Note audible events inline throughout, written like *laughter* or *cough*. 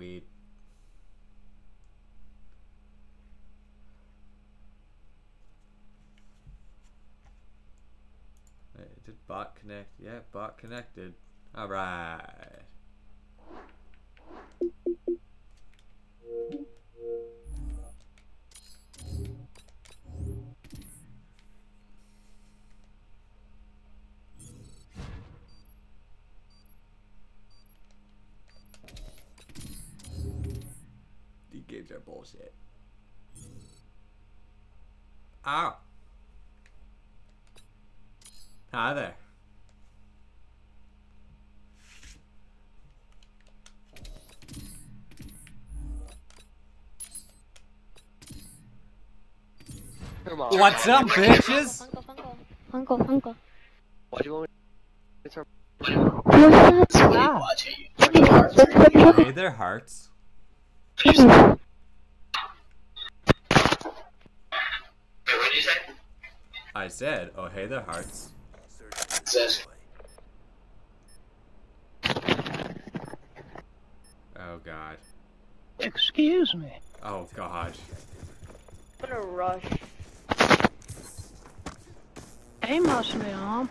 weed. Did bot connect? Yeah, bot connected. Alright. These Hi there. Come on. What's up, bitches? Funko, Funko, Funko. Why do you want me to turn? What's up? Hey there, hearts. What did you? I said, oh hey there, hearts. Says. Oh god. Excuse me. Oh god. I'm gonna rush. Hey, must be home.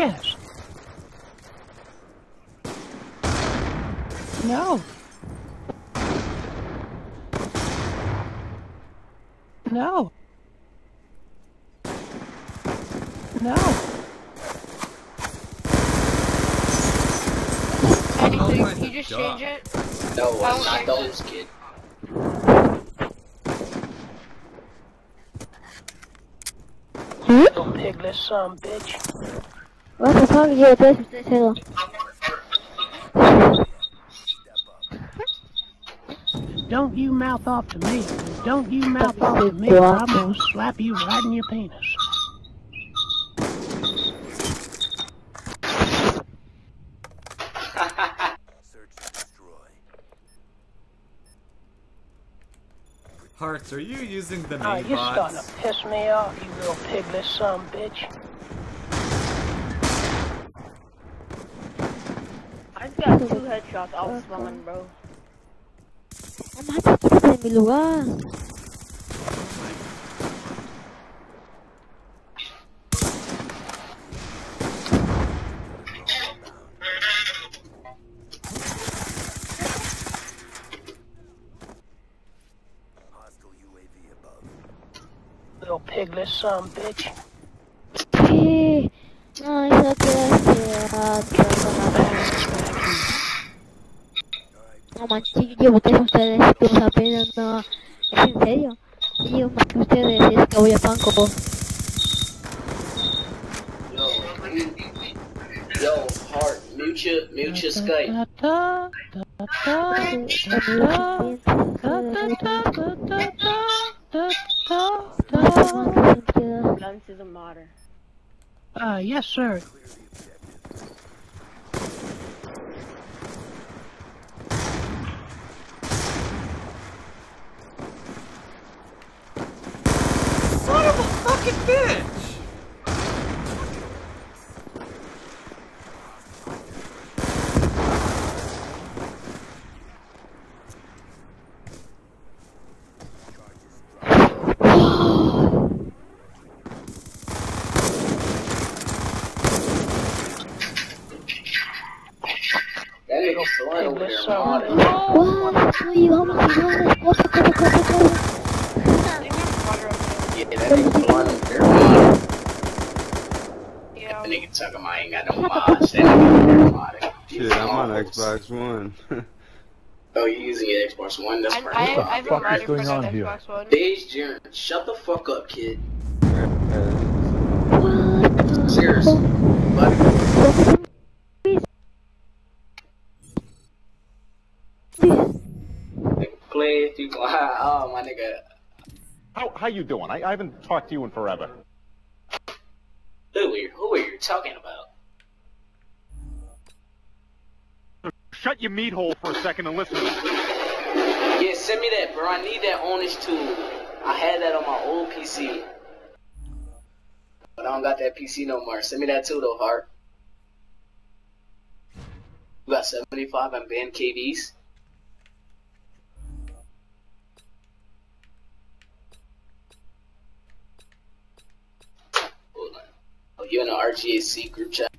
Yes. No. No. No. Oh Can you just God. change it? no, I I'm oh, not don't those kid. Little piglet son bitch. What the fuck? Yo, ustedes, ustedes cedo. Don't you mouth off to me. Don't you mouth off to me or I'm gonna slap you right in your penis. Hearts, are you using the Oh, main you're starting to piss me off, you little piglet son bitch. got two headshots, I was swimming, bro. I'm not in the Little piglet son, bitch. Hey, no, it's okay. Yeah, no manches, yo llevo tres ustedes que los apelan, no, es en serio, llevo más que ustedes, es que voy a Yo, mute your, mute your Skype. Uh, yes, sir. fucking bit! One. That's I, perfect. I, What the I've fuck been is riding for going that on here? Xbox One. Beige Jern, shut the fuck up, kid. What? Serious. But play if you *laughs* Oh, my nigga. How how you doing? I, I haven't talked to you in forever. Who are you, who are you talking about? Shut your meat hole for a second and listen to me. Yeah, send me that, bro. I need that Onish tool. I had that on my old PC. But I don't got that PC no more. Send me that too, though, Hart. You got 75 and banned KVs? Hold on. Oh, you in the RGAC group chat?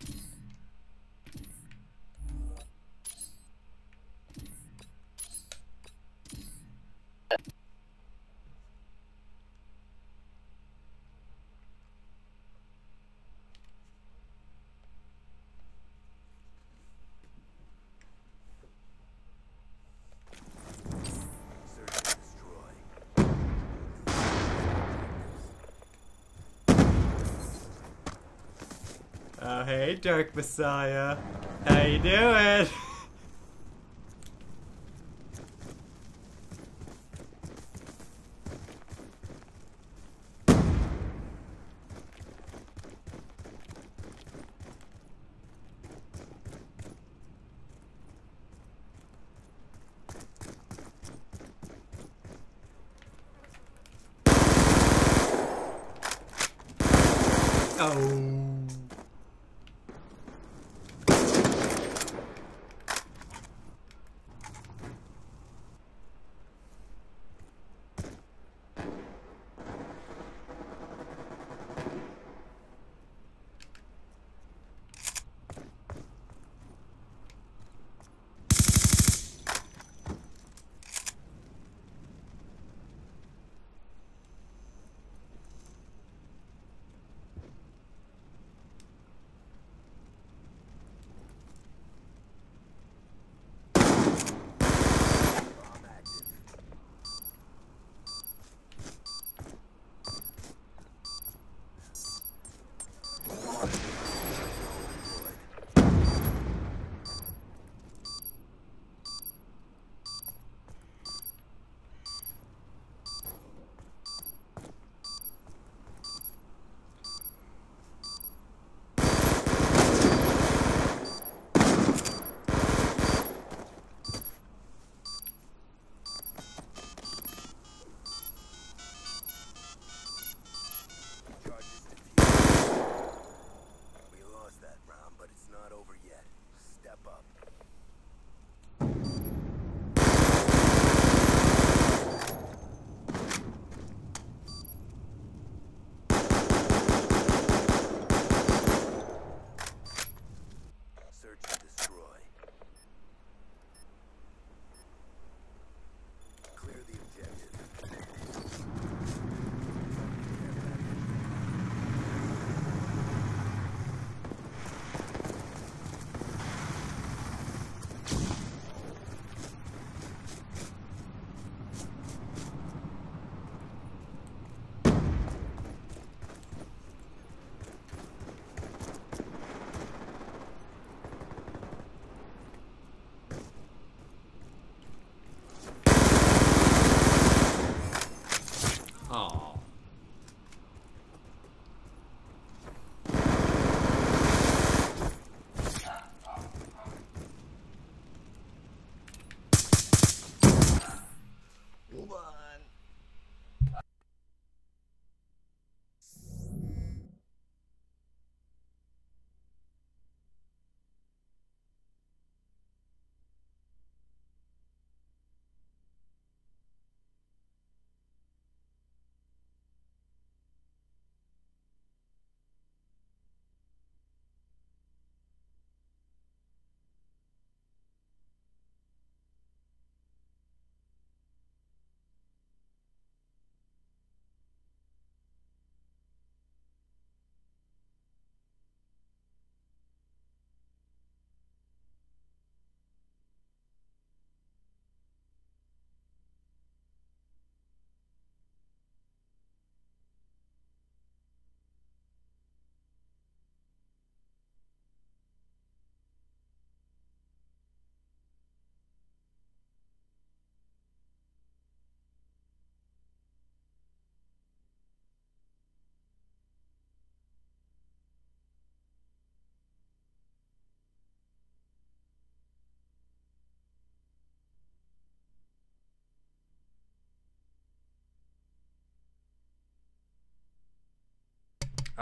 Oh, hey, Dark Messiah. How you doing?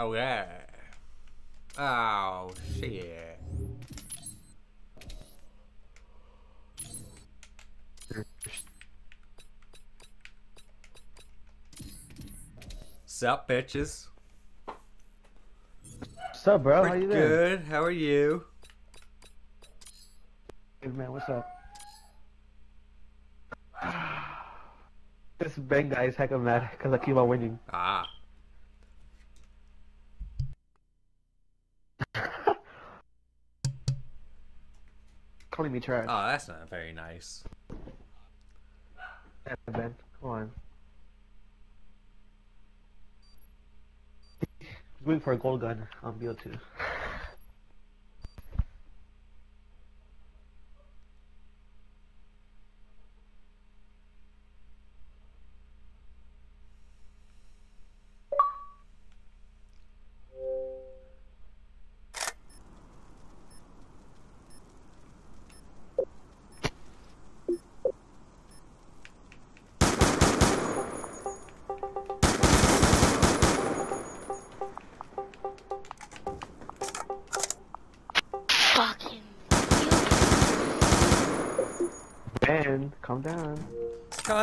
Oh yeah. Oh shit. Sup, bitches? What's up, bro? How you doing? good. How are you? Good man. What's up? *sighs* This Ben guy is hecka mad because I keep on winning. Ah. Calling me trash. Oh, that's not very nice. Yeah, Ben, come on. He's waiting for a gold gun on BO2.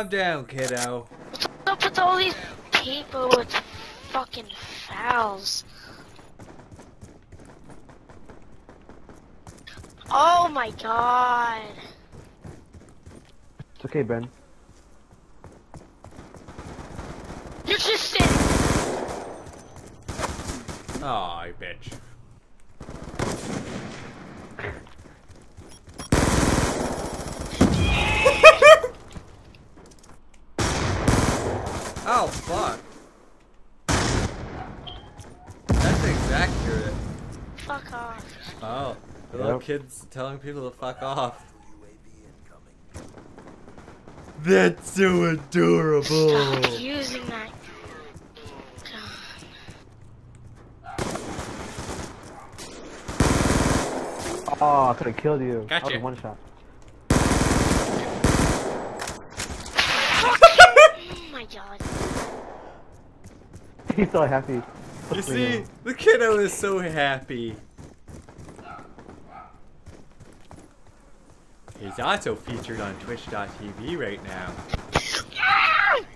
Calm down, kiddo. What's up with all these people with fucking FALs? Oh my god. It's okay, Ben. You're just sitting. Oh, bitch. oh, fuck. That's exact Fuck off. Oh, the little Yep. Kids telling people to fuck off. That's so adorable. Stop using that gun. Oh, I could have killed you. That was one shot. Oh my god. *laughs* He's so happy. You see, the kiddo is so happy. He's also featured on Twitch.tv right now. God.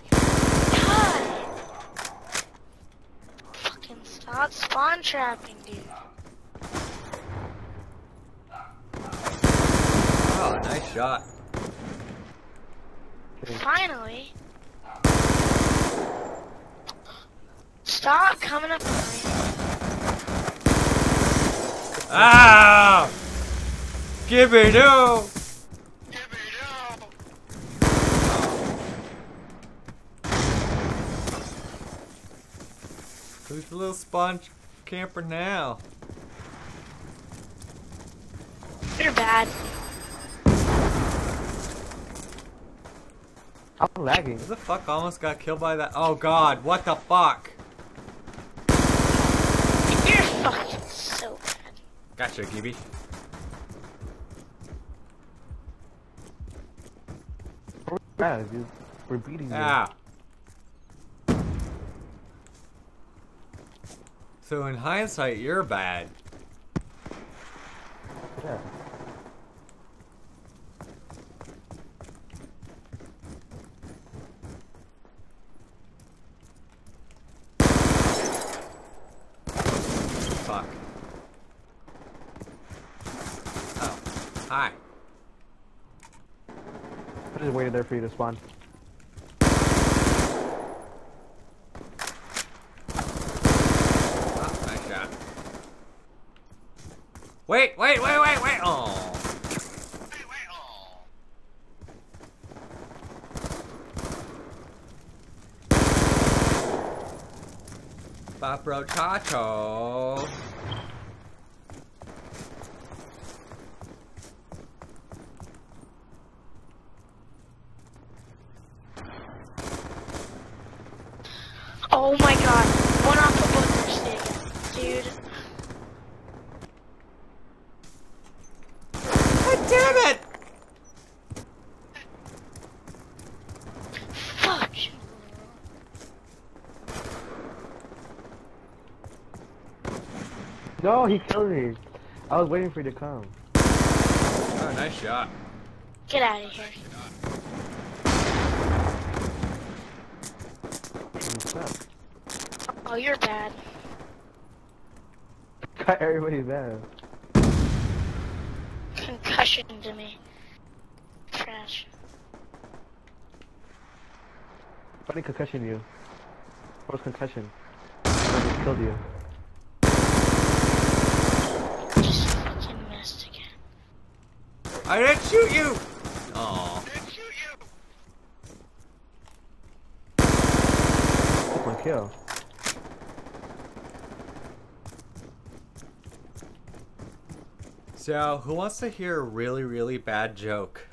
Fucking stop spawn trapping, dude. Oh, nice shot. Finally. Stop coming up behind Ah! Give me no! Who's the little sponge camper now? You're bad. I'm lagging. Who the fuck almost got killed by that? Oh god, what the fuck? You're fucking so bad. Gotcha, Gibby. We're bad, dude. We're beating you. Ah. So in hindsight, you're bad. Yeah. Fuck. Oh. Hi. I just waited there for you to spawn. Oh, nice shot. Wait, wait, wait, wait, wait. Oh. Babro Tato. Oh my god. One off the Booker Stadium. Dude. God damn it! Fuck. No, he killed me. I was waiting for you to come. Oh, nice shot. Get out of here. What's up? Oh, you're bad. Got everybody bad. Concussion to me. Trash. Funny concussion you. What was concussion? I killed you. Just fucking missed again. I didn't shoot you! Aw. That's my kill. So, who wants to hear a really, really bad joke?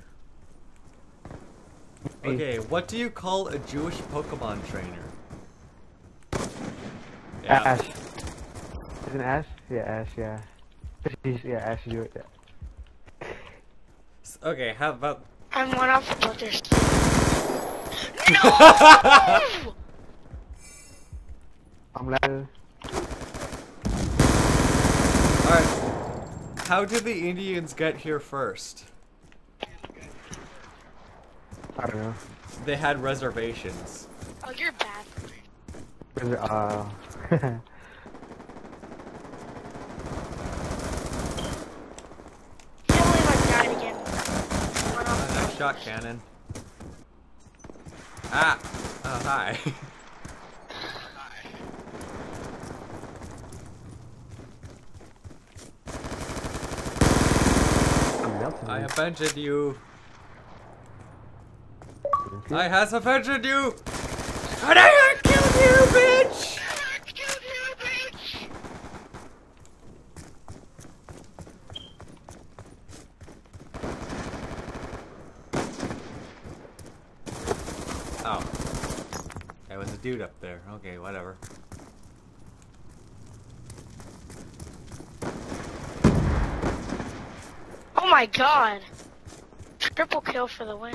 Okay, what do you call a Jewish Pokemon trainer? Ash. Isn't Ash? Yeah, Ash, yeah. Yeah, Ash, you. Yeah. S- Okay, how about... I'm one off of others. *laughs* *laughs* I'm glad. Alright. How did the Indians get here first? I don't know. They had reservations. Oh, you're bad. Uh... *laughs* can't believe I died again. One Oh, off nice shot, cannon. Ah! Oh, hi. *laughs* Melting. Avenged you. Okay. I has avenged you! I you, bitch! Oh. There was a dude up there. Okay, whatever. Oh my god. Triple kill for the win.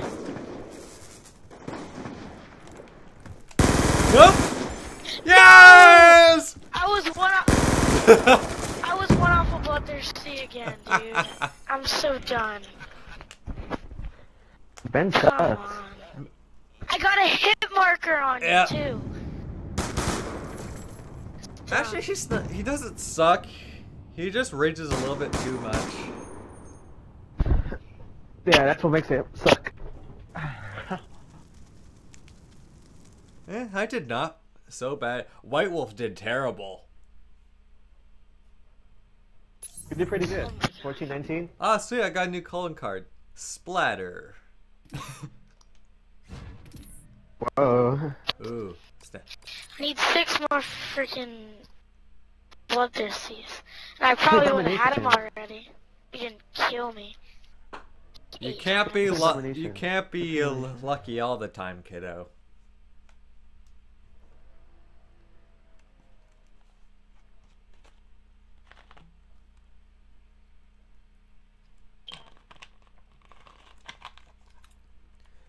Nope! Yes! I was one off. I was one off of Bloodthirsty again, dude. *laughs* I'm so done. Ben Come sucks. on. I got a hit marker on Yeah. you too. Actually, he's not, he doesn't suck. He just rages a little bit too much. Yeah, that's what makes it suck. *sighs* Eh, I did not so bad. White Wolf did terrible. You did pretty good. 14, 19? Ah, sweet, I got a new calling card. Splatter. *laughs* Whoa. Ooh. sta- I need six more freaking Bloodthirsties. And I probably would have had them already. You didn't kill me. You can't be lu- you can't be uh, lucky all the time, kiddo.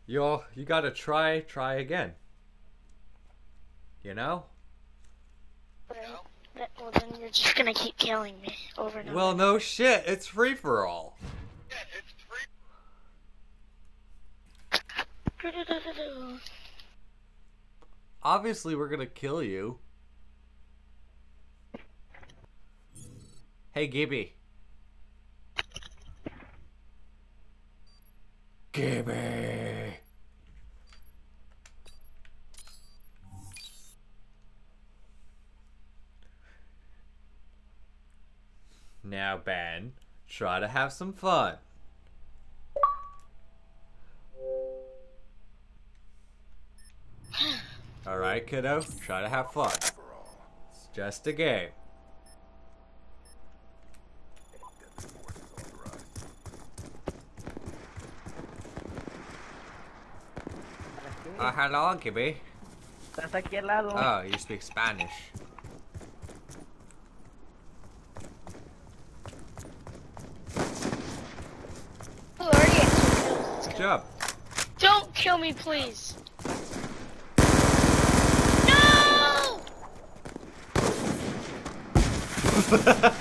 You all, you gotta try, try again. You know? That- Well, then you're just gonna keep killing me over and over. Well, no shit. It's free for all. Obviously, we're gonna kill you. Hey, Gibby. Gibby. Now, Ben, try to have some fun. *sighs* Alright, kiddo, try to have fun. It's just a game. Uh, hello, Gibby. Estás aquí al lado. Oh, you speak Spanish. job. Don't kill me, please. No! *laughs*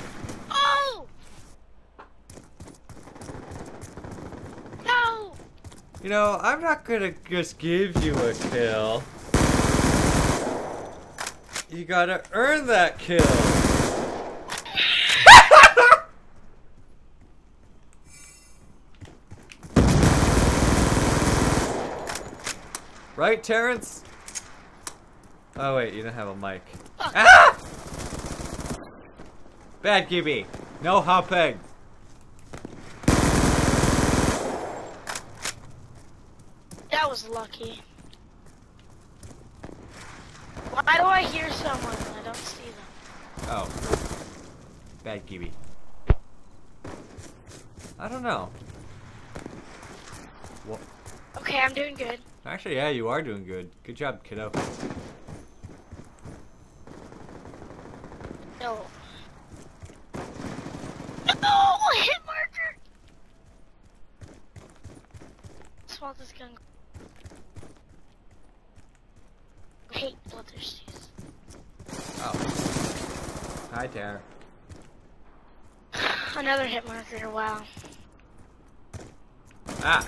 oh! No! You know, I'm not gonna just give you a kill. You gotta earn that kill. Right, Terrence? Oh wait, you don't have a mic. Ah! Bad Gibby. No hopping. That was lucky. Why do I hear someone I don't see them? Oh. Bad Gibby. I don't know. Well, Okay, I'm doing good. Actually, yeah, you are doing good. Good job, kiddo. No. No! Hit marker! Swap this gun. I hate bloodthirsties. Oh. Hi, Tara. *sighs* Another hit marker, wow. Ah!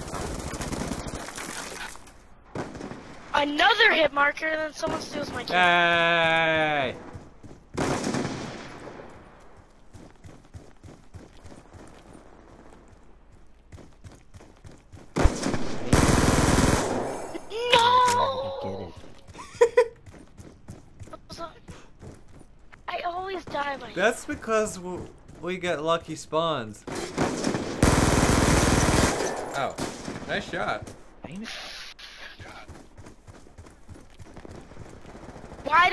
Another hit marker, and then someone steals my kill. Yay! No! *laughs* I always die by That's because we get lucky spawns. Oh, nice shot. Why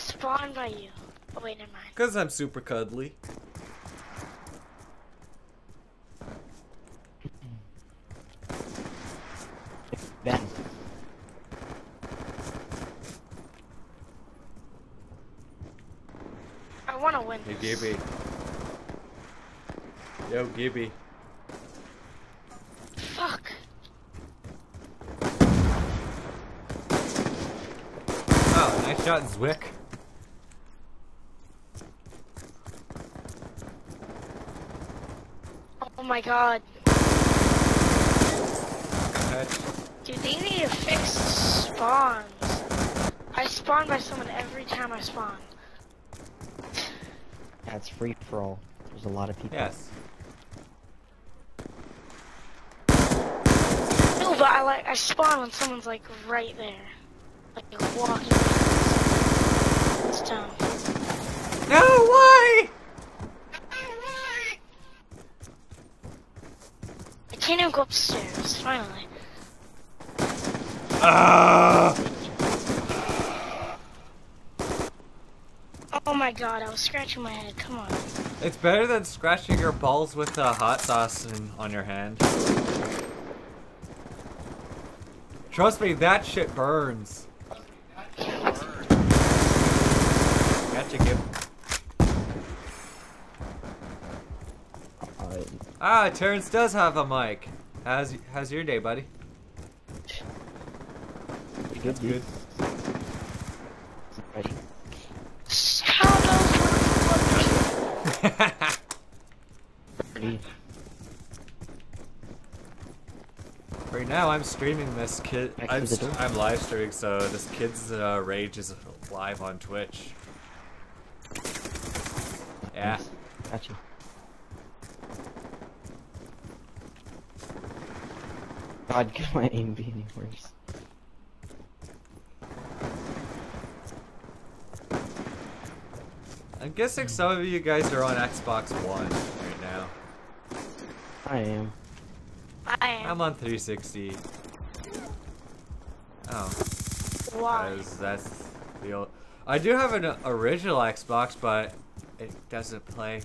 do spawned by you. Oh wait, never mind. Cause I'm super cuddly. Ben. I want to win. Hey, this. Gibby. Yo, Gibby. Fuck. Oh, nice shot, Zwick. Oh my god. Catch. Dude, they need to fix spawns. I spawn by someone every time I spawn. That's free for all. There's a lot of people. Yes. No, but I like I spawn when someone's like right there, like walking. It's dumb. No, why? I can't go upstairs. Finally. Ah! Oh my god, I was scratching my head. Come on. It's better than scratching your balls with uh, hot sauce in, on your hand. Trust me, that shit burns. Gotcha, Gib. Alright. Ah, Terrence does have a mic. How's how's your day, buddy? Good, Good. Ready. Ready. *laughs* right now, I'm streaming this kid. I'm, to the door. st- I'm live streaming, so this kid's uh, rage is live on Twitch. Yeah. Nice. Got you. God, could my aim be any worse? I'm guessing some of you guys are on Xbox One right now. I am. I am. I'm on 360. Oh. Why? Because that's the old. I do have an original Xbox, but it doesn't play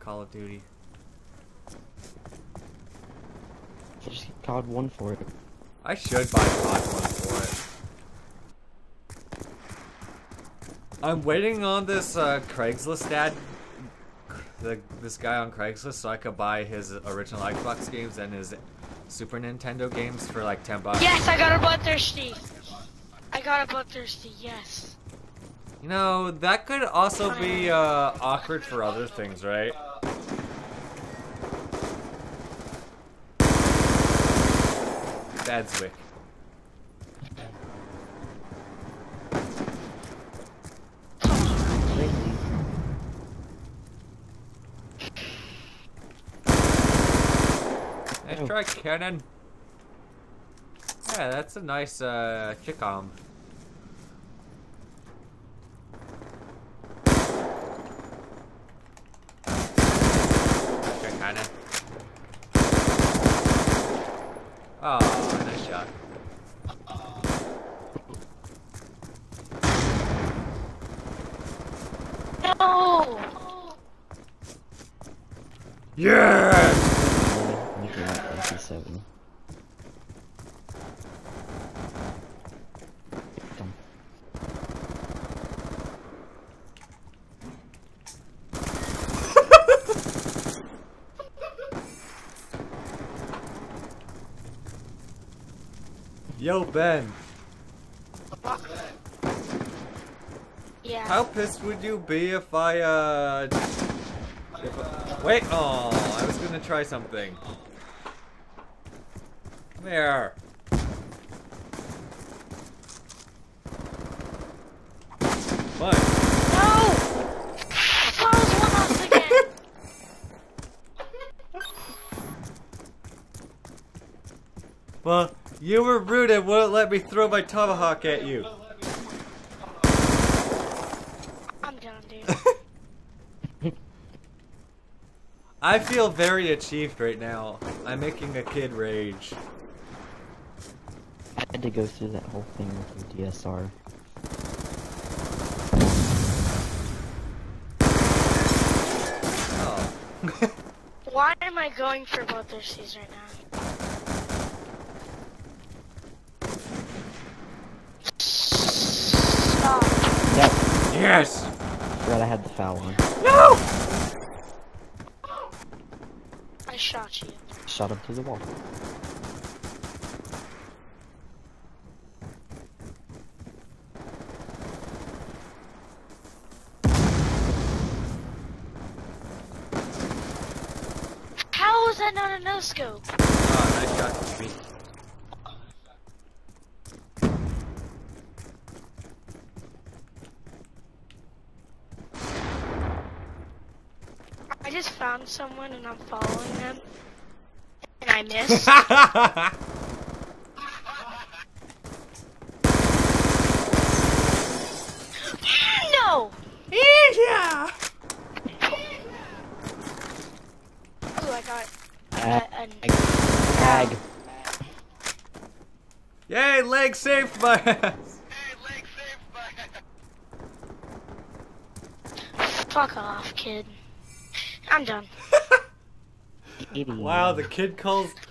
Call of Duty. Just get COD 1 for it. I should buy COD One for it. I'm waiting on this uh, Craigslist ad. The, this guy on Craigslist, so I could buy his original Xbox games and his Super Nintendo games for like 10 bucks. Yes, I got a bloodthirsty. I got a bloodthirsty. Yes. You know, that could also be uh, awkward for other things, right? Badswick. Nice try, cannon. Yeah, that's a nice uh. Cannon. Oh, nice shot. No! Yes! You got MP7. Come. Yo, Ben. Yeah. How pissed would you be if I, uh... If I, wait, oh, I was gonna try something. Come here. What? No! Close one off again! Well, you were rude and wouldn't let me throw my tomahawk at you. I'm done, dude. I feel very achieved right now. I'm making a kid rage. I had to go through that whole thing with the DSR. Oh. *laughs* Why am I going for bloodthirsties right now? Stop. No! yes! Forgot I had the FAL on. No! I shot you. Shot him through the wall. How was that not a no scope? Oh, ah, nice shot, baby. I just found someone and I'm following them. And *laughs* no! yeah! Ooh, I got Ag. a, a, Ag. Yay, leg saved my ass! *laughs* Fuck off, kid. I'm done. *laughs* Wow, the kid calls I wasn't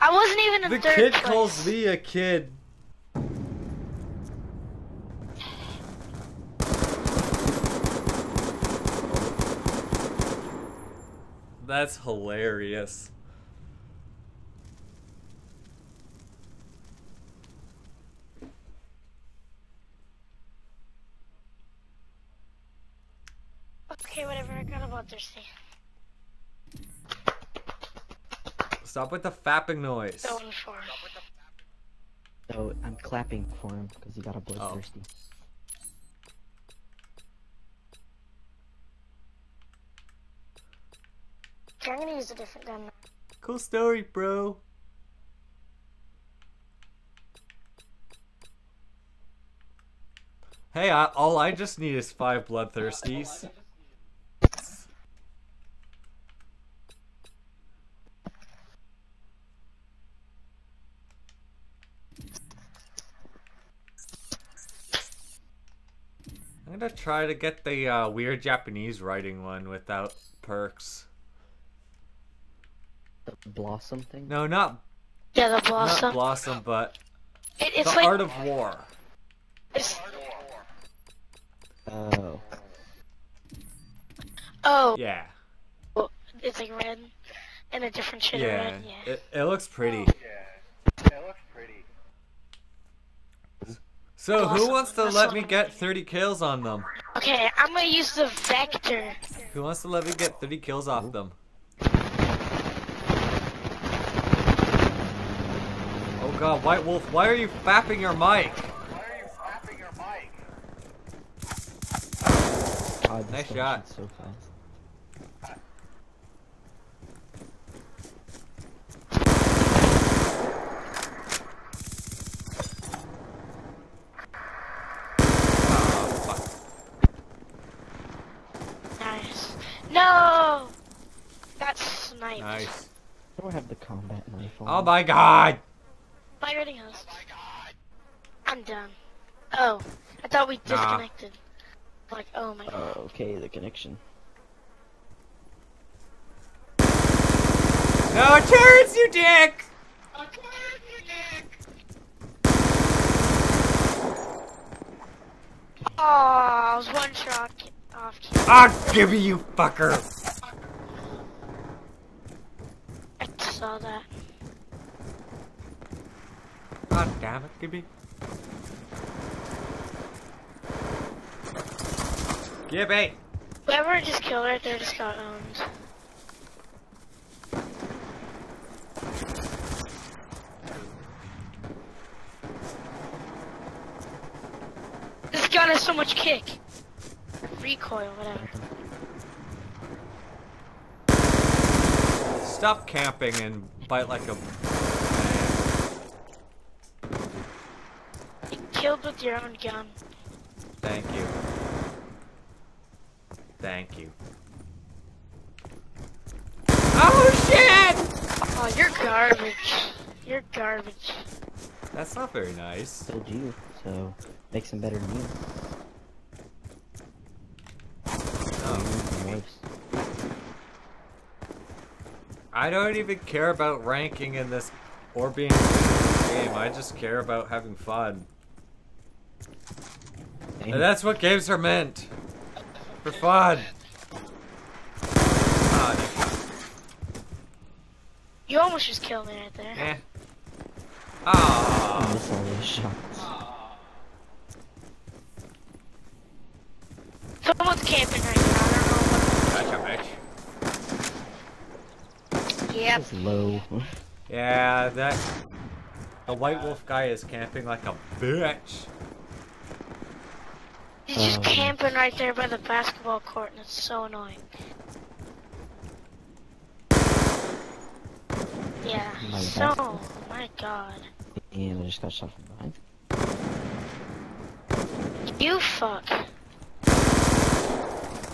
even in the third kid place. calls me a kid. That's hilarious. Okay, whatever. I got a bloodthirsty. Stop with the fapping noise. Going for it. So I'm clapping for him because he got a bloodthirsty. Oh. Okay, I'm gonna use a different gun. now. Cool story, bro. Hey, I, all I just need is five bloodthirsties. Gonna try to get the uh, weird Japanese writing one without perks. The blossom thing? No, not Yeah, the blossom. not blossom, but It, it's the like art of war. it's, Oh. oh, Yeah, it's like red and a different shade of yeah. red. Yeah. It, it looks pretty. So who wants to let me get 30 kills on them? Okay, I'm gonna use the vector. Who wants to let me get 30 kills off them? Oh god, White Wolf, why are you fapping your mic? God, this Nice shot. so fast. Oh, fuck. Nice. No! That's snipe. Nice. I don't have the combat knife on. Oh my god! Fighting us. I'm done. Oh, I thought we Nah. disconnected. Like, oh my god. Oh, okay, the connection. No, turns, you dick! Oh, I was one shot off. cue. Ah, Gibby, you fucker! I saw that. God damn it, Gibby. Gibby! Whoever just killed right there just got owned. This gun has so much kick. Recoil, whatever. Stop camping and bite like a. You killed with your own gun. Thank you. Thank you. Oh shit! Oh, you're garbage. You're garbage. That's not very nice. Told you, so makes him better than you. Oh. Wives. I don't even care about ranking in this or being good in this game. I just care about having fun. Damn. And that's what games are meant. For fun. Ah, You almost just killed me right there. eh. I Ah. miss all those shots. Someone's camping right now. I don't know Gotcha, bitch. What. Yep. It's low. Yeah, that. The White Wolf guy is camping like a bitch. He's just Um, camping right there by the basketball court, and it's so annoying. Yeah. By the So, basketball? my god. And I just got shot from behind. You fuck.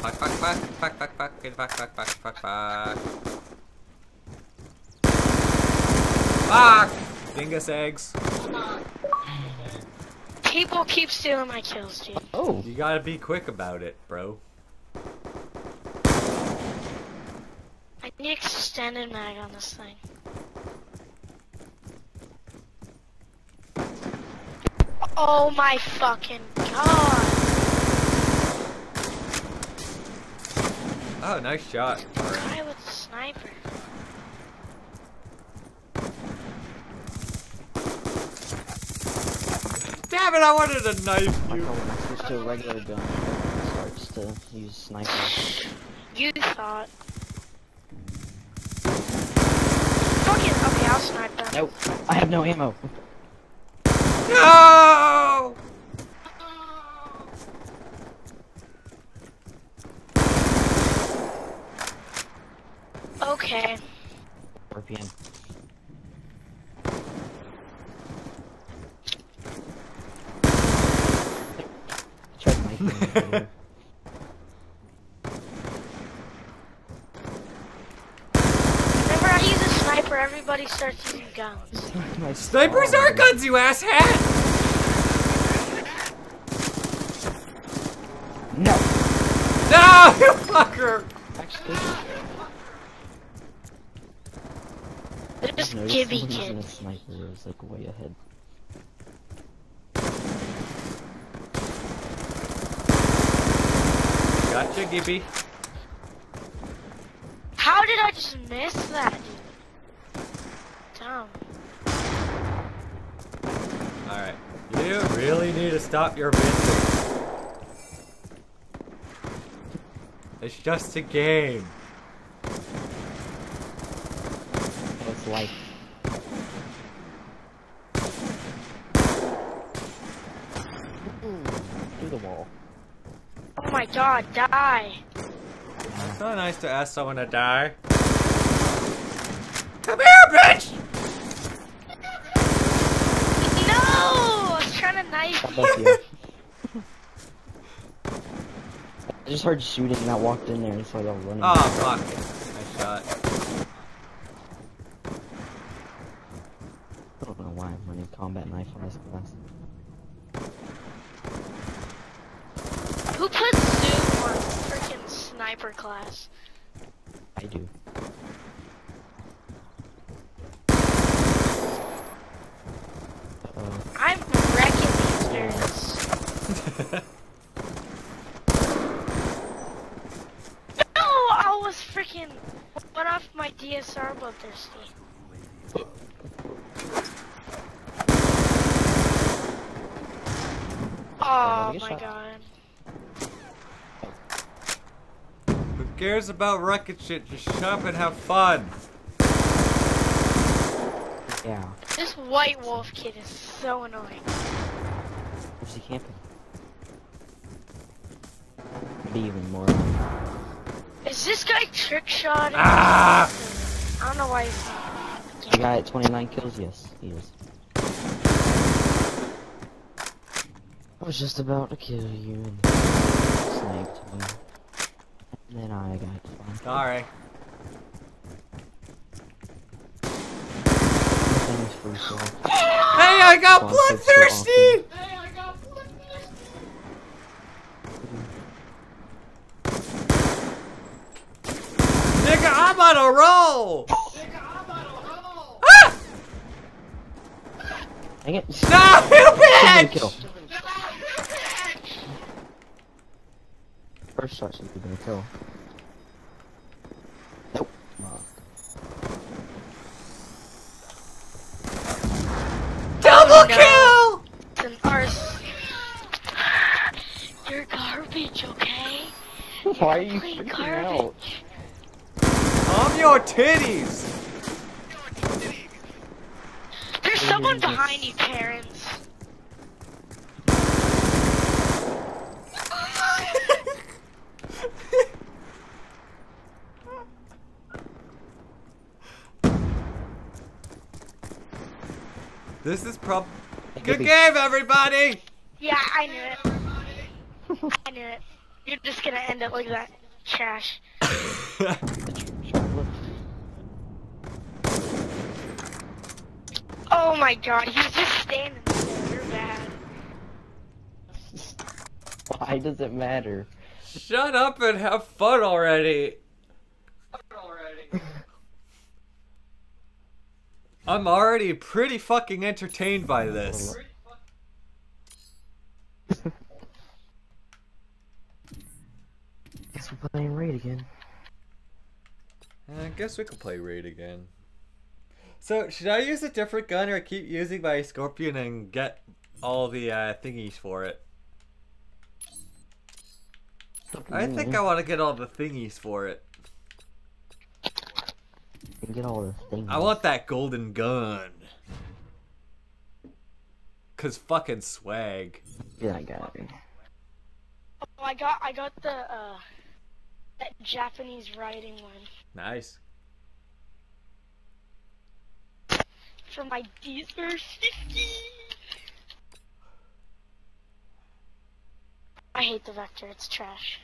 Fuck, fuck, fuck, fuck, fuck, fuck, get fuck, fuck, fuck, fuck, fuck. Fuck! Dingus eggs. People keep stealing my kills, dude. Oh! You gotta be quick about it, bro. I need extended mag on this thing. Oh my fucking god. Oh, nice shot. Guy with a sniper. Damn it, I wanted to knife Like you. how when I switch to a regular gun, it starts to use sniper. You thought. Fuck it. Okay, I'll snipe them. Nope, I have no ammo. No! Okay. RPM. Tried knifing him earlier. Whenever I use a sniper, everybody starts using guns. My *laughs* Snipers spawn. are guns, you asshat! No! No, *laughs* you fucker! Actually, Just noticed Gibby someone using kid. a sniper is like way ahead. Gotcha, Gibby. How did I just miss that, dude? Dumb. Alright. You really need to stop your bitching. It's just a game. It's like Through the wall. Oh my god, die. It's not nice to ask someone to die. Come here, bitch! No! I was trying to knife you. *laughs* I just heard shooting and I walked in there and saw y'all running. Oh, fuck. Nice shot. I don't know why I'm running combat knife on this class. Who put Zoom on freaking sniper class? I do. Uh, I'm wrecking these nerds. *laughs* No, I was freaking went off my DSR bloodthirsty. Oh get my shot. god. Cares about wrecking shit? Just shut up and have fun. yeah. This white wolf kid is so annoying. Where's he camping? Be even more. Is this guy trick shot? Ah! I don't know why he's The guy at 29 kills? Yes, he is. I was just about to kill you and sniped me. And then I got flanked. Sorry. Everything is free for all. Hey, I got Sponsored so bloodthirsty! Nigga, I'm on a roll! Ah! Dang it! No, you Should've been a bitch! First shot should be been a kill. Nope. Double kill! It's an. You're garbage, okay? *laughs* Why are you Complete freaking out? I'm your titties! There's someone behind you, Terrence. This is prob- Good game, everybody! Yeah, I knew it. I knew it. You're just gonna end up like that. Trash. *laughs* Oh my god, he's just standing there. You're bad. Why does it matter? Shut up and have fun already! I'm already pretty fucking entertained by this. Guess we're playing raid again. I guess we could play Raid again. So, should I use a different gun or keep using my Scorpion and get all the uh, thingies for it? I think I want to get all the thingies for it. You get all the things. I want that golden gun. Cause fucking swag. Yeah, I got it. Oh, I got, I got the, uh, that Japanese writing one Nice. for my DSR 50. I hate the Vector, it's trash.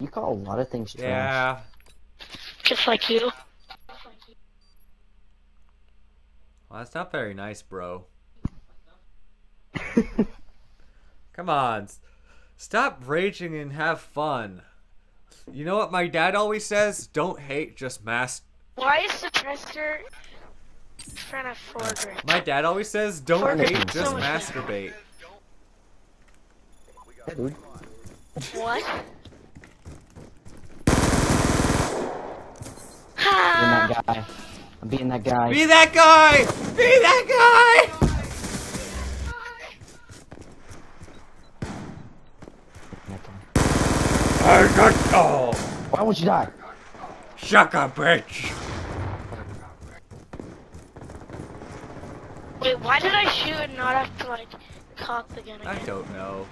You call a lot of things trash. Yeah. Just like you. Well, that's not very nice, bro. *laughs* Come on. Stop raging and have fun. You know what my dad always says? Don't hate, just mas- Why is the Suppressor trying to uh, forward? My dad always says, don't Forward hate, is just so masturbate. Dude, What? being that guy. I'm being that guy. Be that guy! Be that guy! I got oh, Why won't you die? shut up, bitch. Wait, why did I shoot and not have to like cock the gun again? I don't know.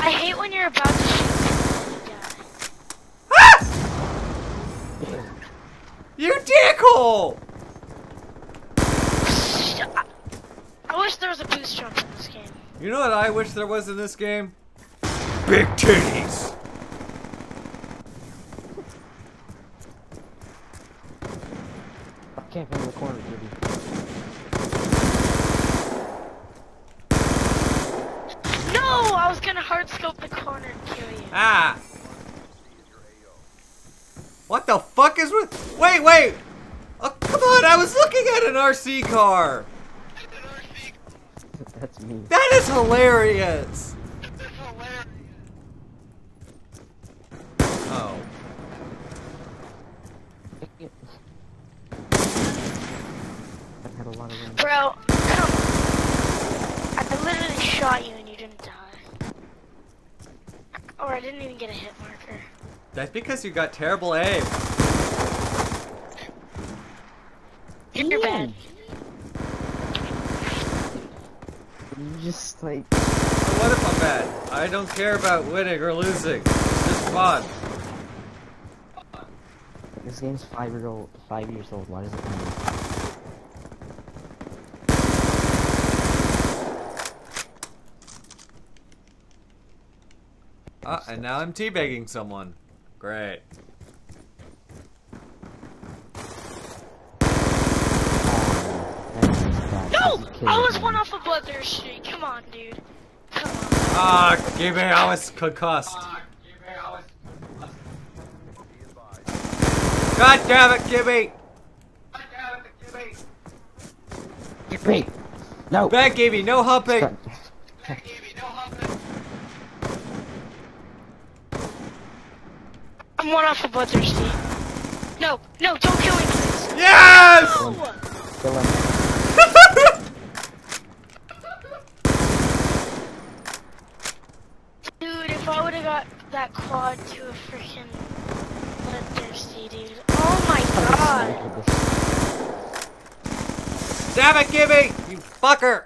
I hate when you're about to shoot and you die. You dickhole! I- I wish there was a boost jump in this game. You know what I wish there was in this game? Big titties! I can't come in the corner, Gibby. No, I was gonna hard scope the corner and kill you. Ah! What the fuck is with- Wait, wait! Oh, come on, I was looking at an RC car! That's me. That is hilarious! Oh. I've had a lot of room. Bro, come. I literally shot you and you didn't die. Or I didn't even get a hit marker. That's because you got terrible aim. You're bad. You just like So what if I'm bad? I don't care about winning or losing. It's just fun. this game's five year old, five years old. Why does it matter? Ah, and now I'm teabagging someone. Great. No! I was one off a bloodthirst streak. Come on, dude. Come on. Ah, give me, I was concussed. God damn it, Gibby! God damn it, Gibby! Gibby! No! Bad Gibby, no humping! I'm one off a bloodthirsty. No, no, don't kill me, please. Yes! Kill him. Kill him. Dude, if I would have got that quad to a freaking bloodthirsty, dude. Oh my god. Damn it, Gibby! You fucker!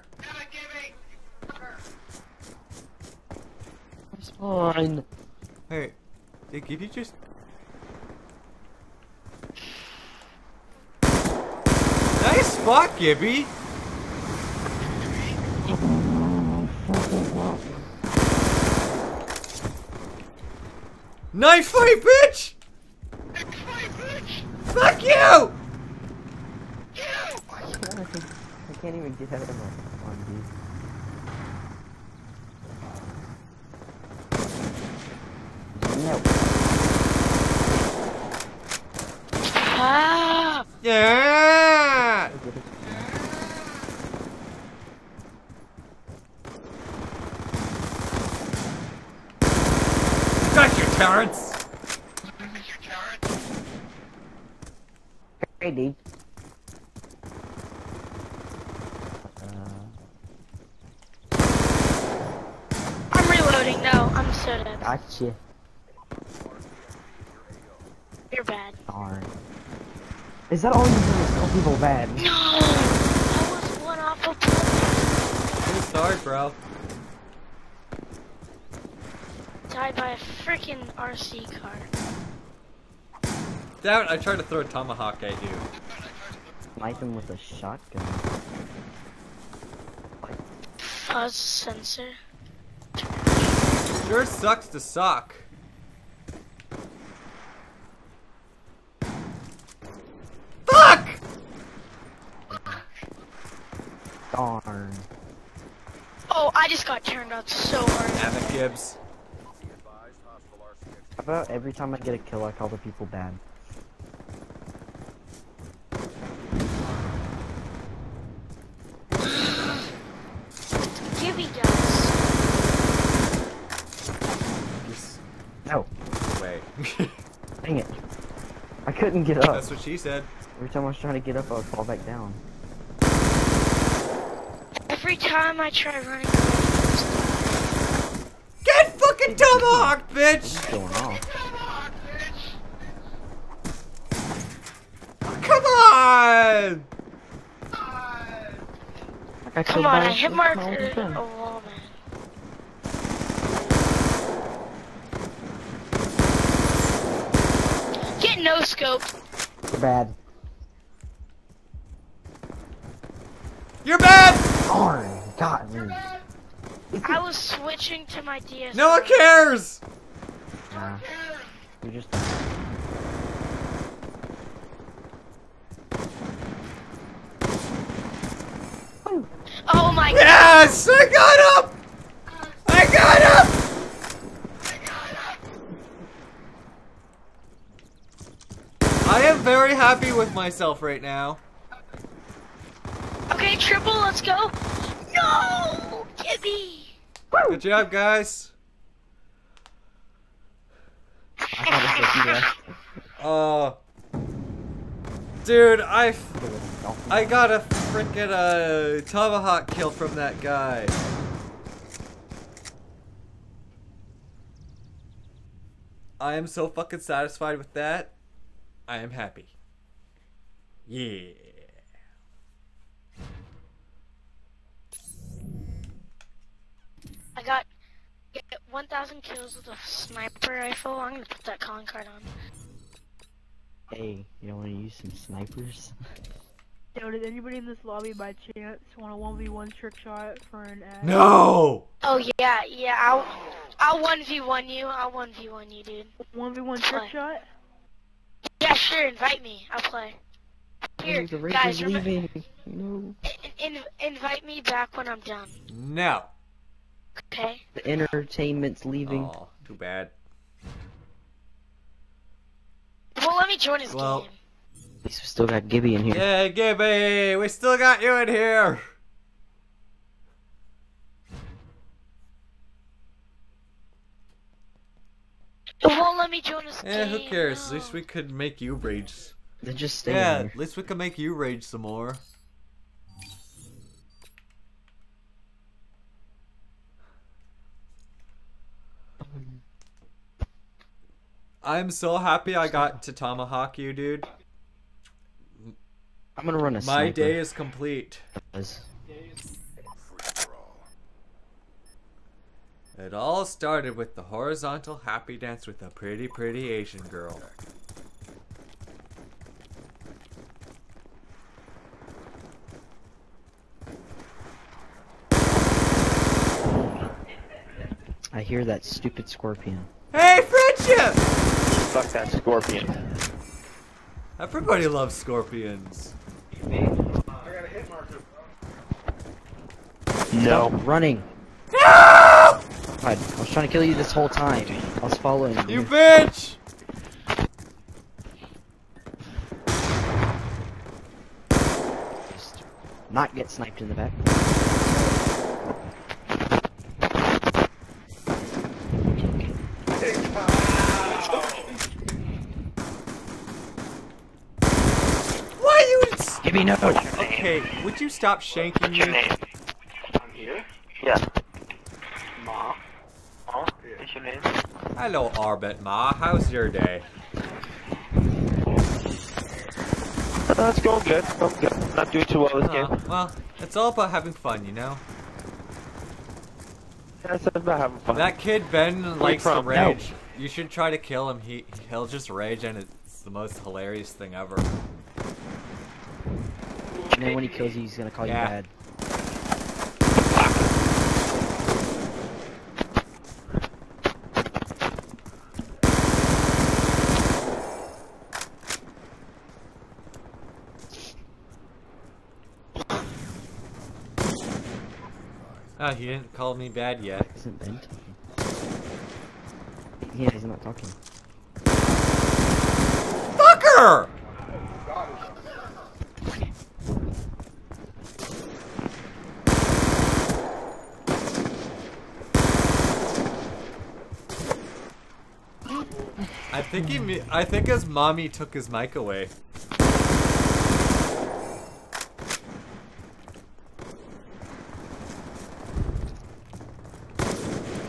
Spawn. Hey, did Gibby just... Nice spot, Gibby! Knife fight, bitch! Fuck you! I can't even get out of my spawn, dude. No. Ah! Yeah! Got you, Terrence! Hey, dude. I'm reloading. No, I'm so dead. Gotcha. You're bad. Darn. Is that all you do is tell people bad? No! I was one off a bloodthirsty. I'm sorry, bro. Died by a freaking RC car. Damn it, I tried to throw a tomahawk at you. Snipe him with a shotgun. Fuzz sensor. Sure sucks to suck. Darn. Oh, I just got turned out so hard. Damn it, Gibbs. How about every time I get a kill, I call the people bad? Gibby does. No. Wait. Dang it. I couldn't get up. That's what she said. Every time I was trying to get up, I would fall back down. Every time I try running, Get fucking tomahawk, bitch! What's going on? Oh, come on! I Come on, I hit my marked a wall, man. Get no scope. Bad. You're bad! Darn, got me. I was switching to my DS. No one cares! Nah. We just. Oh my god. Yes! I got him! I got him! I am very happy with myself right now. Okay, triple, let's go. No! Me! Good job, guys. Oh. Uh, dude, I, I got a freaking uh, tomahawk kill from that guy. I am so fucking satisfied with that. I am happy. Yeah. 1,000 kills with a sniper rifle. I'm gonna put that calling card on. Hey, you don't want to use some snipers? *laughs* Yo, did anybody in this lobby by chance want a 1v1 trick shot for an ad? No! Oh yeah, yeah. I'll I'll one v one you. I'll one v one you, dude. 1v1 Play. trick shot? Yeah, sure. Invite me. I'll play. Here, the race guys. is remem- leaving. No. in, in, invite me back when I'm done. No. Okay. The entertainment's leaving. Oh, too bad. Well, let me join his Well- game. At least we still got Gibby in here. Yeah, Gibby, we still got you in here. It won't let me join his Yeah, game. who cares? At least we could make you rage. Then just stay Yeah, in at least we could make you rage some more. I'm so happy I got to tomahawk you, dude. I'm gonna run a My sniper. day is complete. It all started with the horizontal happy dance with a pretty, pretty Asian girl. I hear that stupid scorpion. Hey, friendship! Fuck that scorpion. Everybody loves scorpions. No. Stop running. God, I was trying to kill you this whole time. I was following you. You bitch! Just not get sniped in the back. Why you? No. Okay, would you stop shanking me? I'm here. Yeah. Ma. Ma. What's your name? Hello, Orbit Ma. How's your day? Uh, it's going good. Going good. Not doing too well this Uh, game. well, it's all about having fun, you know. Yeah, it's about having fun. That kid Ben likes to from? rage. You should try to kill him. He he'll just rage, and it's the most hilarious thing ever. And then when he kills you, he's gonna call Yeah. you bad. Oh, ah, he didn't call me bad yet. Isn't Ben talking? Yeah, he's not talking. Fucker! Think he. me- I think his mommy took his mic away.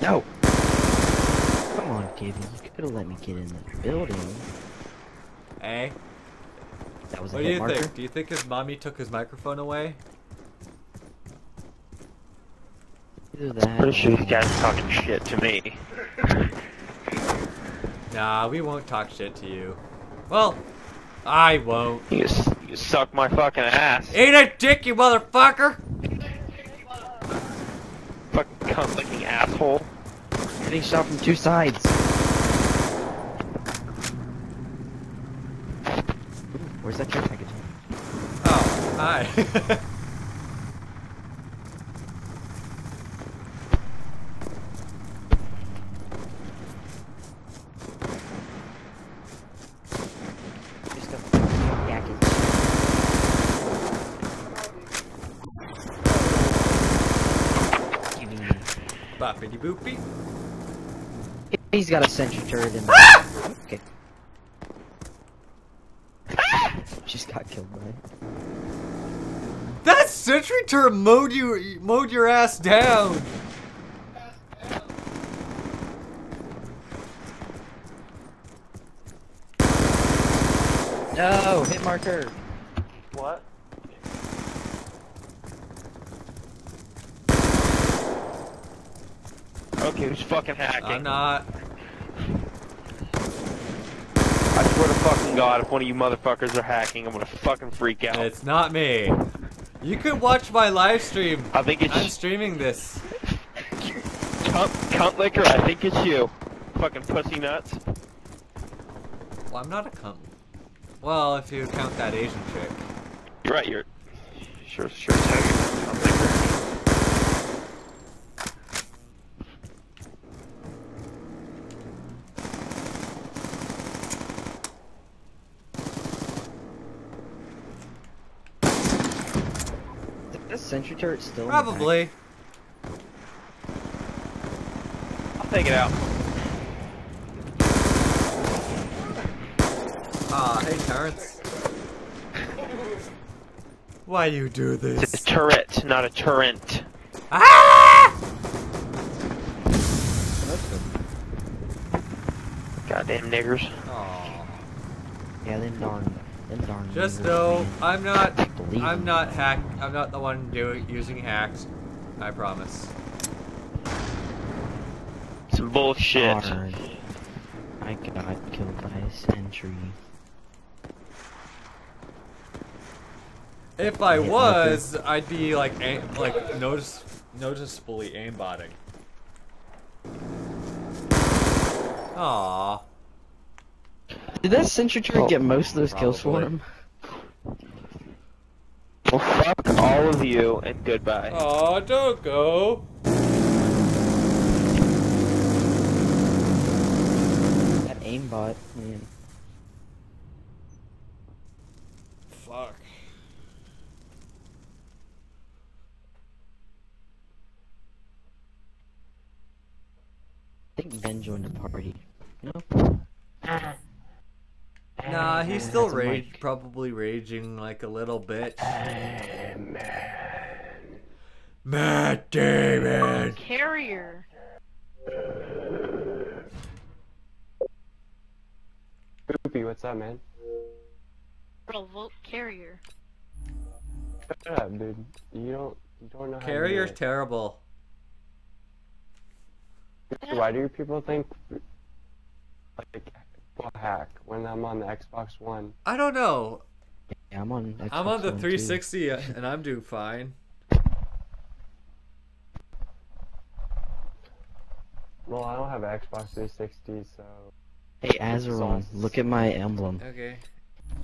No! Come on, Gibby. You could have let me get in the building. Hey. That was a What do you marker. think? Do you think his mommy took his microphone away? Either that. Pretty sure or- these guys are talking shit to me. *laughs* Nah, we won't talk shit to you. Well, I won't. You, you suck my fucking ass. Eat a dick, you motherfucker! Fucking cunt licking asshole. Getting shot from two sides. Where's that care package? Oh, hi. *laughs* Just got the package. Giving me. Boppity boopy. He's got a sentry turret in there. Ah! okay. Just got killed by it. That sentry turret mowed you mowed your ass down. No, hit marker. What? Okay, who's fucking hacking? I'm not. I swear to fucking god, if one of you motherfuckers are hacking, I'm gonna fucking freak out. It's not me. You can watch my live stream. I think it's I'm streaming this. cunt, cunt licker. I think it's you. Fucking pussy nuts. Well, I'm not a cunt. Well, if you count that Asian chick. You're right. You're sure, sure. as heck you're a cunt licker. Is this sentry turret still? in the? Probably. I'll take it out. Ah, hey Terrence. Why you do this? It's this? a turret, not a turret. Ah! Goddamn niggers. Aw. Yeah, them darn, them darn. Just niggers, know man. I'm not. I'm not hack. I'm not the one doing using hacks. I promise. Some bullshit. Darn. I got killed by a sentry. If I Yeah, was, I'd be like aim, like notice noticeably aimbotting. Aw. Did that sentry turret Oh, get most of those kills for him? Well, fuck all of you and goodbye. Aw, don't go. That aimbot, man. Fuck. I think Ben joined the party. No? Nah, he's still that's rage, mic. probably raging like a little bit. Matt Damon. Carrier. Poopy, what's up, man? Bro, carrier. Shut up, dude. You don't, you don't know how Carrier's to terrible. Why do people think, like, will hack when I'm on the Xbox One? I don't know. Yeah, I'm on. I'm on the One, too. 360 uh, and I'm doing fine. Well, I don't have an Xbox 360, so. Hey, Azaron, look at my emblem. Okay.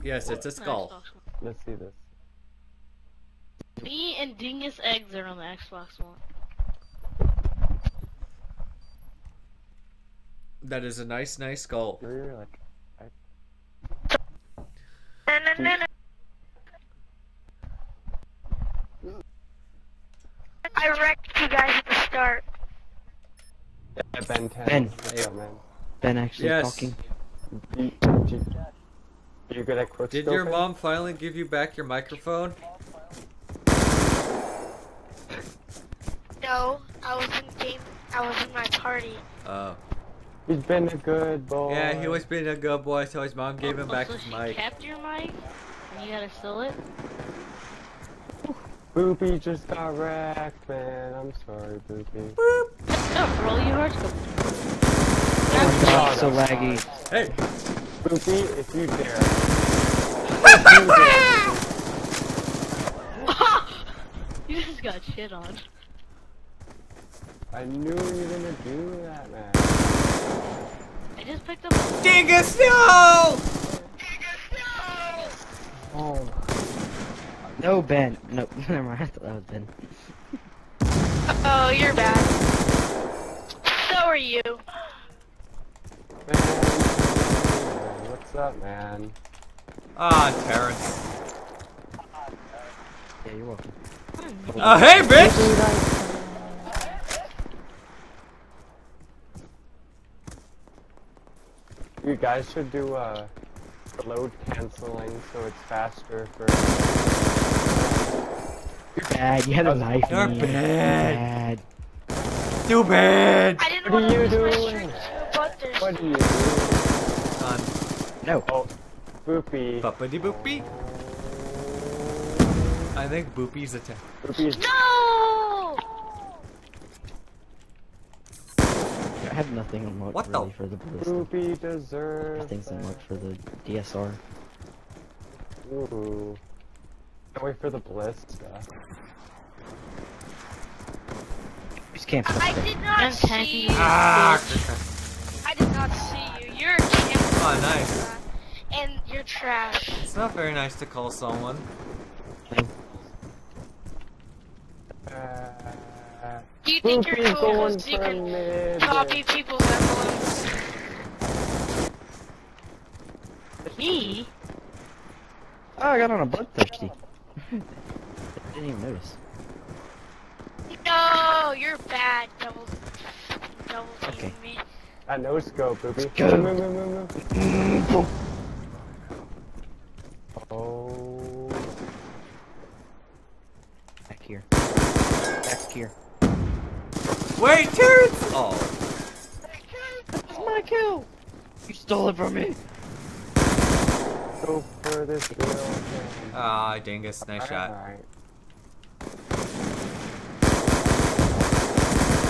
Yes, it's a skull. Let's see this. Me and Dingus Eggs are on the Xbox One. That is a nice, nice skull. You're like, I wrecked you guys at the start. yeah, Ben 10. Ben. What's up, man? Ben actually Yes. talking. You, you, you're good at quick Did your Ben? mom finally give you back your microphone? No, I was in game. I was in my party. Oh. He's been a good boy. Yeah, he was being a good boy, so his mom gave him Oh, back so his she mic. kept your mic? And you gotta steal it? Boopy just got wrecked, man. I'm sorry, Boopy. No, roll your horoscope. Oh my god, so laggy. Hey! Boopy, if you dare. *laughs* *laughs* you just got shit on. I knew you were gonna do that, man. I just picked up. Dingus, no! Dingus, no! Oh No, Ben. No, *laughs* never mind. I thought that was Ben. Oh, you're bad. So are you. man. What's up, man? Ah, Terrence. Yeah, you're welcome. Uh, hey, bitch! You guys should do uh, load canceling so it's faster for. You're bad. You had a knife. You're me. bad. bad. Stupid! I didn't What want are you doing? streak too, but there's What do you do? *laughs* Son. No. Oh, Boopy. Buppity boopy. I think boopy's a ten. Boopy's No! Have nothing unlocked What the- for the ballista. Boopy deserves. Nothing's unlocked for the DSR. Ooh. Can't wait for the ballista. Just can't. I did not I'm see you. Ah! I did not see you. You're a camper. Oh, nice. And you're trash. It's not very nice to call someone. Uh, Do you think you're cool going because you can mid. copy people's emblems? Me? Oh, I got on a bloodthirsty. *laughs* Didn't even notice. No, you're bad. Double, double teaming Okay. me. At no scope, Boopy. Go. Move, move, move, move. Oh. Back here. Back here. Wait, Terrence! Oh. That's my kill! You stole it from me! Go for this girl. Ah, dingus, nice shot. Alright.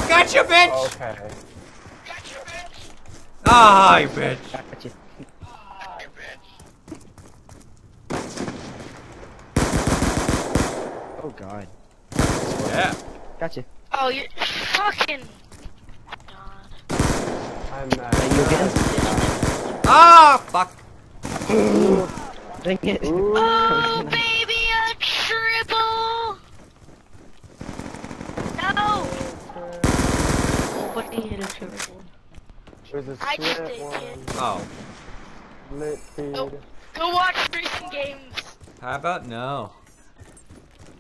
Gotcha, bitch! Okay. Ah, you bitch. Gotcha. Oh god. Yeah. Gotcha. Oh, you're fucking. I'm uh, Are you again? Ah, fuck. *gasps* Dang it. Oh, baby, a triple! No! What do you hit a triple? There's a I just did one. it. Oh. Lit feed. Oh. Go watch recent games. How about no?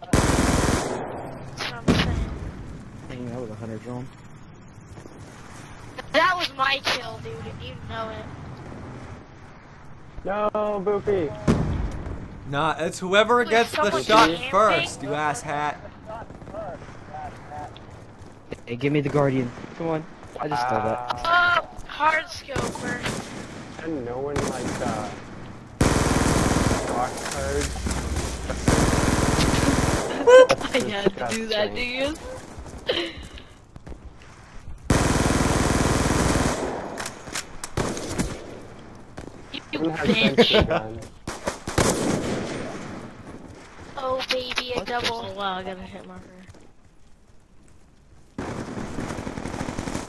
That's what I'm saying. Hanging out with a hunter drone. That was my kill, dude, and you know it. No, Boopy. Nah, it's whoever Wait, gets the shot first, you ass hat. Hey, give me the guardian. Come on. I just stole that. Oh, hard scoper. and no one like uh, rock cards. *laughs* I had to do that, do you? You Who has bitch. Oh, baby, a double! Oh double. wow, I got a hit marker.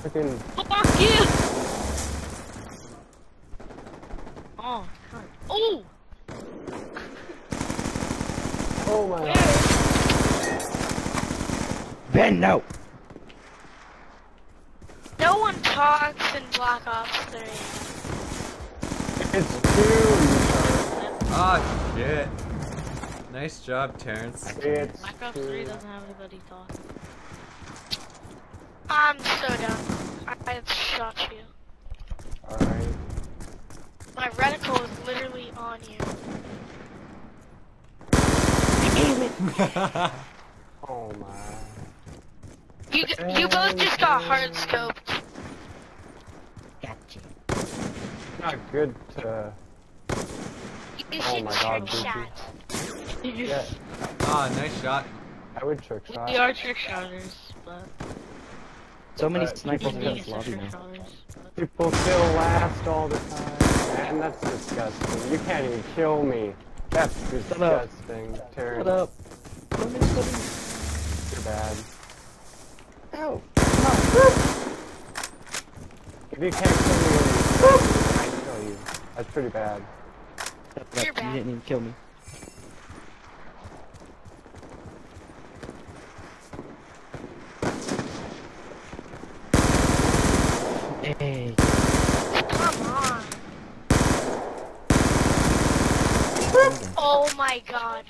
Freaking Fuck you! Oh, God. Oh! Oh my Where? god. Ben, no! No one talks in Black Ops 3. It's *laughs* two. Ah, shit. Nice job, Terrence. It's Black Ops 3 doesn't have anybody talking. I'm so done. I have shot you. Alright. My reticle is literally on you. Damn it! *laughs* Oh my. You you both just got hard scoped. Gotcha. Not good to. You Oh should my god, trick Dookie. shot. Yeah, Ah, nice shot. I would trick shot. We are trick shotters, but So many Uh, snipers in being this a lobby now. shotters. People kill last all the time. Man, that's disgusting. You can't even kill me. That's disgusting, Shut up. disgusting. Terrence. Shut up. Too bad. Ow. If you can't kill me I can kill you. That's pretty bad. Shut up. You didn't even kill me. Hey. Come on. Oh my god.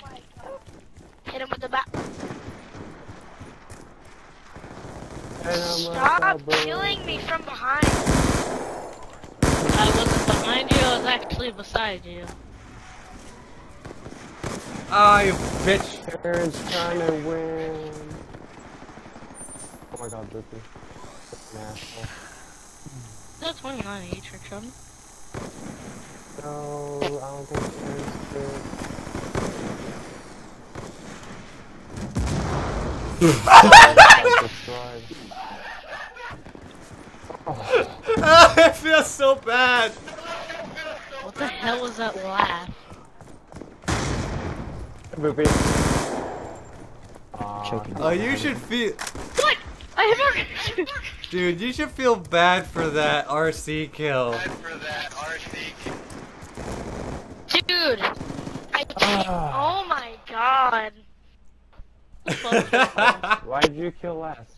Hit him with the bat. Stop killing me from behind. I wasn't behind you, I was actually beside you. Ah, you bitch. Terrence trying to win. Oh my god, Dookie. An asshole. That's 29, you trick shot him? No, I don't think Terrence did. *laughs* Destroyed. Ah, *laughs* I feel so bad. What the hell was that laugh? Boopy. Choking. Oh, you should feel. What? I never. Dude, you should feel bad for that RC kill. For Dude. I can't. Oh my god. *laughs* Why did you kill last?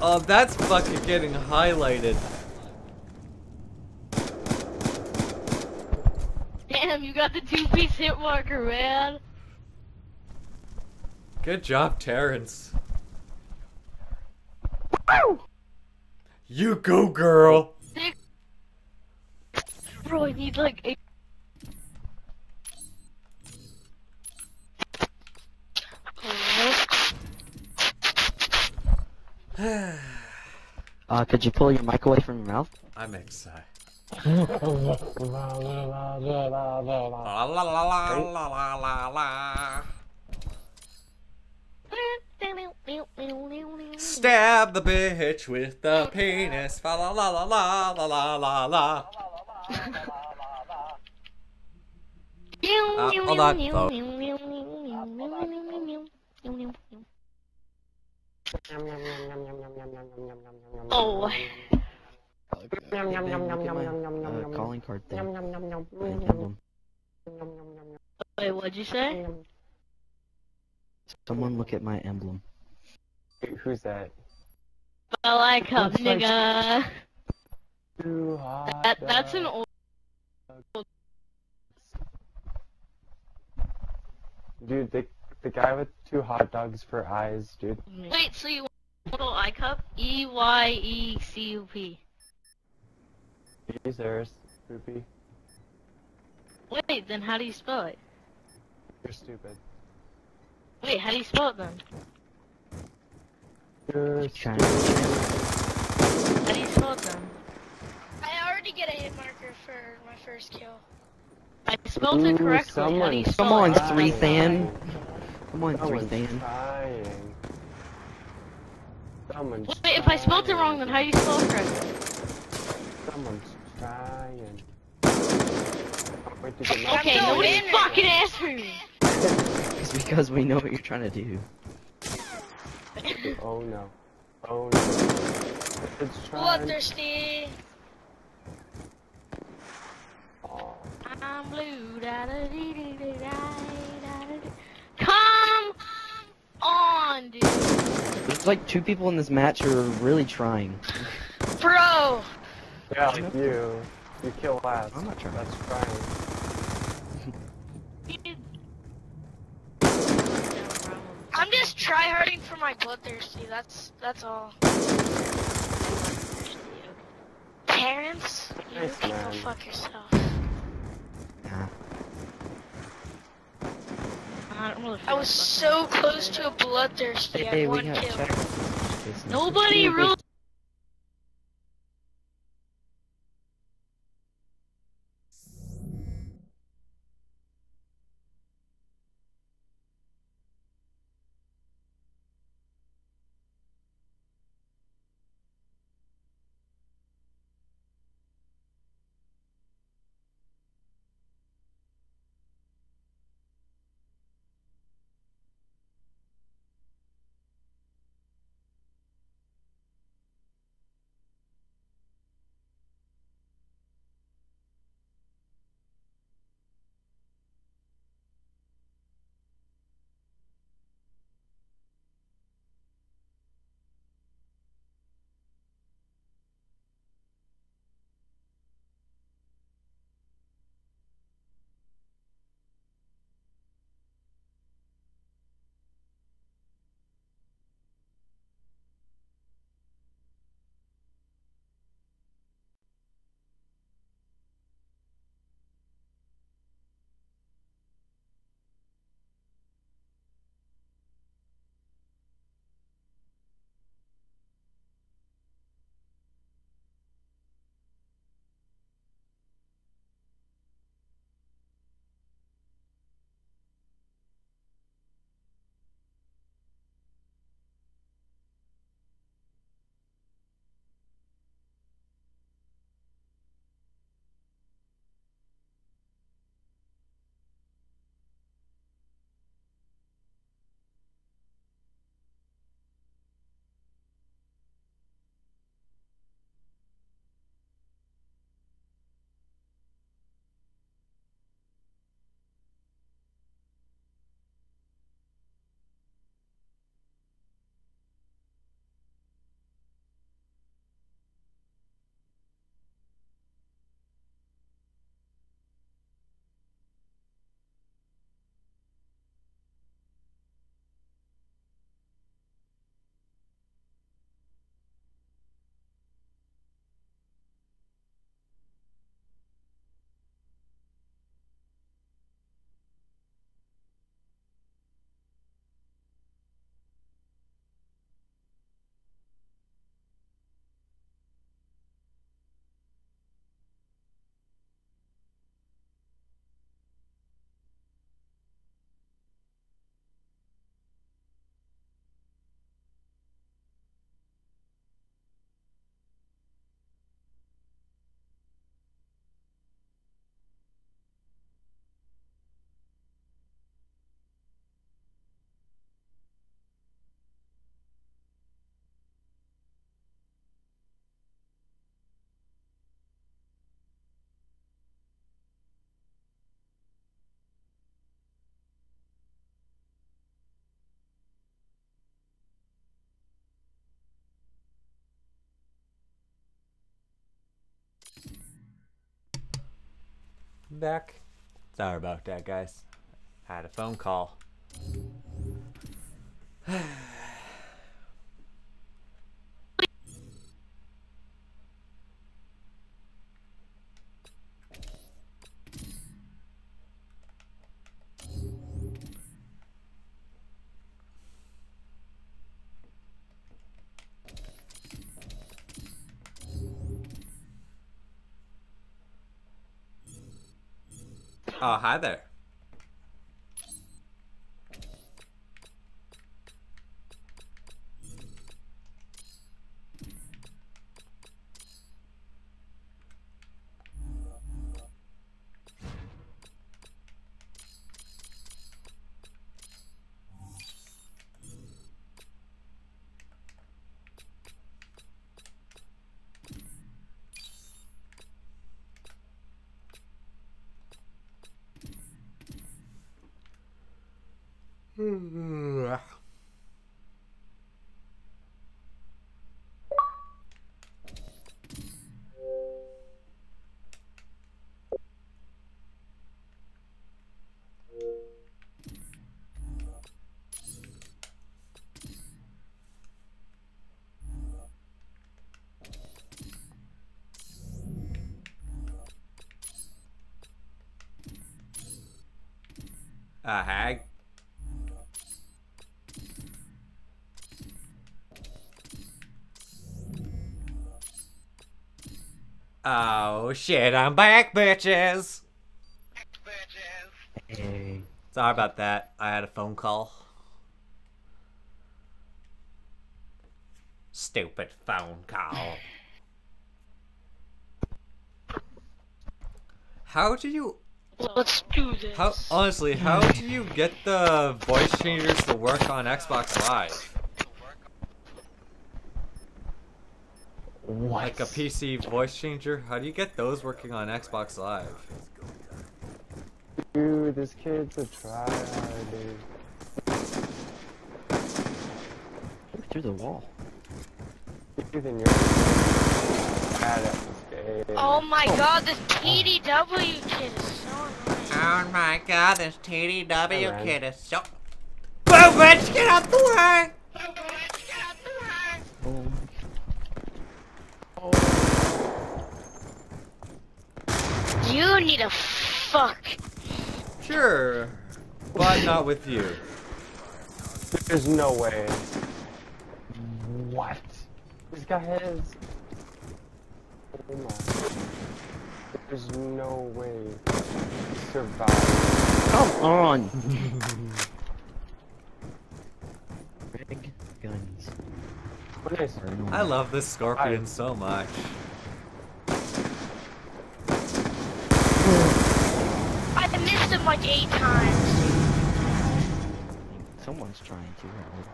Oh, that's fucking getting highlighted. Damn, you got the two-piece hit marker, man. Good job, Terrence. You go, girl. Bro, I need like eight. *sighs* Uh, could you pull your mic away from your mouth? I'm excited. la La la la la la la la. Stab the bitch with the penis. Fa la la la la la la la la. Uh, hold on. Oh. Oh. Uh, calling card thing. My emblem. Wait, what'd you say? Someone look at my emblem. Who's that? I like up, Looks like- nigga. Too hot. That, that's an old. Dude, the the guy with two hot dogs for eyes, dude. Wait, so you want little I cup? E Y E C U P. He's theirs, poopy. Wait, then how do you spell it? You're stupid. Wait, how do you spell it then? You're Trying How do you spell it then? I already get a hit marker for my first kill. I spelled it Ooh, correctly. How do you someone- spell Come on, it? three fan. Come on, three Someone's fan. trying. Someone's Wait, if I spelled it wrong, then how do you spell it correctly? Someone's trying. Wait to get my- Okay, nobody fucking answered me. *laughs* It's because we know what you're trying to do. Oh no. Oh no. It's trying. Bloodthirsty. Aw. I'm blue. Da da dee dee dee da da da dee. Come on, dude. There's like two people in this match who are really trying. Bro. Yeah, like you. You kill last. I'm not trying. That's trying. *laughs* I'm just tryharding for my bloodthirsty. That's that's all. Parents, you Nice can go fuck yourself. Nah. I really I was so close to a bloodthirsty. I Hey, had we one kill. check. Nobody really. Back. Sorry about that, guys. Had a phone call. There. A hag. Oh shit, I'm back, bitches! Hey. Sorry about that. I had a phone call. Stupid phone call. How do you Let's do this. How honestly, how do you get the voice changers to work on Xbox Live? Like a PC voice changer? How do you get those working on Xbox Live? Dude, this kid's a tryhard, dude. Through the wall. Dude, then you're bad at this game. Oh my god, this TDW kid is so annoying. Oh my god, this TDW Alright. kid is so. Boom, bitch, get out the way! You need a fuck. Sure, but not with you. There's no way. What? This guy has. Oh my. There's no way he survived. Come on! *laughs* Big guns. What is. I love this scorpion so much. I missed him like eight times. Someone's trying to hard.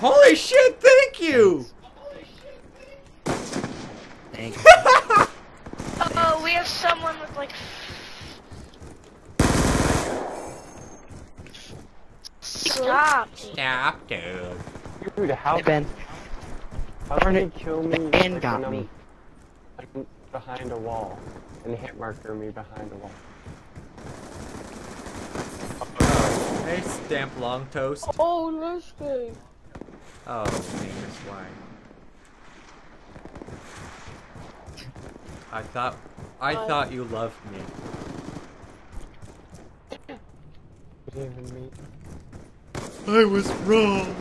Holy shit, thank you! Thank you. *laughs* Oh, we have someone with like. Stop. dude. Stop, dude. Dude, how, Hey Ben. how can he kill me Ben got when I'm- me. I'm behind a wall and hit marker me behind a wall? Hey, Stamp Long Toast. Oh, let's go. Oh, fingers why? I thought, I thought you loved me. What even mean? I was wrong.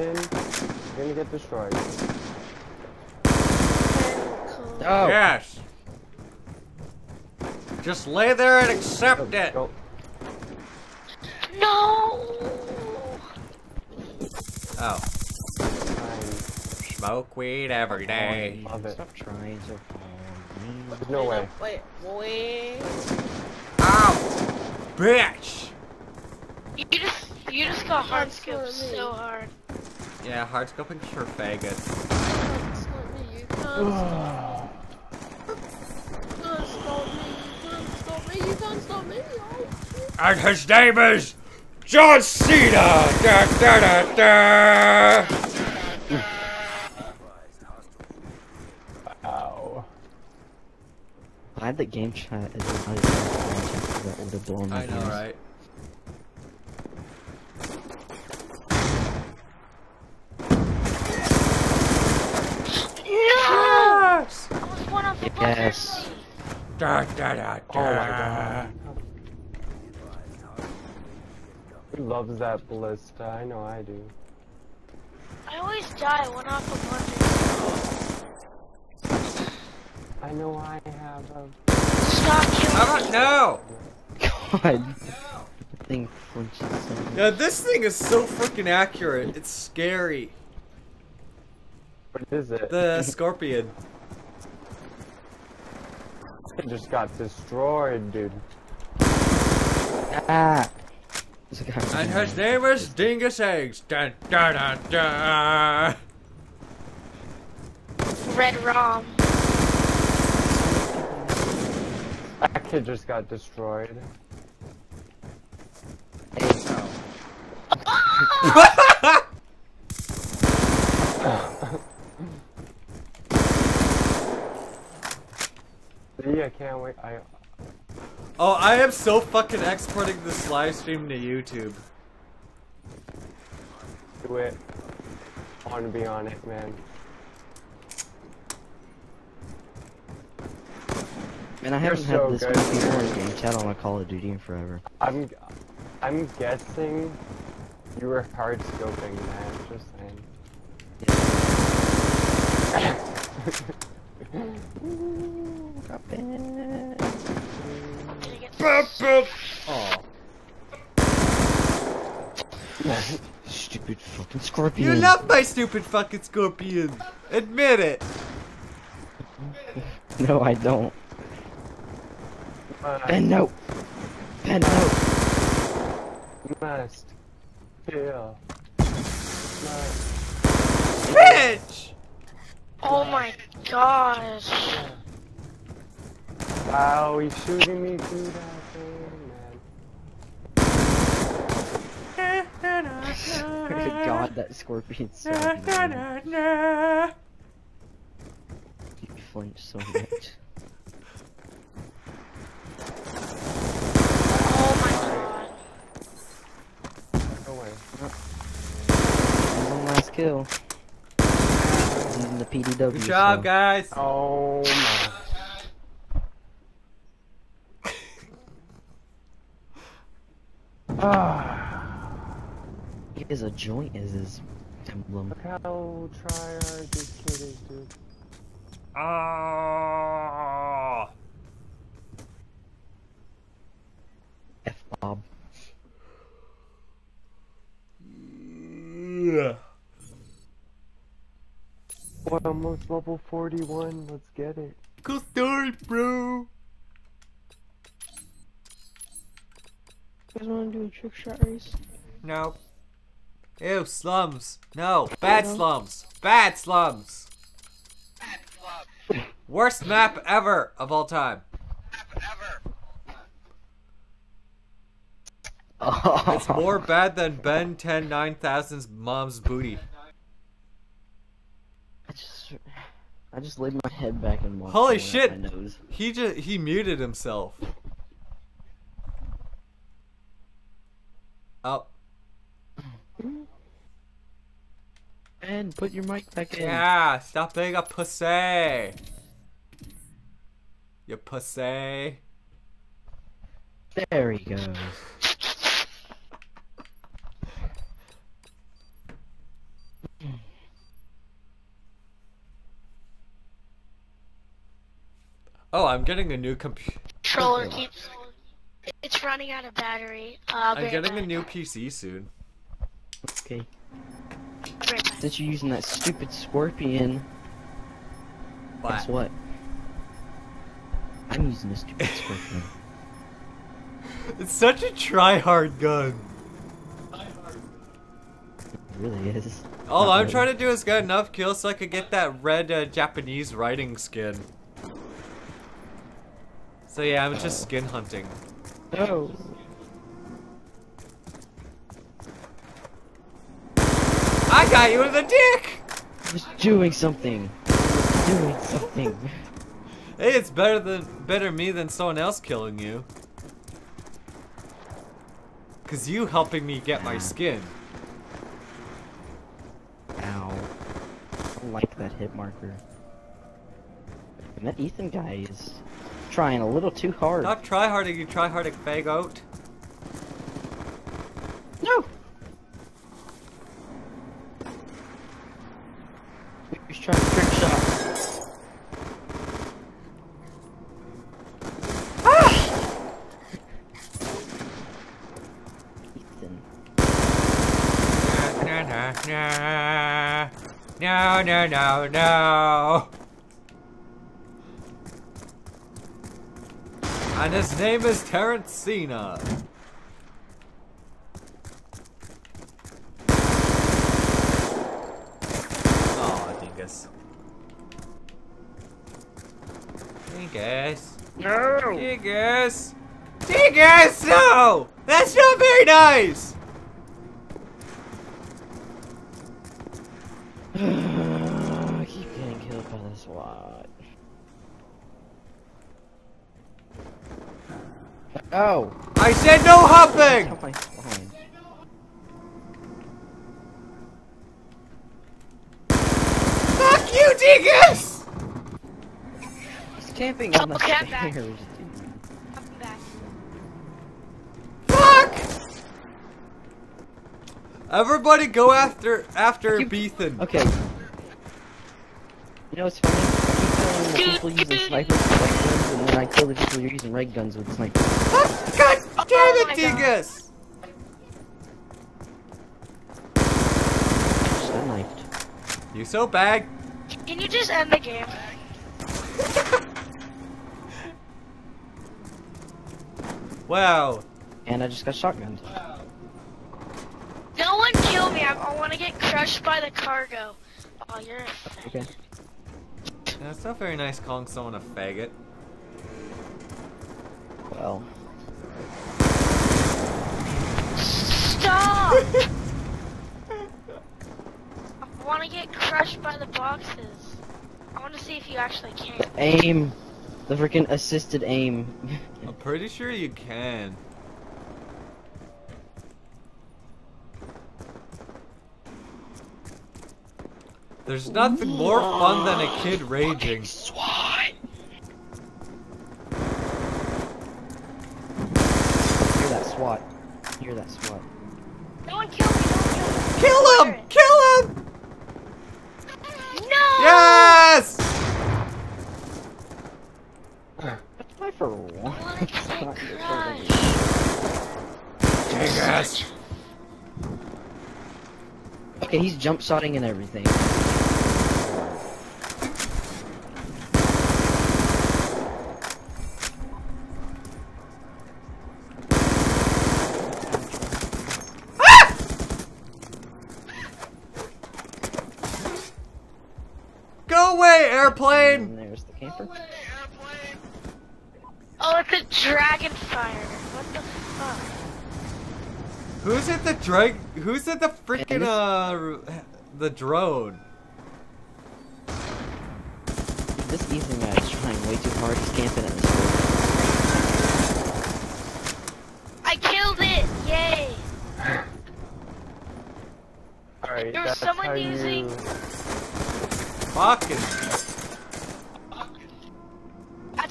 Ethan, you're gonna get destroyed. Oh! Yes. Just lay there and accept it. Go. No. Oh, smoke weed every day. Love it. Stop trying so hard. There's no way. Wait, wait. Ow, bitch. You just, you just got hard That's scope not me. so hard. Yeah, hard scoping for faggots. *sighs* That's not me. You can't stop. can't stop me. You can't stop me. You can't stop me. Shit. And his name is John Cena! Da, da, da, da. Ow. Glad that game chat is not even game chat that would have blown my I know, ears. right? Yes! I was one of the Yes. Da, da, da, Oh my da. god. Who loves that ballista? I know I do. I always die one off of one. I know I have a. Stop killing How about no? God. The thing flinches. Yeah, this thing is so freaking accurate. It's scary. What is it? The scorpion. It just got destroyed, dude. Ah! There's a guy And his name is Dingus Eggs. Dun, dun, dun, dun. Red Rom. That kid just got destroyed. *laughs* See, I can't wait. I Oh, I am so fucking exporting this live stream to YouTube. do it. I want to be on it, man. Man, I You're haven't so had this good. many people in game chat on a Call of Duty in forever. I'm, I'm guessing you were hard scoping, man. Just saying. *laughs* Boop, boop. Stupid fucking scorpion. You love my stupid fucking scorpion. Admit it. No, I don't. Uh, Ben, no! Ben, no! Must kill. Must. Bitch! Oh my gosh. Wow, he's shooting me through that thing, man. *laughs* God, that scorpion's so annoying. na, na. You flinch so much. Oh my god. One last kill. Using the PDW. Good job, so- guys. Oh my. Ah, He has a joint as his emblem. look how tryhard this kid is, dude. Ah! F Bob. What, almost level 41? Let's get it. Cool story, bro. You guys wanna do a trick shot race? No. Ew, slums. No, bad No. slums. Bad slums. Worst map ever of all time. *laughs* It's more bad than Ben 10 9000's mom's booty. I just, I just laid my head back and watched Holy shit! my nose. He just he muted himself. Oh, And put your mic back in. yeah, stop being a pussy. You pussy. There he goes. Oh, I'm getting a new computer. Controller keeps. It's running out of battery. Uh, I'll be I'm right getting a new PC soon. Okay. I'll be right back. Since you're using that stupid scorpion, guess what? I'm using a stupid *laughs* scorpion. It's such a try-hard gun. It really is. All Not I'm really. trying to do is get enough kills so I could get that red uh, Japanese riding skin. So yeah, I'm just skin hunting. No. I got you in the dick! I was doing something. Doing something. Hey, it's better than better me than someone else killing you. Cause you helping me get my skin. Ow. I like that hit marker. And that Ethan guy is trying a little too hard. Not try harder, you try hard to fag out. No! He's trying to trick shot. Ah! Ethan. Na na na. No, no, no, no. And his name is Terrence Cena. Oh, dingus. Dingus. No! Dingus. Dingus, no! That's not very nice! *sighs* I keep getting killed by the SWAT. Oh! I said no hopping! Help my spawn. Fuck you, Dingus! He's camping on the Okay, I'm back. stairs, dude. I'm back. Fuck! Everybody go after after Beethan. Okay. You know what's funny? I keep killing the people using snipers with light guns, and then I kill the people who are using red guns with snipers. God damn Oh it, my God. Dingus! Just got knifed. You so bad. Can you just end the game? Wow. And I just got shotgunned. No one kill me. I, I want to get crushed by the cargo. Oh, you're. Okay. That's not very nice calling someone a faggot. Well. Stop! *laughs* I want to get crushed by the boxes. I want to see if you actually can. Aim! The freaking assisted aim. *laughs* I'm pretty sure you can. There's nothing more fun than a kid raging. SWAT! Hear that SWAT. Hear that SWAT. No one kill me. No one kill me. Kill him! Kill him! No! Yes! Try for one. I want to get Not your crushed. Dingus! Okay, he's jump shotting and everything. Go away, airplane! And there's the camper. Oh, it's a dragon fire. What the fuck? Who's at the drag? Who's at the freaking uh the drone? This Ethan guy is trying way too hard. He's camping in this I killed it! Yay! Alright, There was that's someone how using- you... Fucking.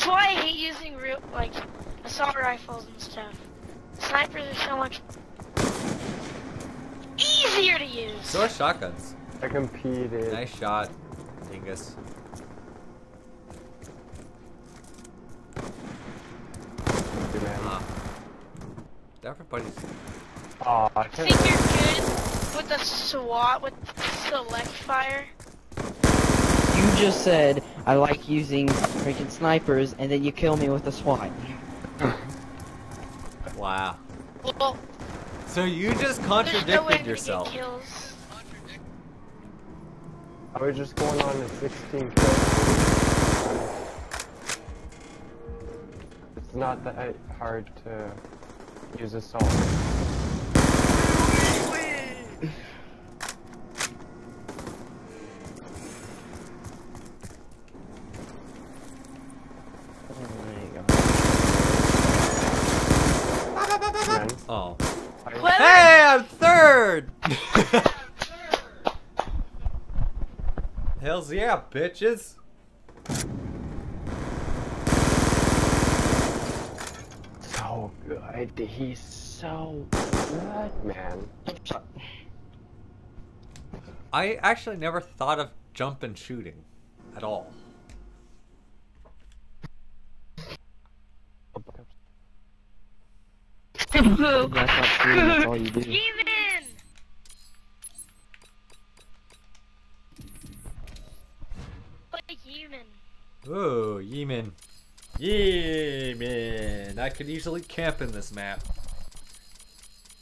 That's why I hate using real, like, assault rifles and stuff. Snipers are so much easier to use. So are shotguns. I competed. Nice shot, Dingus. Good man. Ah. Everybody's. Aw, I I can't... think you're good with the SWAT with select fire. You just said I like using freaking snipers, and then you kill me with a SWAT. *laughs* Wow. Well, So you just there's no way contradicted yourself. get kills. I was just going on a 16 kill. It's not that hard to use assault. Oh. What? Hey, I'm third! Hells yeah, bitches! So good. He's so good, man. I actually never thought of jump and shooting at all. That's not true, that's all you do. Demon! Like human. Ooh, Yeeman. Yeeman. I could easily camp in this map.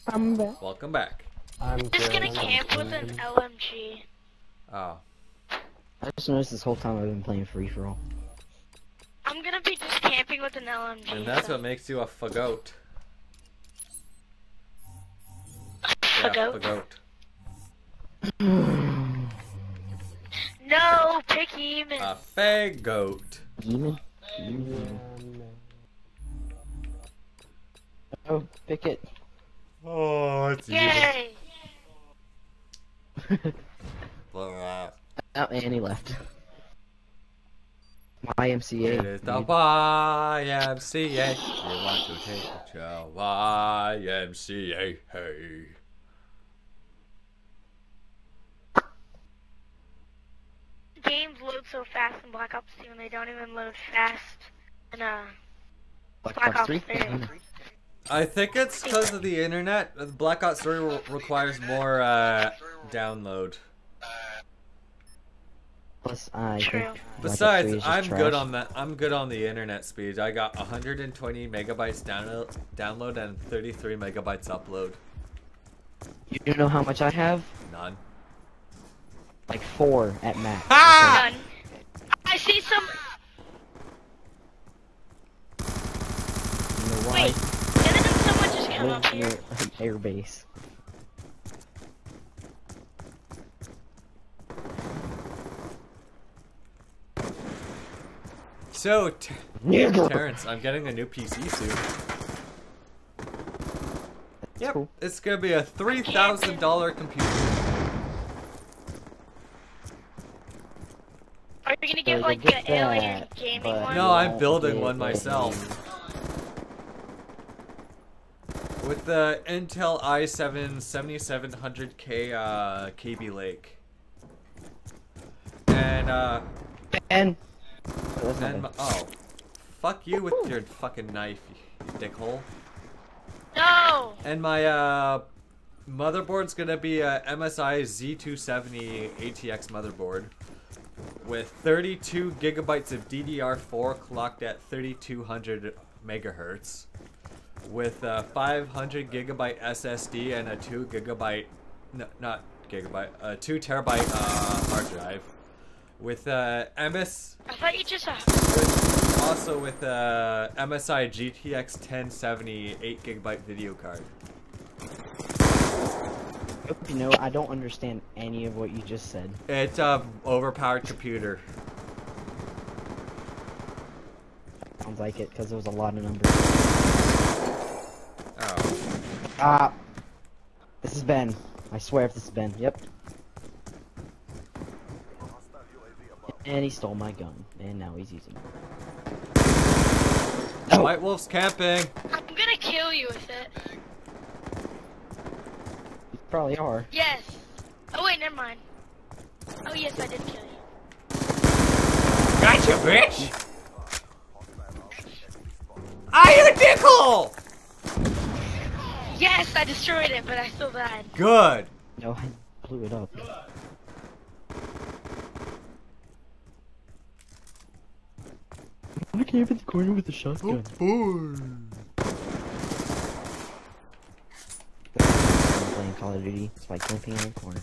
I'm back. Welcome back. I'm Just gonna camp with an LMG. Oh. I just noticed this whole time I've been playing free for all. I'm gonna be just camping with an LMG. And that's so- what makes you a fagoat. Yeah, Fagoat? fagoat. No, pick human. A fagoat. Demon? Oh, pick it. Oh, it's Yay! Blah. *laughs* Oh, and he left. YMCA. It is the YMCA. You want to take it to YMCA. Hey. Games load so fast in Black Ops 2 and they don't even load fast in uh, Black Black Ops Ops 3? 3. I think it's because of the internet. Black Ops 3 re- requires more uh, download. Plus, I think Black Ops 3 Besides, I'm trash. good on the I'm good on the internet speed. I got 120 megabytes download download and 33 megabytes upload. You know how much I have? None. Like four at max. Ah! Done. I see some. You know why? Wait, didn't someone just I come up here? near air *laughs* base. So, T- Terrence, I'm getting a new PC soon. Yep, it's gonna be a three thousand dollar computer. Are you gonna So get like get the alien gaming one? No, I'm building one myself. With the Intel i7 7700K uh, Kaby Lake. And uh And and my, oh, fuck you with your fucking knife, you dickhole. No! And my uh motherboard's gonna be a MSI Z270 ATX motherboard with 32 gigabytes of DDR4 clocked at 3200 megahertz, with a 500 gigabyte SSD and a 2 gigabyte, no, not gigabyte, a 2 terabyte uh, hard drive, with uh, MS I thought you just. Uh, with, also with uh, MSI GTX 1070 8 gigabyte video card. Hope you know, I don't understand any of what you just said. It's a overpowered computer. Sounds like it, because there was a lot of numbers. Oh. Ah! This is Ben. I swear if this is Ben. Yep. And he stole my gun, and now he's using it. White Wolf's camping. I'm gonna kill you with it. You probably are. Yes. Oh wait, never mind. Oh yes, I did kill you. Gotcha, bitch! I Are you dickhole? Yes, I destroyed it, but I still died. Good. No, I blew it up. I came in the corner with a shotgun. I'm playing Call of Duty, it's like camping in the corner.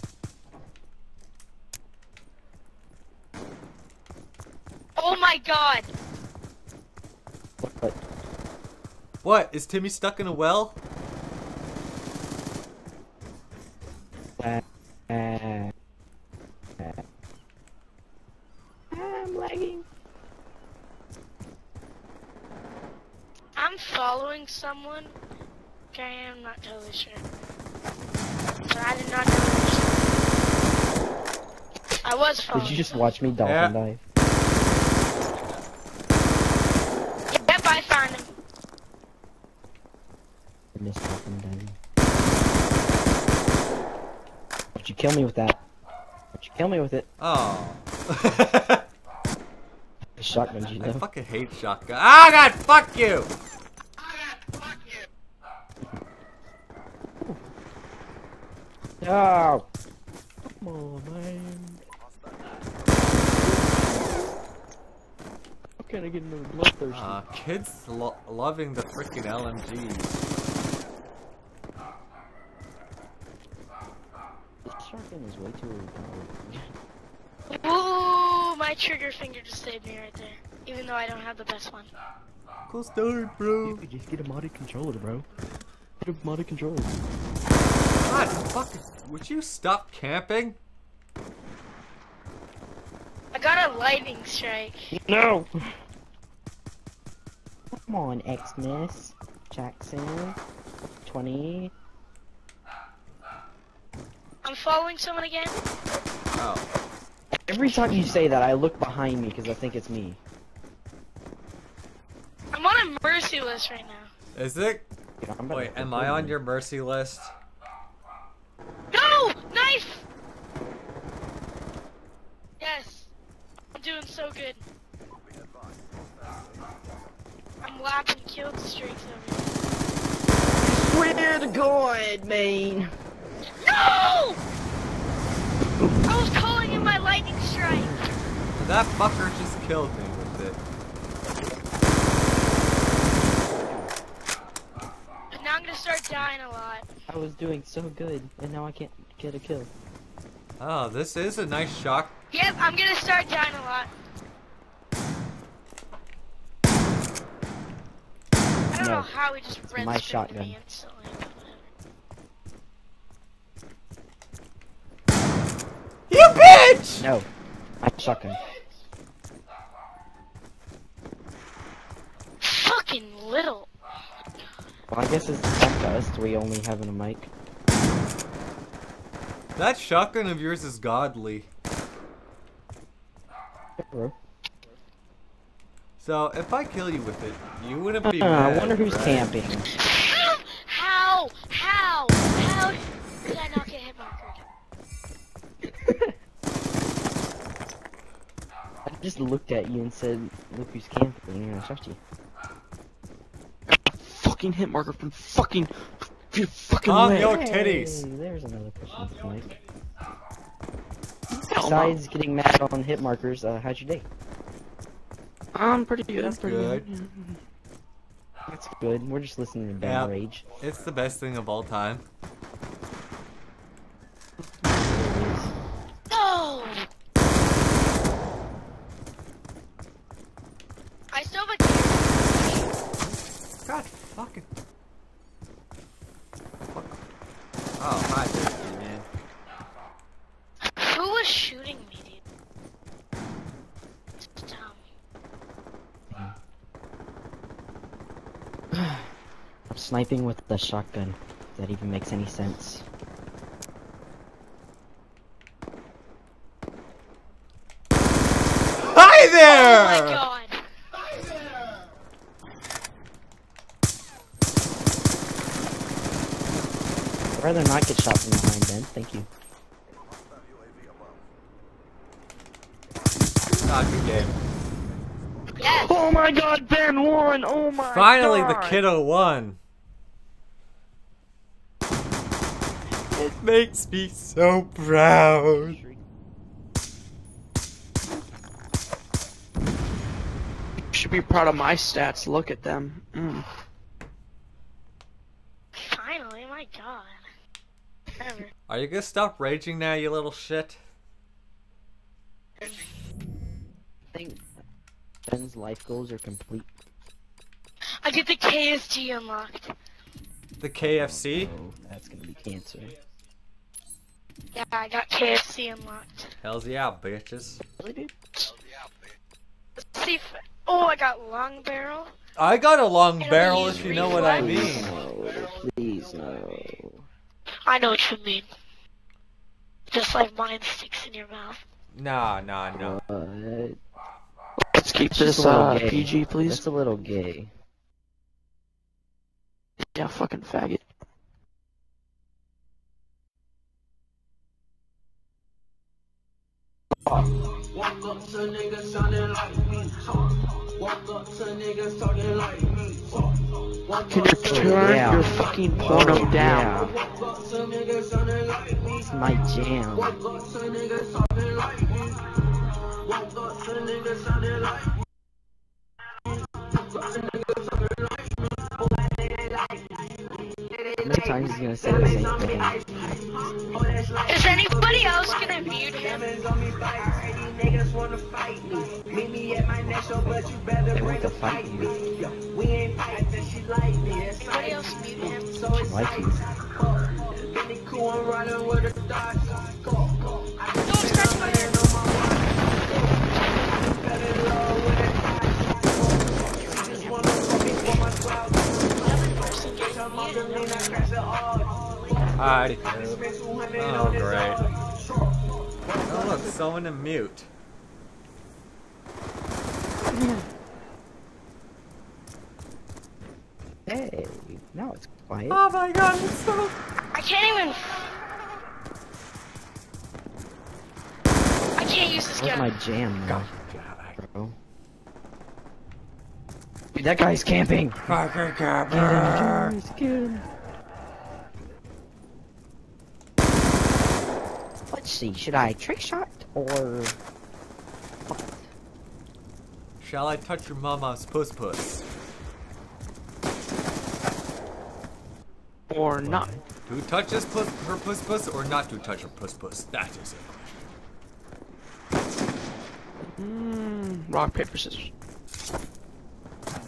Oh my god! What? What? Is Timmy stuck in a well? Uh, uh, uh. I'm lagging. I'm following someone. Okay, I'm not totally sure. But I did not know. I I was following. Did you just watch me dolphin Yeah. dive? Yep, I found him. I missed dolphin diving. Why'd you kill me with that? Why'd you kill me with it? Oh. *laughs* The shotgun, you I fucking hate shotgun. Ah, God, fuck you! Oh! Come on, man. How can I get another bloodthirsty? Uh, kids lo loving the freaking LMGs. This shotgun is way too overpowered. *laughs* Ooh, my trigger finger just saved me right there. Even though I don't have the best one. Cool story, bro. You could just get a modded controller, bro. Get a modded controller. God, fucking. Would you stop camping? I got a lightning strike. No! Come on, Xmas. Jackson. 20. I'm following someone again. Oh. Every time you say that, I look behind me because I think it's me. I'm on a mercy list right now. Is it? You know, I'm about Wait, am I on your mercy list? No! Knife! Yes. I'm doing so good. I'm lapping kill streaks over here. Swear to God, man! No! I was calling in my lightning strike. That fucker just killed me with it. But now I'm gonna start dying a lot. I was doing so good, and now I can't get a kill. Oh, this is a nice shock. Yep, I'm gonna start dying a lot. Don't know how we just it's red my shotgun. me instantly. You bitch! No. My shotgun. Fucking little. Well, I guess it's up to us. We only having a mic. That shotgun of yours is godly. Bro. So, if I kill you with it, you wouldn't be Uh, I wonder who's right? camping. How? How? How How did I not get hit markered? *laughs* I just looked at you and said, look who's camping, and I shot you. Fucking hit marker from fucking your fucking Calm leg. your titties. Hey, there's another person with the mic. Hell. Besides getting mad on hit markers, uh, how's your day? I'm pretty good. That's I'm pretty good. good. That's good. We're just listening to Ben Yeah. Rage. It's the best thing of all time. No! I still have a God fucking. Fuck. Oh, hi, Dusty, man. Who was shooting me, dude? It's dumb. I'm sniping with the shotgun. If that even makes any sense. Hi there! Oh my god. I'd rather not get shot from behind, Ben. Thank you. Ah, good game. Yes. Oh my god, Ben won! Oh my Finally, god! the kiddo won. It makes me so proud. should be proud of my stats. Look at them. Mm. Finally, my god. Ever. Are you gonna stop raging now, you little shit? I think Ben's life goals are complete. I get the KSG unlocked. The KFC? Oh, that's gonna be cancer. Yeah, I got KFC unlocked. Hells yeah, bitches. Really, dude? Let's see if. Oh, I got long barrel. I got a long It'll barrel if you know what I mean. No, please no. I know what you mean. Just like mine sticks in your mouth. Nah, nah, no. What? Let's keep It's just this a uh. PG, please. That's a little gay. Yeah, fucking faggot. Walk up to niggas sounding like me. Walk up to niggas talking like me. Can you turn Yeah. your fucking porno Oh, down? yeah. Walk up to niggas sounding like me. It's my jam. Walk up to niggas talking like me. Walk up to niggas sounding like me. How many times is he gonna say the same thing? Is anybody else gonna mute him? Niggas wanna fight me. Meet me at my next show, but you better They bring want to a fight me. We ain't fighting, she like me. Anybody else mute him? so it's Like you. Benny cool, I'm riding with a Dodge. Go, go. I can Don't spend scratch a my hundred ear. Alrighty. Spend 200 Oh, on this great. Oh, look, someone in mute. Hey, now it's quiet. Oh my god, it's so. I can't even. I can't use this Where's gun. my jam now, bro? Dude, that guy's camping. Fucking Get him, guys, get him. Let's see, should I trick shot or Shall I touch your mama's puss puss? Or not. To touch his puss, her puss puss or not to touch her puss puss? That is it. Mm, rock, paper, scissors.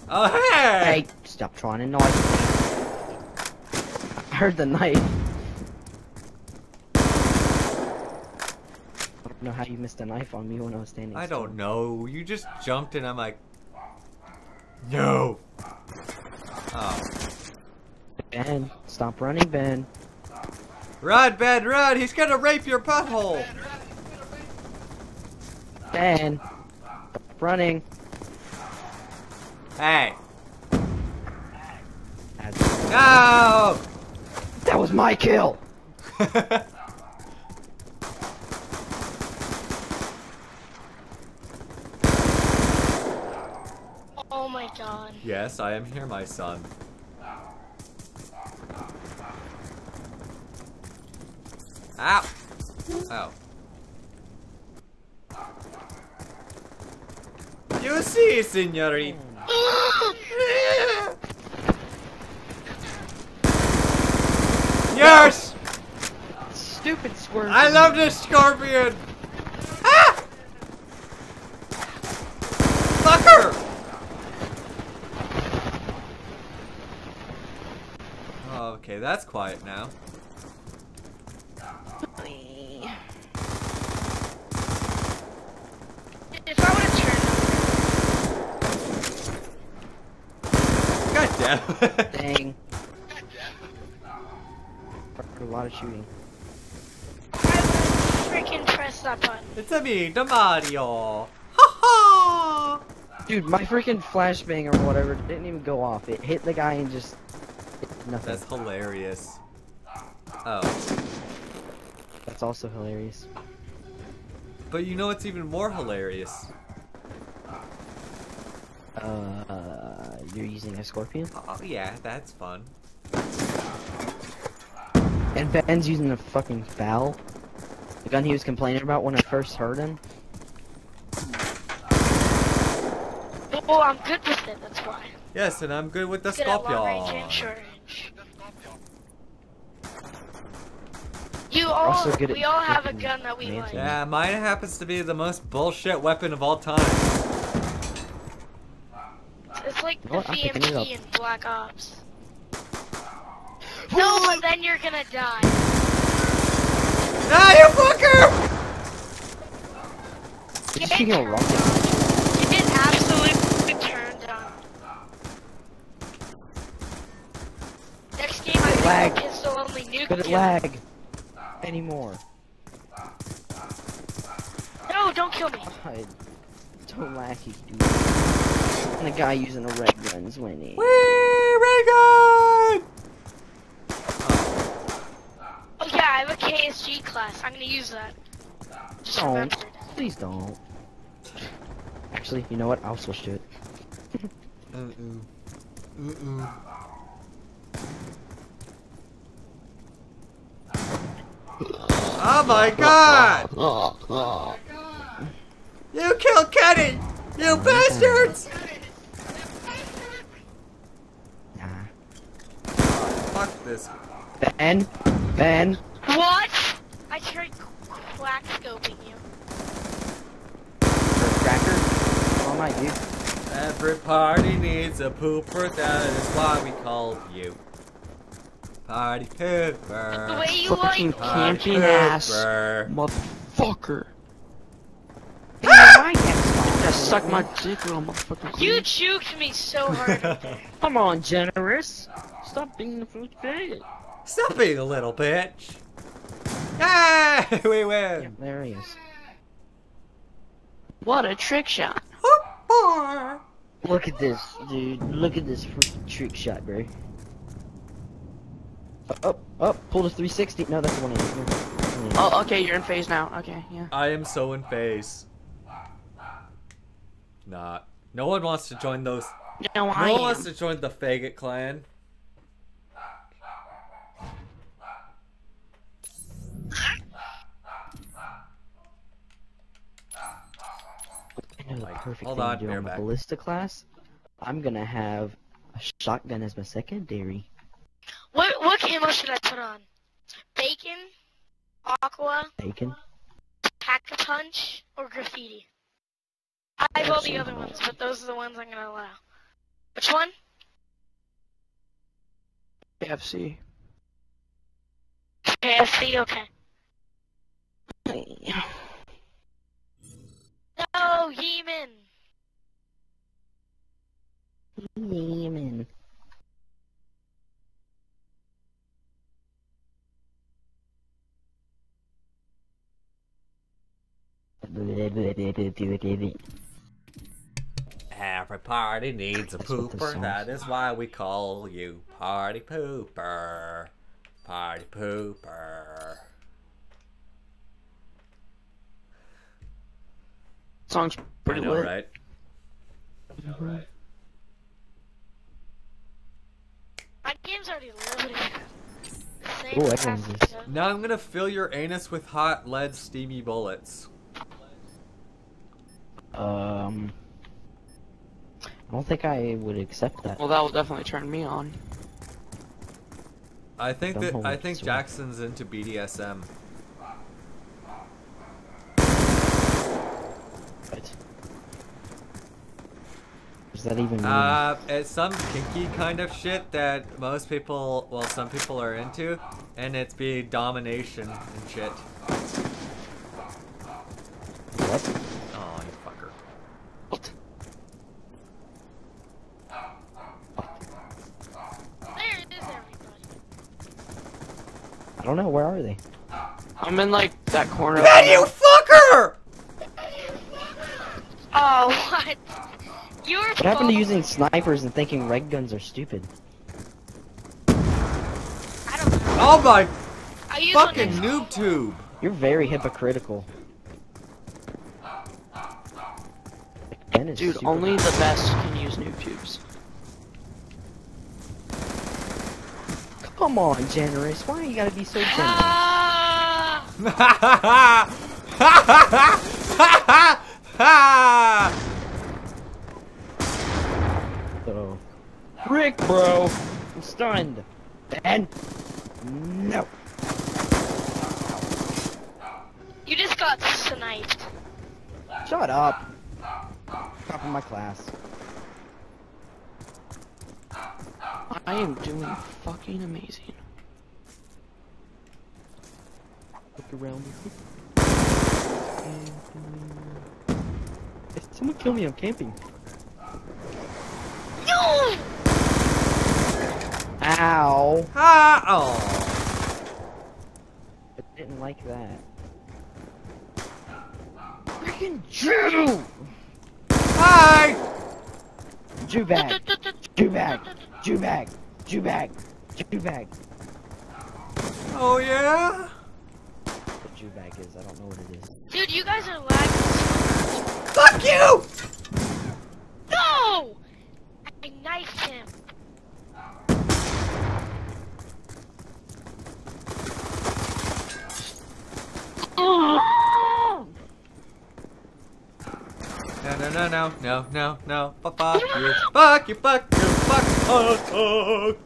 Oh, hey! Hey, stop trying to knife. I heard the knife. I don't know how you missed a knife on me when I was standing I don't know. You just jumped and I'm like, no. Oh. Ben, stop running, Ben. Run, Ben, run! He's gonna rape your butthole! Ben, stop running. Hey. No! That was my kill. *laughs* Oh my god. yes, I am here, my son. Ow! Ow. You see, senorita. *laughs* Yes! Stupid squirt. I love this scorpion! Ah! Fucker! Okay, that's quiet now. If I would have turned God damn it. *laughs* Dang. A lot of shooting. I freaking press that button. It's a me, the Mario. Ha ha! Dude, my freaking flashbang or whatever didn't even go off. It hit the guy and just it- nothing. That's hilarious. Oh. That's also hilarious. But you know what's even more hilarious? Uh, you're using a scorpion, Oh yeah, that's fun. and Ben's using a fucking foul. The gun he was complaining about when I first heard him. Oh, I'm good with it, that's why. Yes, and I'm good with the Good at scorpion. And short range. You also good we all have a gun that we like. Yeah, mine happens to be the most bullshit weapon of all time. It's like You the know what? I'm picking it up. VMT in Black Ops. No, but then you're gonna die. Ah, you fucker! Did you shoot a rocket? You get absolutely turned on. Next game I Lag. think pistol only nuke But it you. lag anymore. No, don't kill me. *laughs* I don't laugh, you dude. And the guy using a red gun's winning. Whee! Ray gun! Oh yeah, I have a KSG class. I'm gonna use that. Just Don't. remembered. Please don't. Actually, you know what? I'll switch to it. Uh-uh. Uh-uh. Oh my god! You killed Kenny! You bastards! Fuck this. Ben, Ben. What? I tried quack scoping you. Cracker. Oh my dude. Every party needs a pooper, that is why we called you. Party pooper. The way you Fucking like Party camping ass motherfucker. I Just *laughs* suck my dick, little motherfucker. You juked me so hard. *laughs* Come on, generous. Stop being the fruit bag. Stop being a little bitch. Yay! *laughs* We win. There he is. What a trick shot. Look at this, dude. Look at this freaking trick shot, bro. Up, up, up. Pull the 360. No, that's the one. I Oh, okay, you're in FaZe now. Okay, yeah. I am so in FaZe. Not. No one wants to join those. No, No I one wants to join the faggot clan. I know the Like, perfect hold thing on, to do bear on my back. ballista class. I'm gonna have a shotgun as my secondary. What what camo should I put on? Bacon, aqua, Bacon. pack a punch, or graffiti? I have all the other ones, but those are the ones I'm gonna allow. Which one? KFC. KFC. Okay. No, Yeeman. Yemen. Every party needs a That's pooper. That is why we call you Party Pooper. Party Pooper. Song's pretty I know, lit. right? My game's already loaded. Same Ooh, as everyone's last Now I'm gonna fill your anus with hot lead steamy bullets. Um, I don't think I would accept that. Well, that will definitely turn me on. I think Don't that I think this. Jackson's into BDSM. What? Does that even mean? Uh, it's some kinky kind of shit that most people, well, some people are into, and it's be domination and shit. what? Oh, you fucker. What? There it is, everybody. I don't know. Where are they? I'm in like that corner. Man, you fucker! Oh, what? You're What happened to using snipers and thinking red guns are stupid? I don't know. Oh my I fucking noob tube! You're very hypocritical. Ben is Dude, super- only the best can use noob tubes. Come on, generous. Why you gotta be so generous? *laughs* So, Rick, bro. I'm stunned. Ben. No. You just got sniped. Shut up. Top of my class. I am doing fucking amazing. Look around me. If someone kill me, I'm camping. No! Ow. Ah, oh. I didn't like that. fucking Jew! Hi! Jew bag! Jew bag! Jew bag! Jew bag! Jew bag! Oh yeah? What Jew bag is, I don't know what it is. Dude, you guys are lagging. Fuck you! No! I knifed him. No, no, no, no, no, no, no. Fuck, fuck you. Fuck you, fuck you, fuck. Oh, oh.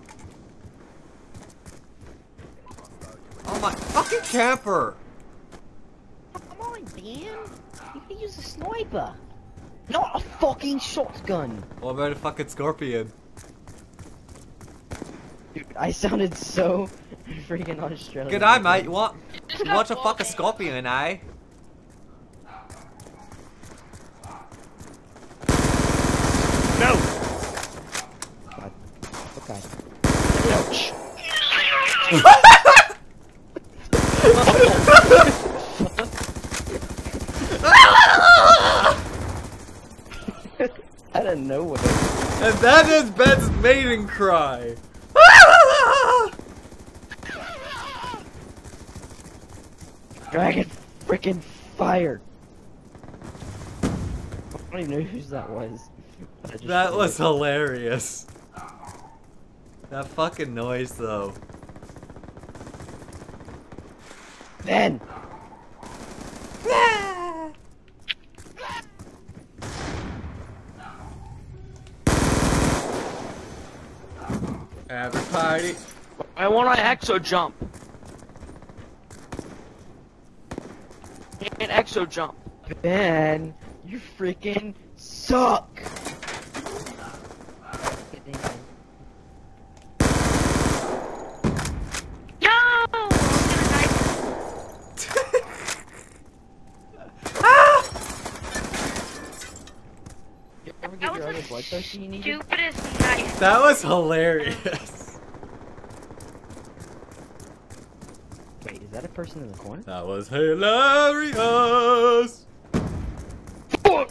oh my fucking camper! Come on, Dan! You can use a sniper! Not a fucking shotgun! What about a fucking scorpion? Dude, I sounded so *laughs* freaking Australian. Good eye, mate. You want, you want to fuck a scorpion, eh? No! God. Okay. Ouch. Out of nowhere. And that is Ben's mating cry. Dragon freaking fire! I don't even know whose that was. but I just That was it. hilarious. That fucking noise, though. Ben! Every party. I want to exo jump. An exo jump. Ben! You freaking suck! No! You ever get your other blood potion you needed? Stupidest knife. That was hilarious. Wait, is that a person in the corner? That was hilarious. Oh,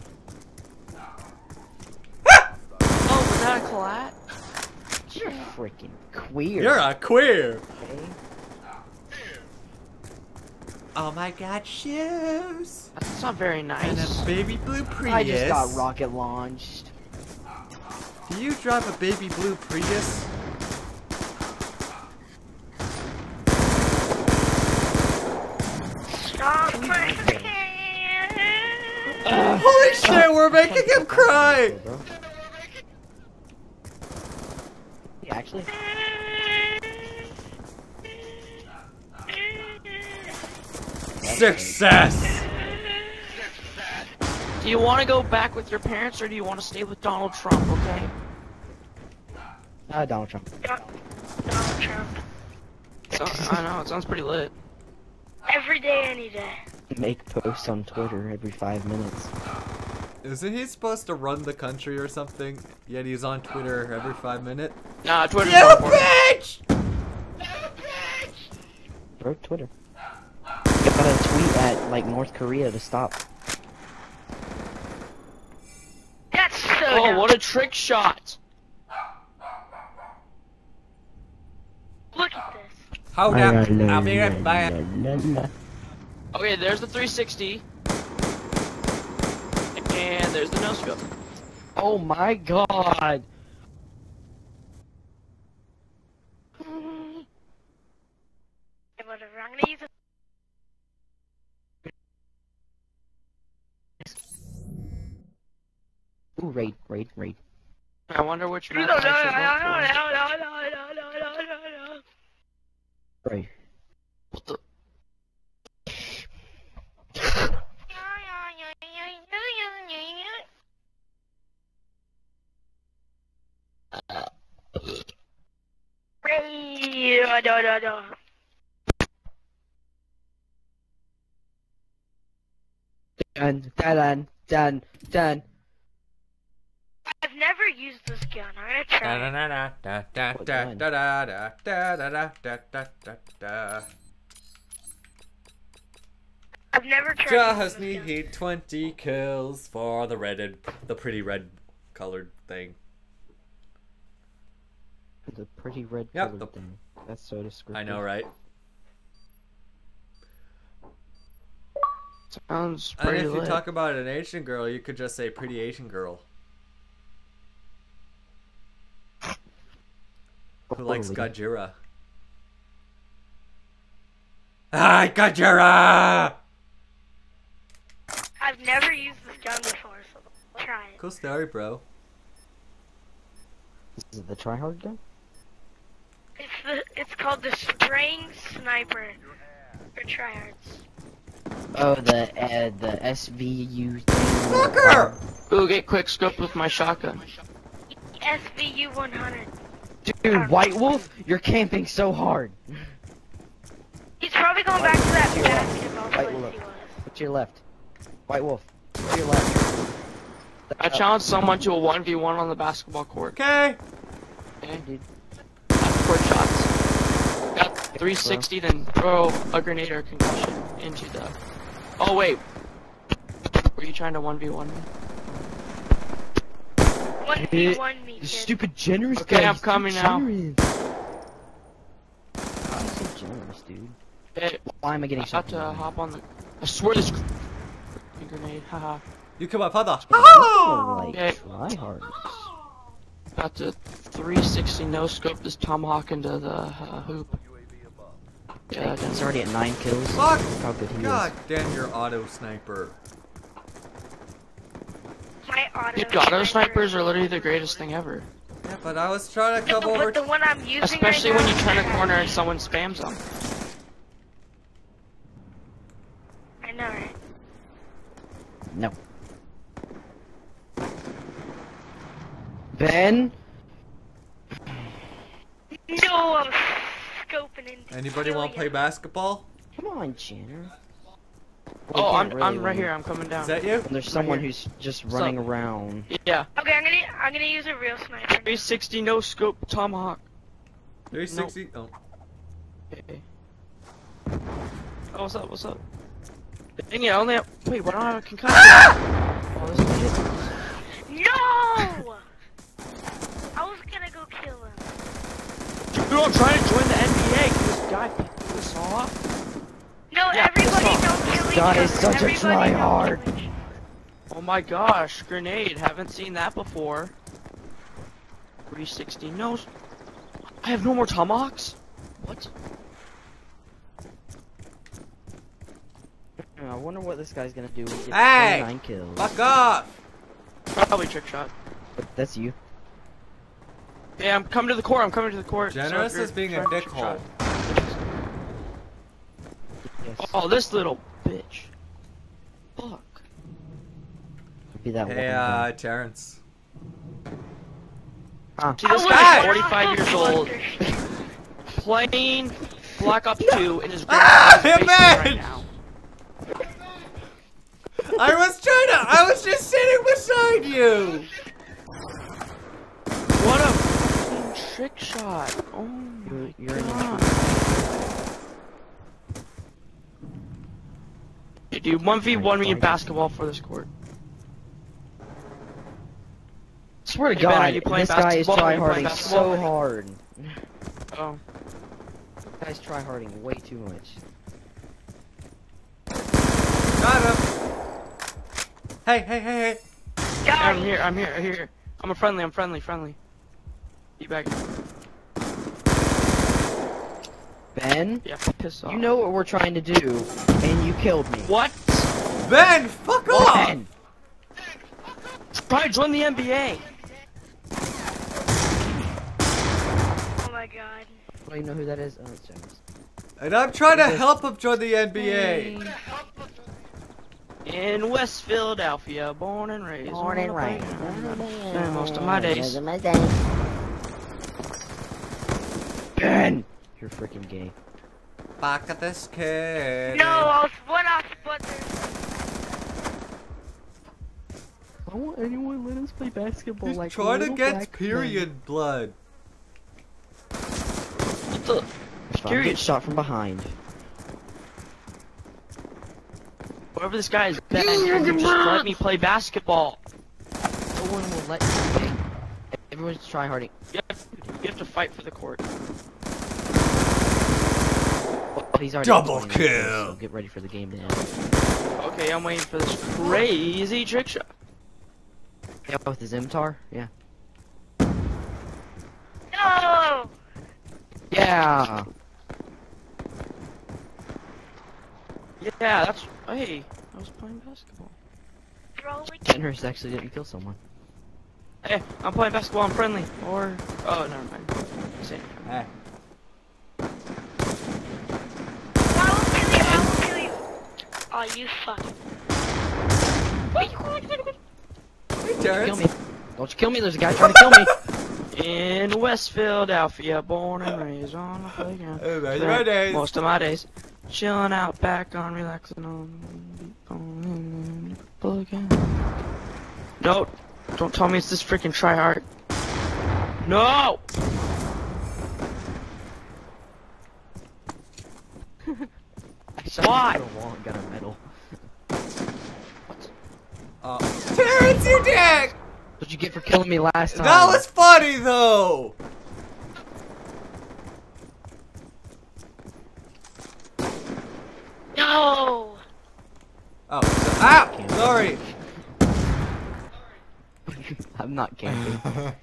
was that a collat? You're freaking queer. You're a queer. okay? Oh my god, shoes. That's not very nice. And nice. a baby blue Prius. I just got rocket launched. Do you drive a baby blue Prius? Stop Holy shit, we're making him cry! Yeah, actually. Success! Do you want to go back with your parents or do you want to stay with Donald Trump, okay? Uh, Donald Trump. Donald Trump. So, I know, it sounds pretty lit. Every day, any day. Make posts on Twitter every five minutes. Isn't he supposed to run the country or something? Yet he's on Twitter every five minutes. Nah, Twitter's You more important. bitch! Bro, Twitter. You gotta tweet at, like, North Korea to stop. That's so Oh, dumb. what a trick shot! Look at this. Hold up, I'll be right back. Okay, there's the 360. And there's the no scope. Oh my god! Whatever, I'm gonna use it. Ooh, raid, raid, raid. I wonder which No, no, map no, I should no, look no, for. no, no, no, no, no, no, no. Raid. What the? No, no, no, no. Done, done, done, done. Never used this gun. I'm gonna try. it. I've never tried. Just need 20 kills for the red, the pretty red colored thing. The pretty red Yep, colored the- thing. That's so descriptive. I know, right? Sounds pretty. And if you talk about an Asian girl, you could just say pretty Asian girl. Who likes Totally. Gajira? Hi, Gajira! I've never used this gun before, so I'll try it. Cool story, bro. Is it the tryhard gun? It's the it's called the Spraying Sniper for tryhards. Oh, the uh, the SVU. Fucker! Ooh, get quick scope with my shotgun. SVU 100. Dude, White Wolf, you're camping so hard. He's probably going back to that White basketball White Wolf. he was. What's your left? White Wolf. To your left. I challenged someone to a 1v1 on the basketball court. Okay. Okay. Court shots. Got 360, then throw a grenade or concussion into the. Oh wait. Were you trying to 1v1 me? 1v1 me, kid. stupid generous Okay, guy, I'm coming so now. I'm so generous, dude. Hey, Why am I getting I shot? got to hop on the. I swear this *laughs* grenade. Haha. You come up, father. Oh! like Okay. tryhards. About to 360 no scope this tomahawk into the uh, hoop. Yeah, He's that's already at nine kills. Fuck! How good he God damn your auto sniper. My auto. Dude, auto snipers are literally the greatest thing ever. Yeah, but I was trying to Yeah, come over. but the one I'm using Especially right when you turn a corner and someone spams them. I know, right? No. Ben? No, I'm scoping in. Anybody want to play basketball? Come on, Jenner. Oh, I'm can't I'm right here. I'm coming down. Is that you? There's Right someone here. who's just What's running up? around. Yeah. Okay, I'm gonna I'm gonna use a real sniper. 360 no scope tomahawk. 360. Oh. Okay. Oh, what's up? What's up? Dang it! I only have. Wait, why don't I have a concussion? Ah! Oh, this is. No! I was gonna go kill him. Dude, I'm trying to join the NBA. Can this guy pick this off? No, Yeah, everybody don't kill each guy other. is such a Everybody don't tryhard. kill. Oh my gosh, grenade! Haven't seen that before. 360 no. I have no more tomahawks. What? Hmm, I wonder what this guy's gonna do when he gets Hey! 29 kills. Fuck off! Probably trick shot. But that's you. Yeah, I'm coming to the core, I'm coming to the core. Generous you're is being a trying to trick dickhole. Yes. Oh, this little bitch. Fuck. Be that Hey, one uh, Terrence. Huh. See, this I guy's 45 years old, playing Black Ops 2 in his Ah, grandma's basement man! right now. I was trying to. I was just sitting beside you. What a fucking trick shot! Oh my You're, you're god. Dude, 1v1 me in basketball for this court. Swear to Hey, God, you this guy is basketball? Are tryharding so hard. Oh. This guy's tryharding way too much. Got him. Hey, hey, hey, hey. Yeah, I'm here, I'm here, I'm here. I'm a friendly, I'm friendly, friendly. Get back. Ben, Yeah, piss off. you know what we're trying to do, and you killed me. What? Ben, fuck off. Ben! Try to join the NBA! Oh my god. I don't know who that is. Oh, it's Jones. And I'm trying to help him join the NBA. In West Philadelphia, born and raised. Born and raised. wanna raised. play- Spend most of my days. Ben! You're freaking gay. Back at this kid. No, I was one off Sputter. I want anyone let us play basketball He's like trying to little get black period blood. What the? men. Trying to Period. get shot from behind. Whoever this guy is, Ben, can you just let me play basketball. No one will let you. Okay. Everyone's tryharding. You have, you have to fight for the court. Well, he's already Double playing this, kill. So get ready for the game to end. Okay, I'm waiting for this crazy trick shot. Yeah, with the Zimtar. Yeah. No! Yeah. Yeah, that's. Hey, I was playing basketball. Bro, Generous actually didn't kill someone. Hey, I'm playing basketball. I'm friendly. Or oh, never mind. Same. Hey. I will kill you, I will kill you. Oh, you fuck. Hey, Terrence. Kill me. Don't you kill me, there's a guy trying to kill me. *laughs* In West Philadelphia, born and raised on a playground. Hey, Spent my days. Most of my days chilling out back on relaxing on. on again. No, don't tell me it's this freaking try hard. No. *laughs* I shot Why? him through the wall and got a medal. What? Uh, Terrence, you dick! What'd you get for killing me last time? That was funny though. No! Oh, so, ow! Sorry. *laughs* I'm not camping. *laughs*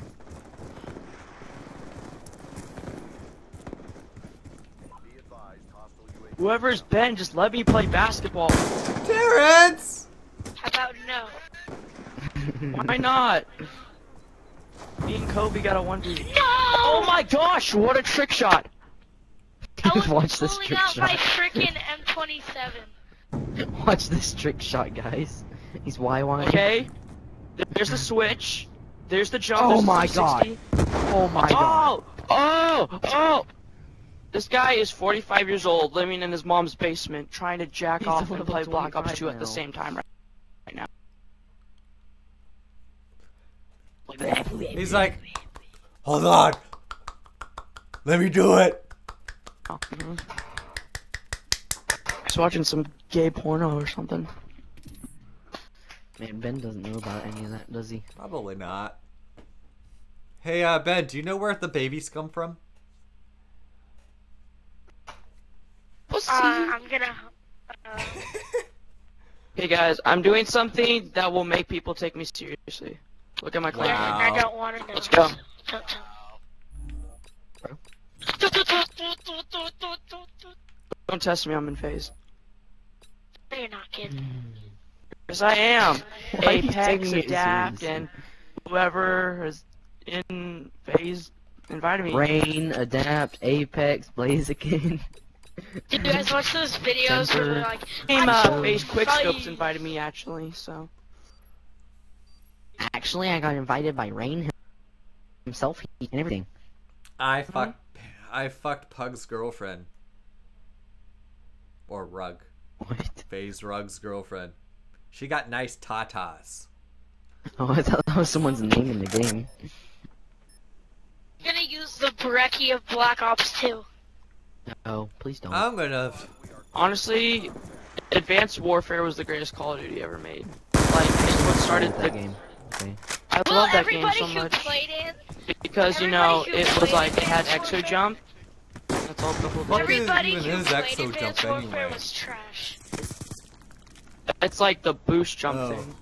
Whoever's Ben, just let me play basketball. Terrence! How about no? Why not? Me and Kobe got a one v. No! Oh my gosh! What a trick shot! *laughs* *laughs* Watch this Pulling trick out my shot. freaking *laughs* M27. Watch this trick shot, guys. He's YY. Okay. There's the switch. There's the jump. Oh my 360. Oh my oh! god. Oh! Oh! Oh! This guy is 45 years old, living in his mom's basement, trying to jack He's off and play Black Ops 25 2 at the same time right, right He's like, hold on. Let me do it. Oh, mhm. He's watching some gay porno or something. Man, Ben doesn't know about any of that, does he? Probably not. Hey, uh, Ben, do you know where the babies come from? Uh, I'm gonna. Uh, *laughs* Hey guys, I'm doing something that will make people take me seriously. Look at my class. I don't want to know. Let's go. Don't test me, I'm in FaZe. me. You're not kidding. Yes, I am. *laughs* Why are you Apex, Adapt, and whoever is in FaZe invited me. Rain, Adapt, Apex, Blaziken. Did you guys watch those *laughs* videos where they're like, Team I'm uh, so FaZe Quickscopes excited. invited me actually, so. Actually, I got invited by Rain himself and everything. I mm-hmm. fucked. I fucked Pug's girlfriend. Or Rug. What? FaZe Rug's girlfriend. She got nice tatas. *laughs* Oh, I thought that was someone's name in the game. I'm gonna use the brekkie of Black Ops 2. No, please don't. I'm gonna. Honestly, Advanced Warfare was the greatest Call of Duty ever made. Like, it's what started the game. Okay. I Well, love that game so much because you know it was like it had Advanced exo jump. That's all the whole What is everybody even who his played exo jump anyway? was trash. It's like the boost jump Oh. thing.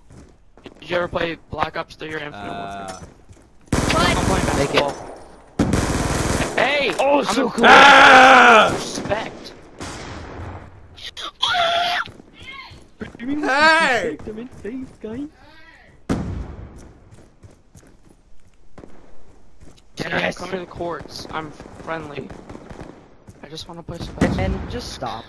Did you ever play Black Ops 3 or Infinite Uh, Warfare? I'm playing Make it. basketball. Hey! Oh, I'm so a- cool. Ah! Respect. *laughs* Hey! I'm in FaZe, guys. I'm coming to the courts. I'm friendly. I just want to play some basketball. And just stop.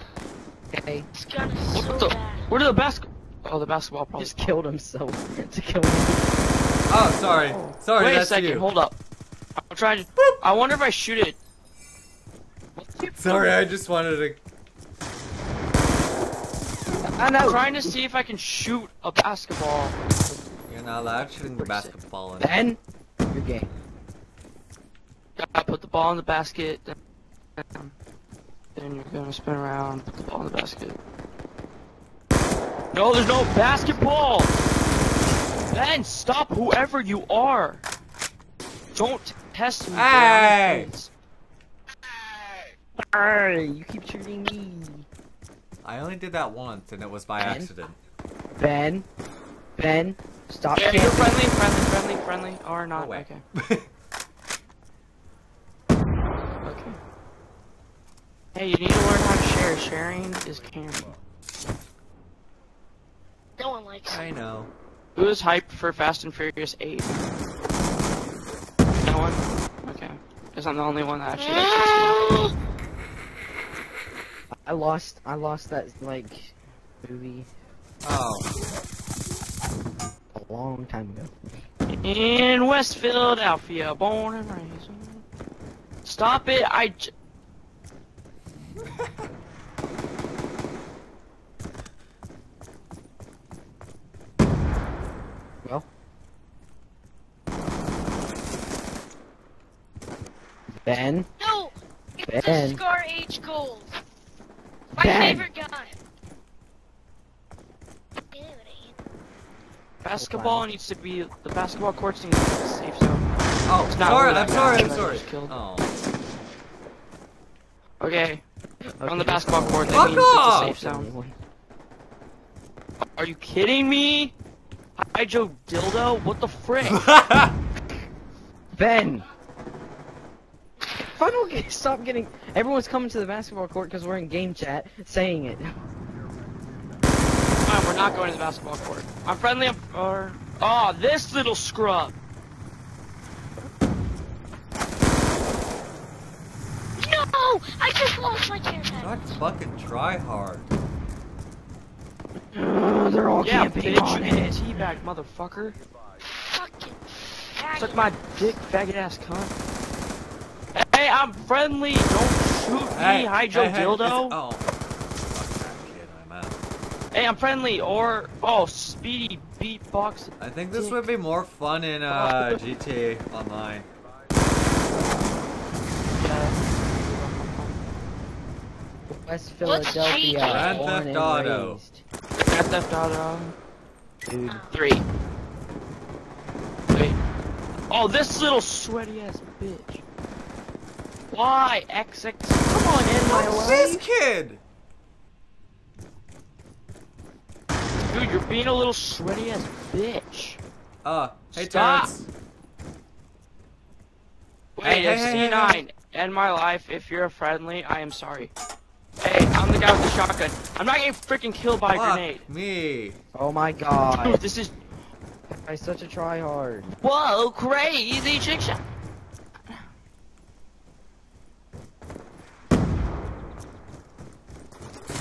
Okay. This gun is What so the? bad. Where did the basketball? Oh, the basketball probably. Just killed himself *laughs* to kill me. oh, sorry. Oh. Sorry, Wait a second. you. Hold up. I'm trying to. I wonder if I shoot it. Sorry, I just wanted to. I I'm trying to see if I can shoot a basketball. You're not allowed shooting the basketball in. Ben, you're gay. I put the ball in the basket. Then, then you're gonna spin around, put the ball in the basket. No, there's no basketball! Ben, stop whoever you are! Don't test me. Hey! Hey, you keep shooting me. I only did that once, and it was by Ben? accident. Ben, Ben, stop Yeah, you're friendly, friendly, friendly, friendly, or not, way. okay. okay. *laughs* Hey, you need to learn how to share. Sharing is caring. No one likes I know. Who is hyped for Fast and Furious 8? No one? Okay. Because I'm the only one that actually likes. I lost, I lost that, like, movie Oh. a long time ago. In West Philadelphia, born and raised. Stop it! I. J- Well. Ben, No! It's Ben. the Scar H Gold! My Ben. favorite guy! basketball needs to be. The basketball courts need to be a safe zone. Oh, It's not sorry, I'm sorry, I'm that I sorry. killed. Oh. Okay. On the basketball court, that Fuck means it's a off! safe zone. Are you kidding me? Hi, Joe Dildo? What the frick? *laughs* Ben! If I don't get, stop getting, everyone's coming to the basketball court because we're in game chat saying it. Fine, we're not going to the basketball court. I'm friendly. I'm, or oh, this little scrub. No! I just lost my care pack. Not fucking try hard. *sighs* they're all yeah, camping bitch, on you it. teabag, motherfucker. Fucking Suck my dick, faggot ass cunt. Hey, I'm friendly. Don't shoot me, Hey, hi Joe hey, hey, Dildo. Oh. Fuck that kid, I'm out. Hey, I'm friendly. Or oh, Speedy beatbox. I think this would be more fun in uh, *laughs* GTA Online. West Philadelphia, Grand born Theft and Auto. raised. Grand Theft Auto. Dude, Three. Wait. Oh, this little sweaty ass bitch. Why? XX. Come on in my What's life. this kid? Dude, you're being a little sweaty ass bitch. Uh, hey Stop. Terrence. Wait, Hey, if hey, hey, hey, C9, end my life. If you're a friendly, I am sorry. Hey, I'm the guy with the shotgun. I'm not getting freaking killed by a grenade. me. oh my god. Dude, this is. I such a tryhard. Whoa, crazy chick shot.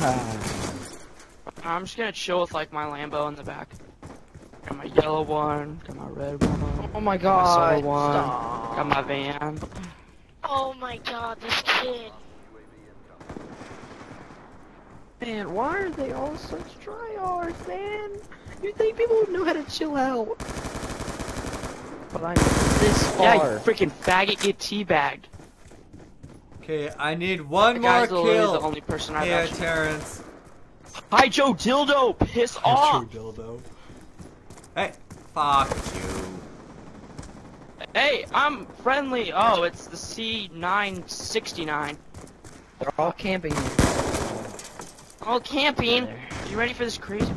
*sighs* I'm just gonna chill with like my Lambo in the back. Got my yellow one, got my red one, oh my got my god. one, Stop. got my van. Oh my god, this kid. Man, why are they all such tryhards, man? You think people would know how to chill out? But I'm this far. Yeah, you freaking faggot, get teabagged. Okay, I need one That more guy's literally kill. the only person I've Here, actually. Terrence. Hi, Joe Dildo, piss off. Joe dildo. Hey, fuck you. Hey, I'm friendly. Oh, it's the C969. They're all camping. Oh, camping. You ready for this crazy?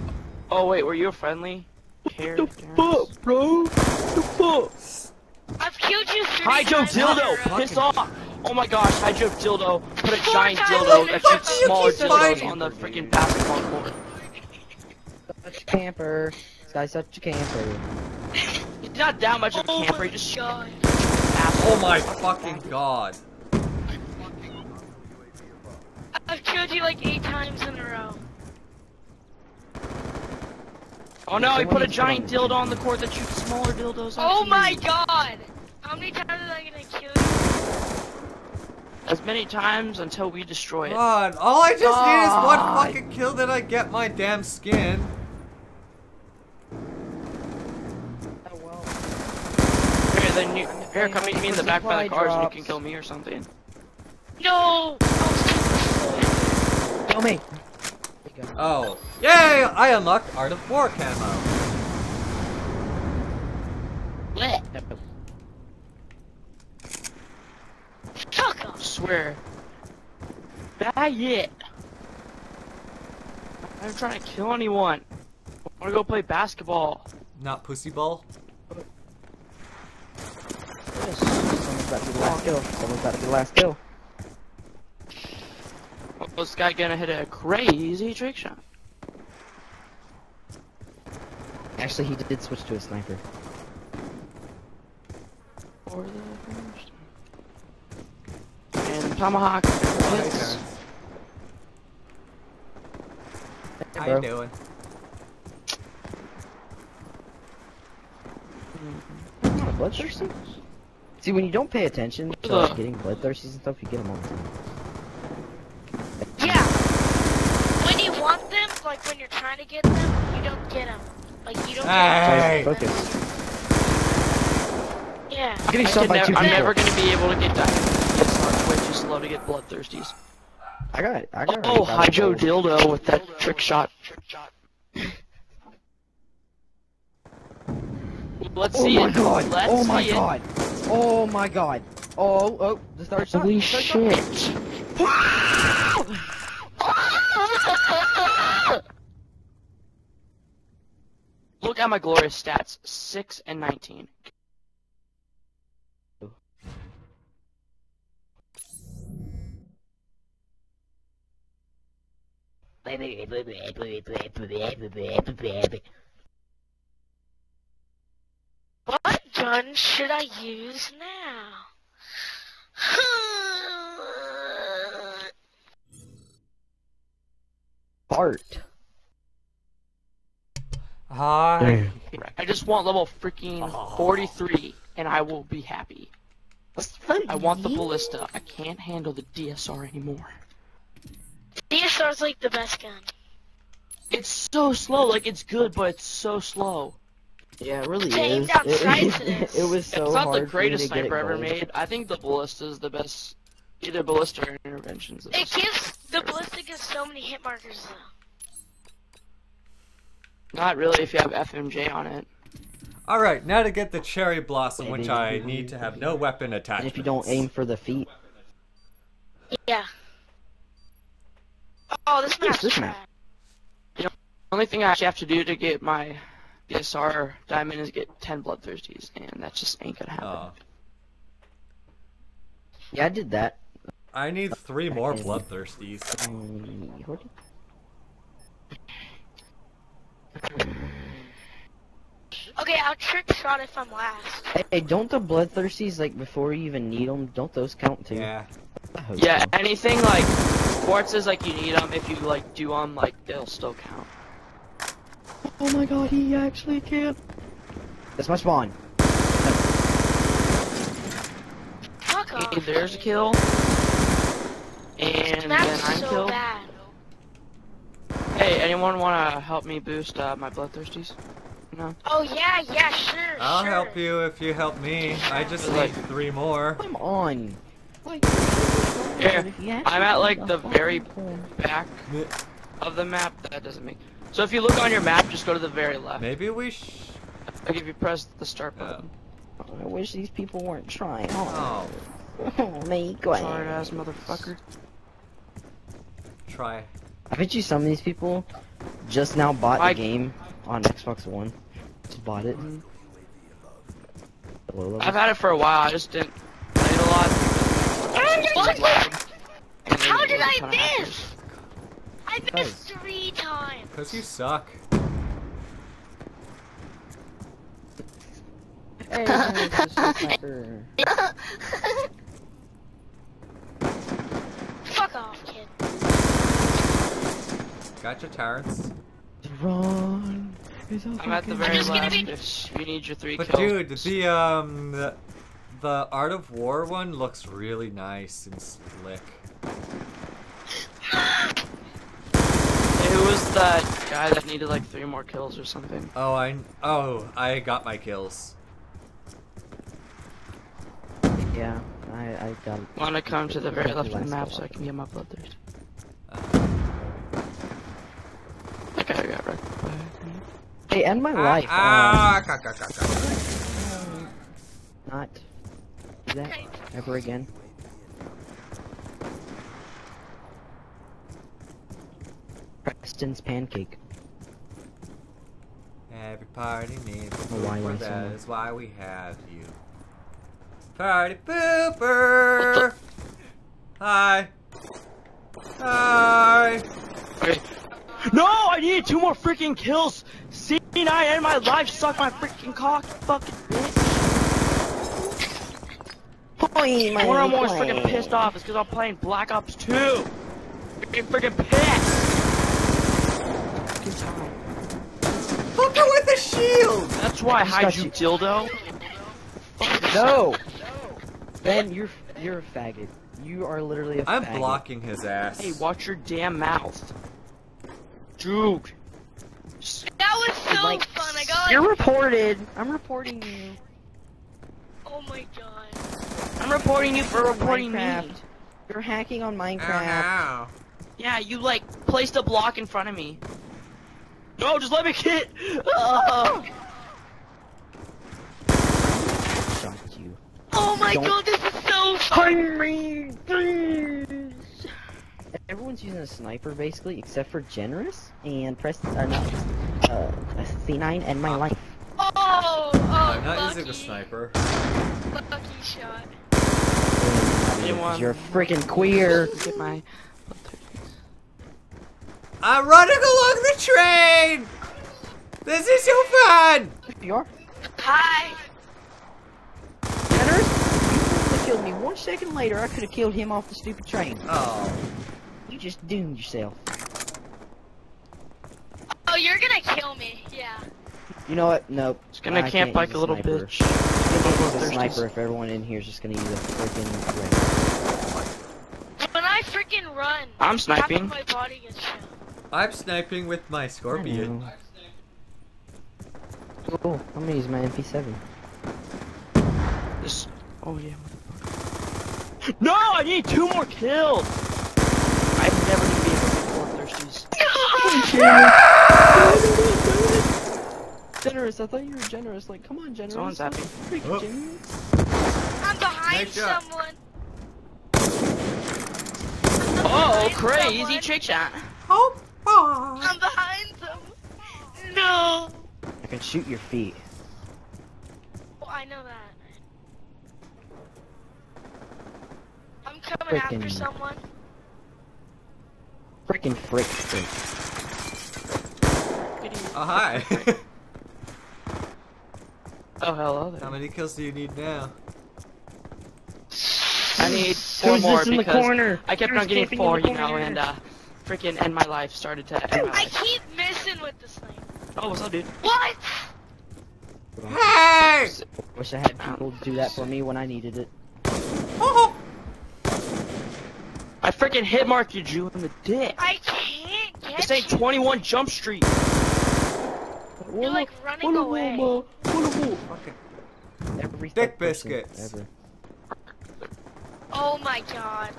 Oh wait, were you a friendly? Care, Fuck, bro. The fuck? I've killed you three Hi, Joe times in Dildo, piss off. Oh my gosh, Hi, Joe Dildo. Put a Four giant dildo a that shoots smaller keep dildos fighting. on the freaking basketball court. Such a camper. This guy's such a camper. He's not that much of a Oh camper. my He just god. Oh my fucking god. I've killed you like eight times in a row. Oh no, he put a needs on giant the dildo on the court that shoots smaller dildos. Oh my you. god! How many times am I gonna kill you? As many times until we destroy it. God, all I just need is one fucking kill that I get my damn skin. Oh well. Here, then you, here, come meet me in the back by the Supply cars and you can kill me or something. No! I was too Kill me. Oh, yay! I unlocked Art of War camo. Fuck off. Swear. Not yet. I'm trying to kill anyone. I wanna go play basketball. Not pussy ball. Someone's about to be the last kill. Someone's about to be the last kill. Oh, this guy gonna hit a crazy trick shot. Actually, he did switch to a sniper. For the first. And tomahawk. hits. How you doing? Bloodthirsty? See, when you don't pay attention to like, getting bloodthirsties and stuff, you get them all the time. Yeah. When you want them, like when you're trying to get them, you don't get them. Like you don't Hey. get them. Focus. Yeah. I'm getting I shot can by never, two I'm never gonna be able to get that. It's not way too slow to get bloodthirsties. I got I got Oh, already Hydro got a gold. Dildo with that trick shot. Let's Oh see my it. god! Let's oh my see it. god! Oh my god! Oh, oh, the third shot. Holy the third shot. *laughs* Look at my glorious stats. 6 and 19. What gun should I use now? Bart. Hi. I just want level freaking 43 and I will be happy. I want the ballista. I can't handle the DSR anymore. DSR's like the best gun. It's so slow. Like it's good, but it's so slow. Yeah, it really To aim is. down It, *laughs* it it, is. it was so it's not hard the greatest to get it sniper ever made. I think the ballista is the best. Either ballista or interventions. It gives the ballista gives so many hit markers though. Not really if you have FMJ on it. All right, now to get the cherry blossom, Yeah, which I need to have no weapon And if you don't aim for the feet, Yeah. Oh, this map's this trash. map? The only thing I actually have to do to get my DSR diamond is get 10 bloodthirsties, and that just ain't gonna happen. Oh, yeah, I did that. I need three more bloodthirsties. Um, what did- Okay, I'll trick shot if I'm last. Hey, don't the bloodthirsties like before you even need them? Don't those count too? Yeah. Yeah, so. anything like sports is like you need them. If you like do them, like they'll still count. Oh my god, he actually can't. That's my spawn. Fuck off. Okay, there's a kill, and This then I'm so killed. bad. Hey, anyone wanna help me boost uh, my bloodthirsties? No. Oh yeah, yeah, sure, I'll sure. help you if you help me. I just need three more. Come on. Here, I'm at like the very back of the map. That doesn't make. So if you look on your map, just go to the very left. Maybe we sh. Like if you press the start button. I wish these people weren't trying. Oh, Oh, *laughs* me, go Sorry ahead. ass motherfucker. Try. I bet you some of these people just now bought I- the game on Xbox One. Just bought it. Mm-hmm. The low level. I've had it for a while. I just didn't play it a lot. What? Lag, and How it did I miss? I missed three times. Cause you suck. Hey, it's just. *laughs* *laughs* Fuck off, kid. Gotcha, Terrence. Run. It's a I'm at the very just gonna left. be- If you need your three But kills. dude, the um, the, the Art of War one looks really nice and slick. Hey, who was that guy that needed like three more kills or something? Oh, I oh I got my kills. Yeah, I, I got Wanna come to the very left of the map so I can get my bloodthirst? Hey, end my life. Ah, ca- ca- ca- ca- not do that ever again. Preston's pancake. Every party needs a why pooper, went that somewhere? is why we have you. Party pooper! *laughs* Hi! Hi! No, I needed two more freaking kills. C9 and my life suck my freaking cock, fucking bitch. Boy, my Where I'm always boy. freaking pissed off is because I'm playing Black Ops 2. Freaking freaking pissed. Fucking time. Hook her with a shield! That's why I I just hide got you, you. dildo. No! Ben, you're you're a faggot. You are literally a I'm faggot. blocking his ass. Hey, watch your damn mouth. Dude. That was so Like, fun. I got. You're reported. I'm reporting you. Oh my god. I'm reporting you for reporting me. You're hacking on oh, Minecraft. Ow. Yeah, you like placed a block in front of me. No, just let me get. *laughs* Oh. Shot you. Oh my Don't- god, this is so fun. Me, please. Everyone's using a sniper basically, except for Generous and Preston. Uh, not uh, a C9 and my life. Oh, oh, I'm not lucky, using a sniper. lucky shot. Anyone- You're freaking queer. Get my. I'm running along the train! This is so fun! You are. Hi. Generous, you could killed me one second later. I could have killed him off the stupid train. Oh. You just doomed yourself. Oh, you're gonna kill me. Yeah. You know what? Nope. Just gonna I camp can't like use a little bitch. I can't use a sniper if everyone in here is just gonna use a freaking red. When I freaking run, I'm sniping. my body gets shot. I'm sniping with my scorpion. Cool. I'm gonna use my MP7. This. Oh yeah. No, I need two more kills. I've never gonna be able to four thirsties. Generous, I thought you were generous. Like, come on, generous. Someone's happy. Freaking Oh. generous. I'm behind Nice shot. someone. Oh, Behind crazy someone. trick shot. I'm behind them. No. I can shoot your feet. Oh, I know that. I'm coming after someone. Freaking frick, frick. Oh, hi. *laughs* Oh, hello How many kills do you need now? I need four Who's more this in the because corner? I kept Who's on getting four, you know, and uh, freaking end my life started to end my I keep missing with the sniper. Oh, what's up, dude? What? Hey! Wish I had people do that for me when I needed it. Oh! *laughs* I freaking hit marked you in the dick. I can't get This ain't you. 21 Jump Street. You're like running away. Every Dick third person biscuits. Ever. Oh my god.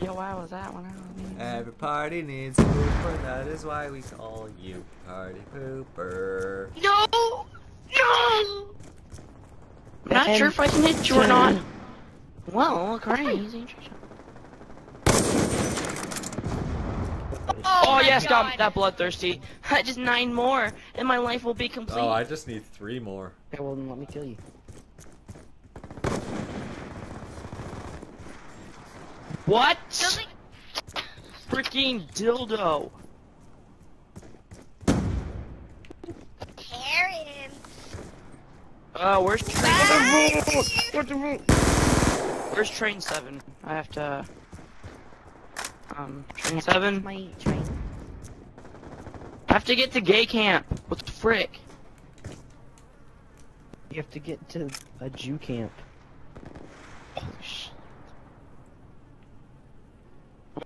Yo, why was that one? I don't. Every party needs a pooper, that is why we call you Party Pooper. No! No! I'm not sure if I can hit you or not. *laughs* Well, crazy. Oh, Oh, yes, god. got that bloodthirsty. *laughs* Just nine more, and my life will be complete. Oh, I just need three more. Okay, well then let me kill you. What? Doesn't- Freaking dildo. Karen. Uh, where's train? What the Where's train seven? I have to. Um, train seven. My train. I have to get to gay camp. What the frick? You have to get to a Jew camp.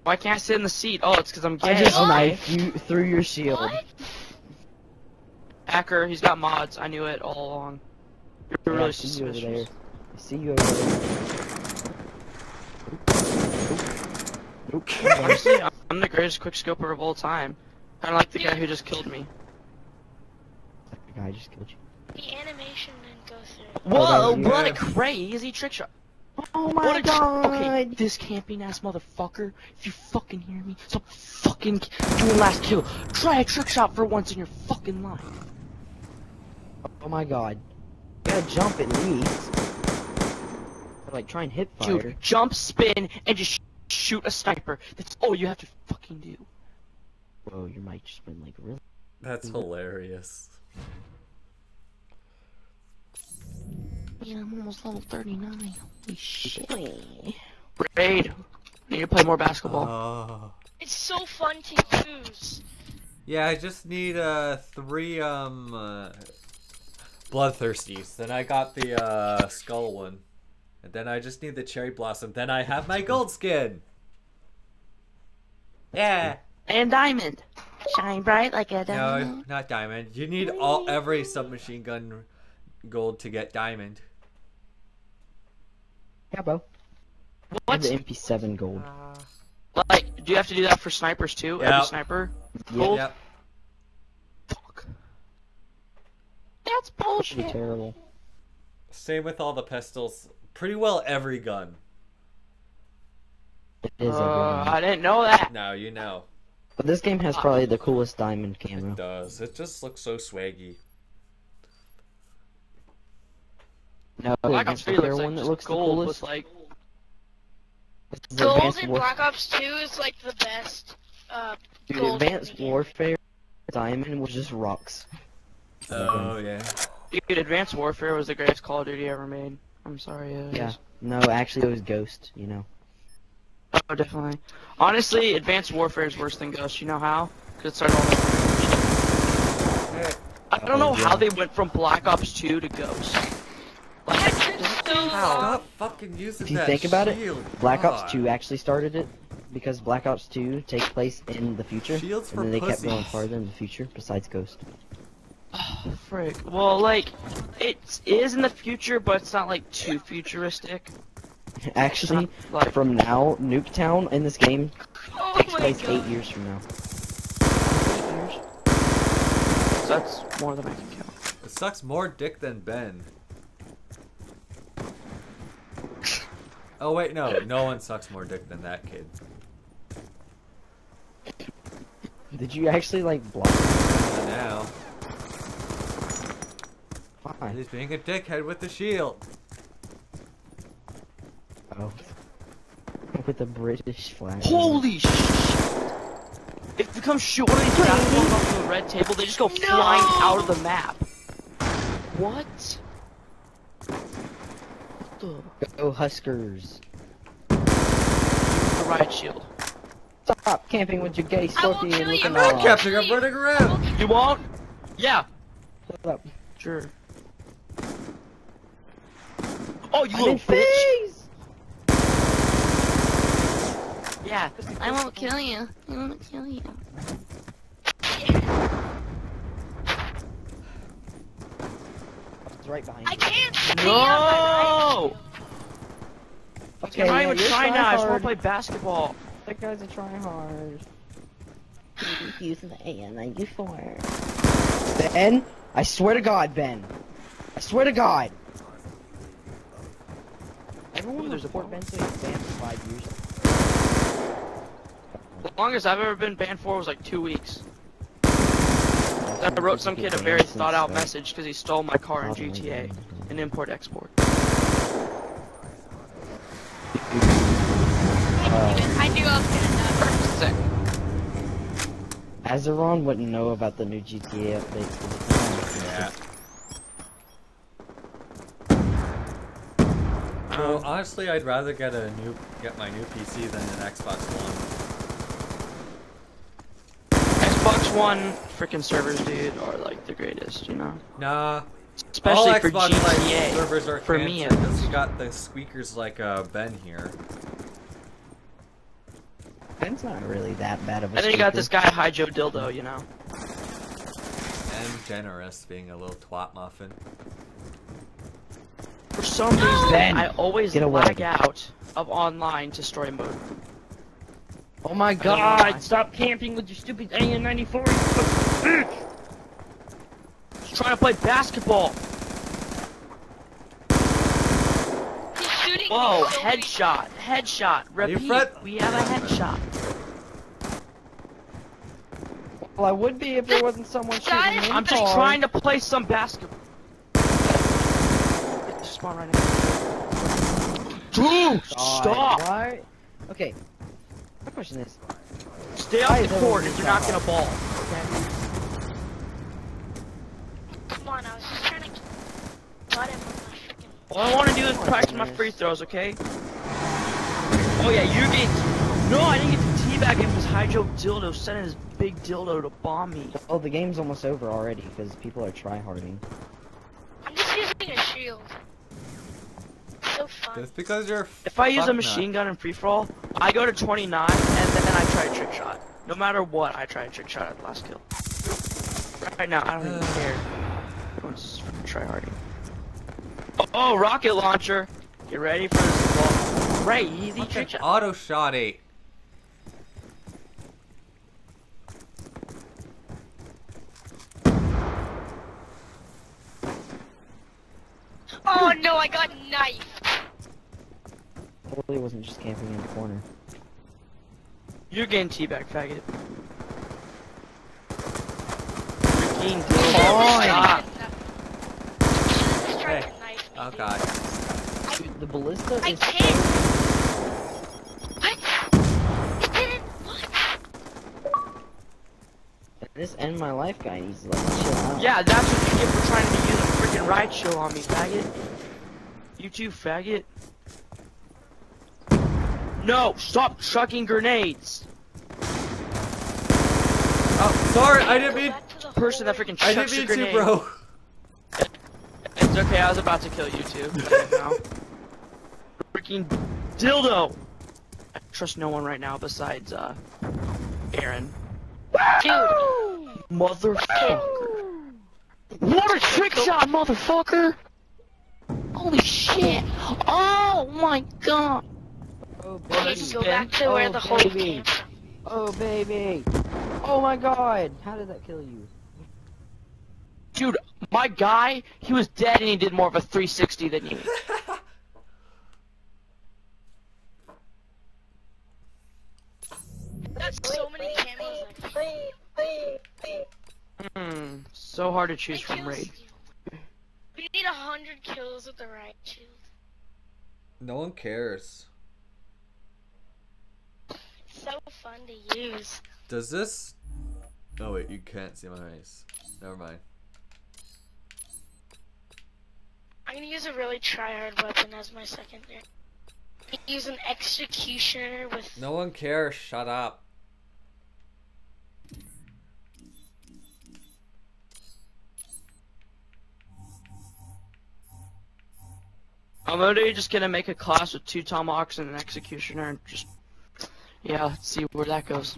Why can't I sit in the seat? Oh, it's because I'm gay. I just Okay. knifed you through your shield. What? Hacker, he's got mods. I knew it all along. You're Yeah, I really see you over there. suspicious. I see you over there. Nope. *laughs* Honestly, I'm the greatest quickscoper of all time. Kinda like the guy who just killed me. The guy just killed you. The animation didn't go through. Whoa, oh, that- what a crazy trick shot. Oh What a tr- Okay, this camping ass motherfucker. If you fucking hear me, stop fucking doing last kill. Try a trick shot for once in your fucking life. Oh my god. You gotta jump at least. Or, like try and hit fire. Dude, jump, spin, and just sh- shoot a sniper. That's all you have to fucking do. Whoa, your mic just went like really. That's hilarious. Yeah, I'm almost level 39. Holy shit. Raid. Need to play more basketball. Oh. It's so fun to use. Yeah, I just need uh three um uh, bloodthirsties. Then I got the uh skull one. And then I just need the cherry blossom. Then I have my gold skin. Yeah. And diamond. Shine bright like a diamond. No, not diamond. You need all every submachine gun gold to get diamond. Yeah, bro. What? The MP7 gold. Uh, like, do you have to do that for snipers too? Yeah. Every sniper? Yeah. Gold? Yep. That's Pretty bullshit. terrible. Same with all the pistols. Pretty well every gun. It is Uh, everyone. I didn't know that. Now you know. But this game has probably the coolest diamond It camera. does. It just looks so swaggy. No, Black Ops is 3 there looks like one that just looks the gold coolest? like This is Gold Advanced in War- Black Ops 2 is like the best. Uh, Dude, gold Advanced. Warfare Diamond was just rocks. Oh yeah. Dude, Advanced Warfare was the greatest Call of Duty ever made. I'm sorry. It Yeah. No, actually, it was Ghost. You know. Oh, definitely. Honestly, Advanced Warfare is worse than Ghost. You know how? Because it started all I don't know Oh, yeah. how they went from Black Ops 2 to Ghost. Like, how? Stop fucking using If you that think about it. Black God. Ops 2 actually started it because Black Ops 2 takes place in the future, Shields and then they kept going farther in the future. Besides Ghost. Frick. Well, like, it is in the future, but it's not like too futuristic. Actually, Like- from now, Nuketown in this game Oh takes place god. eight years from now. So that's more than I can count. It sucks more dick than Ben. *laughs* Oh wait, no, no one sucks more dick than that kid. Did you actually like block? And now Why? he's being a dickhead with the shield. Oh. With the British flag. Holy shit! If you come shoot one of these basketballs off the red table, they just go flying out of the map. What? What the? Go Huskers! The riot shield. Stop camping with your gay I will scorpion kill you. looking I'm not ass. capturing. I'm running around. You won't? Yeah. Shut up. Sure. Oh, you I'm little in bitch! phase! Yeah. I won't kill you. I won't kill you. It's right behind I can't see him. No! Okay, I'm not yeah, even trying now. I just want to play basketball. That guy's a tryhard. Using the AN94. Ben, I swear to God, Ben. I swear to God. Everyone Ooh, there's a report bomb. Ben banned for five years. The longest I've ever been banned for was like two weeks. I wrote some kid a very thought out message because he stole my car in GTA in import export. I knew I was gonna die. Azaron wouldn't know about the new GTA updates. Yeah. Well, honestly, I'd rather get a new get my new PC than an Xbox One. Xbox One freaking servers, dude, are like the greatest, you know? Nah. Especially all for Xbox GTA. Live servers are For me, because you got the squeakers like uh, Ben here. Ben's not really that bad of a And then you got this guy, Hi Joe Dildo, you know? And generous being a little twat muffin. For some reason, Ben, I always get away. lag out of online to story mode. Oh my god, stop camping with your stupid AN-94, you bitch! Just trying to play basketball! Whoa, headshot, headshot, repeat, we have a headshot. Well, I would be if there wasn't someone shooting me. I'm just trying to play some basketball. Spawn right now. Dude, stop! Why? Okay. My question is, Stay Why off the court if you're not gonna ball. Okay. Come on, I was just trying to butt him with my freaking. All I want to do is practice my free throws, okay? Oh yeah, you get. No, I didn't get to teabag him because Hydro Dildo sent his big dildo to bomb me. oh, the game's almost over already because people are tryharding. I'm just using a shield. So fun. Just because you're. If I use a fuck machine gun in free for all, I go to 29 and then I try a trick shot. No matter what, I try a trick shot at the last kill. Right now, I don't even *sighs* care. Everyone's just freaking tryharding. Oh, oh, rocket launcher! Get ready for this ball. Right, easy trick shot. Auto shot eight. Oh no, I got knifed. Hopefully it wasn't just camping in the corner. You're getting teabag, faggot. Freaking dildo. Stop. Hey. Oh god. Dude, the ballista I is can't. What? Didn't. What? this end my life guy needs to like chill out. Yeah, that's what you get for trying to use a freaking ride show on me, faggot. You too, faggot. No, stop chucking grenades. Oh, sorry, I didn't mean. Person that freaking I didn't a mean to, bro. It's okay, I was about to kill you too. *laughs* right. Freaking dildo. I trust no one right now besides uh, Aaron. Dude. Motherfucker. What a trick shot, motherfucker! Holy shit! Oh my god! Oh Okay, baby. just go back to where oh, the hole baby. came. Oh baby. Oh my god. How did that kill you? Dude, my guy, he was dead and he did more of a 360 than you. *laughs* That's so many cameos. Hmm, so hard to choose from raid. We need a hundred kills with the riot shield. No one cares. It's so fun to use. Does this? Oh wait, you can't see my face. Never mind. I'm gonna use a really try-hard weapon as my secondary. Use an executioner with. No one cares. Shut up. I'm literally just gonna make a class with two tomahawks and an executioner and just yeah, let's see where that goes.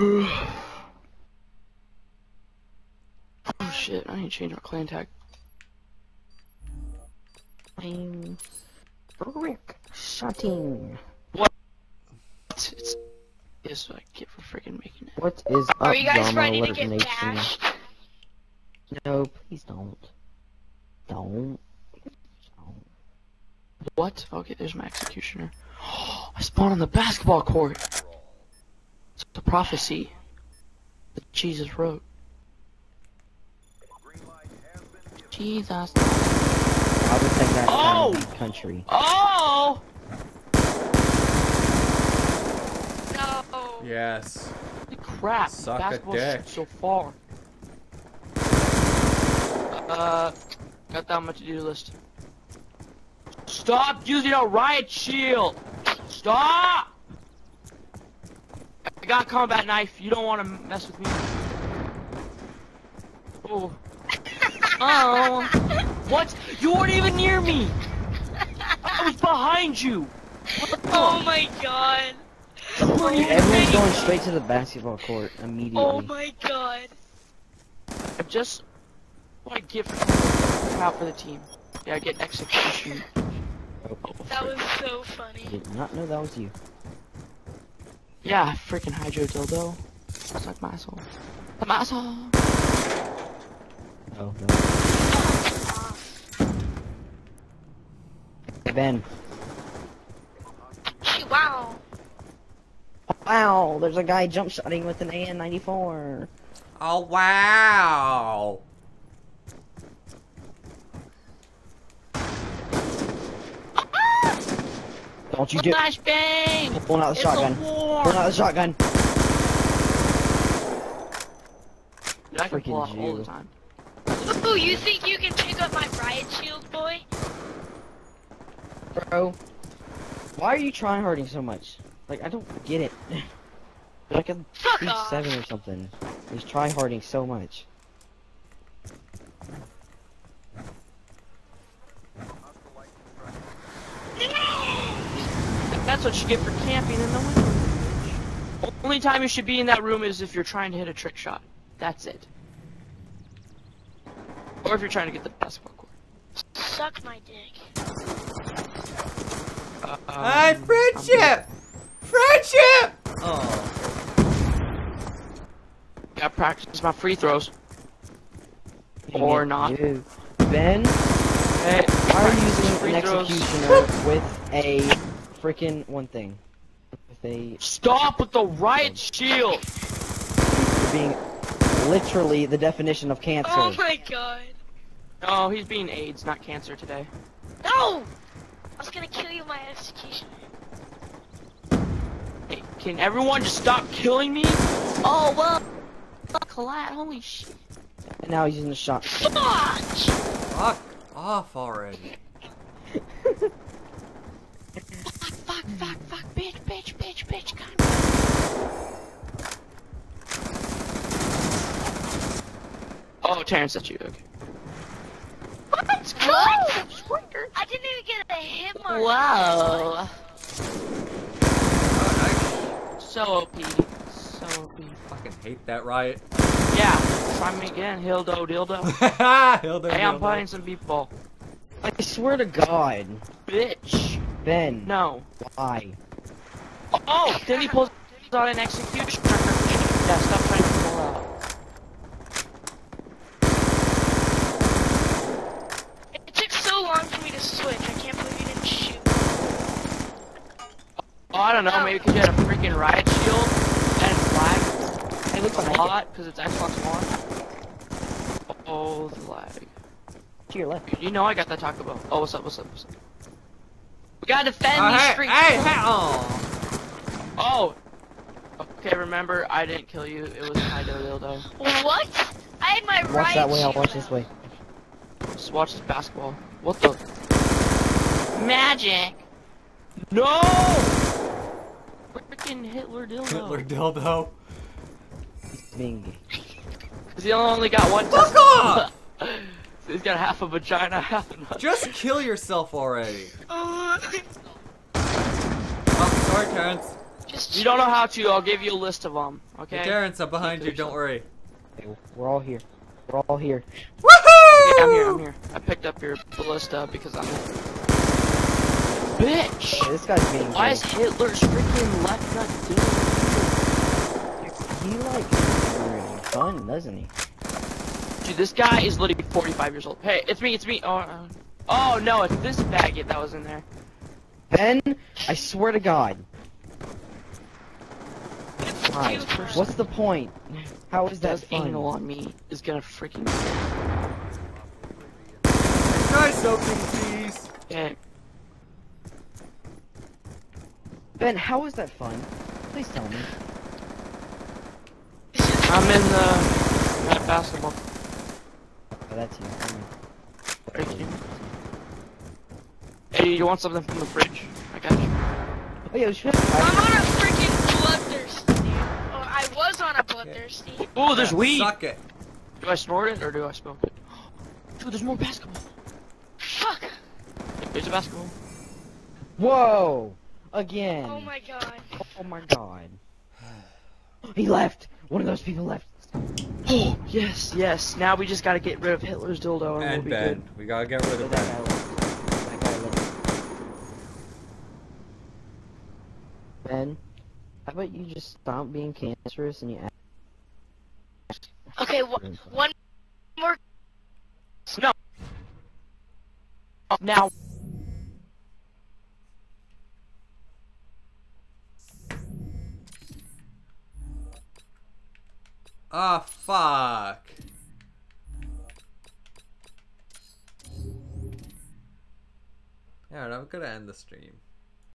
oh shit, I need to change my clan tag. I'm Rick shotting. What? It's, it's what I get for freaking making it. What is up, Are you guys Drama ready to get Nation? bashed? No, please don't. Don't. What? Okay, there's my executioner. *gasps* I spawned on the basketball court. It's a prophecy that Jesus wrote. Jesus. I would take that Oh! country. Oh! No. Yes. Holy crap! Suck a dick. so far. Uh, got that on my to-do list. Stop using a riot shield! Stop! I got a combat knife. You don't want to mess with me. Oh. Oh. What? You weren't even near me. I was behind you. Oh my god. You Everyone's going straight to the basketball court immediately. Oh my god. I just what I get for out for the team. Yeah, I get execution. That was so funny. I did not know that was you. Yeah, freaking hydro dildo. Suck my asshole. Suck my asshole. Oh no. Ben. Wow. Wow, there's a guy jump shotting with an AN-94. Oh wow! Don't you do Flashbang! Pulling out the It's shotgun. Pulling out the shotgun. I can pull out all the time. Ooh, you think you can pick up my riot shield, boy? Bro, why are you trying harding so much? Like, I don't get it. *laughs* Like a Fuck speed off. 7 or something. He's try harding so much. That's what you get for camping in the winter. Only time you should be in that room is if you're trying to hit a trick shot. That's it. Or if you're trying to get the basketball court. Suck my dick. Uh, um, Hey, friendship! Friendship! Oh. Gotta practice my free throws. Or not. You. Ben, Hey, why are you using an executioner with a freaking one thing? With a Stop with the riot shield! being literally the definition of cancer. Oh my god. No, he's being AIDS, not cancer today. No! I was gonna kill you with my execution. Hey, can everyone just stop killing me? Oh, well. Collat, holy shit. And now he's using the shot. Fuck! Fuck off already. *laughs* Fuck, fuck, fuck, bitch, bitch, bitch, bitch, God. Oh, Terrence, that's you, okay. What? I didn't even get a hit mark. Whoa. So OP. So OP. Fucking hate that riot. Yeah, try me again, Hildo Dildo. *laughs* Hildo hey, I'm dildo. playing some b-ball. I swear to God, Bitch. Ben. No. Why? Oh, then he pulls out an execution. Yeah, stop trying to pull out. It took so long for me to switch. I can't believe you didn't shoot. Oh, I don't know, maybe because you had a freaking riot shield and flag. Hey, look a lot because it's Xbox One. Oh, the lag. To your left. You know I got that Taco Bell. Oh, what's up? What's up? What's up? We gotta defend Oh, these hey, streets. hey, hey, oh. Oh. Okay, remember I didn't kill you. It was Kaido Dildo. What? I had my Watch riot that way, I'll watch this way. Just watch this basketball. What the? Magic. No. Freaking Hitler Dildo. Hitler dildo. Being gay. Cause he only got one. Fuck off! *laughs* So he's got half a vagina, *laughs* half a nut. Just kill yourself already. Uh, Oh, sorry, Terrence. just You don't know how to. I'll give you a list of them. Okay. Hey, Terrence, I'm behind you. Don't worry. Okay, we're all here. We're all here. Woohoo! Yeah, I'm here. I'm here. I picked up your ballista because I'm. Bitch. Okay, this guy's being Why gay. is Hitler's freaking left nut doing? He like having fun, doesn't he? Dude, this guy is literally 45 years old. Hey, it's me. It's me. Oh. Uh, oh no, it's this faggot that was in there. Ben, I swear to God. Why? Two person. What's the point? How is that Does fun? anal on me is gonna freaking. Nice soaking, please. Okay. Ben, how is that fun? Please tell me. I'm in the red basketball. Oh, that's you. Come. Thank you. Hey, you want something from the fridge? I got you. Oh yeah, we should I'm on a freaking bloodthirst, dude. Or oh, I was on a bloodthirsty. Oh, there's weed. Suck it. Do I snort it or do I smoke it? Dude, there's more basketball. Fuck. There's a basketball. Whoa! Again. Oh my god. Oh my god. He left! One of those people left. Oh, *gasps* yes, yes. Now we just gotta get rid of Hitler's dildo and, and we'll Ben. Good. We gotta get rid of Ben. Ben, how about you just stop being cancerous and you act? Okay, one more. No. Now. Ah, fuck. Yeah, I'm gonna end the stream.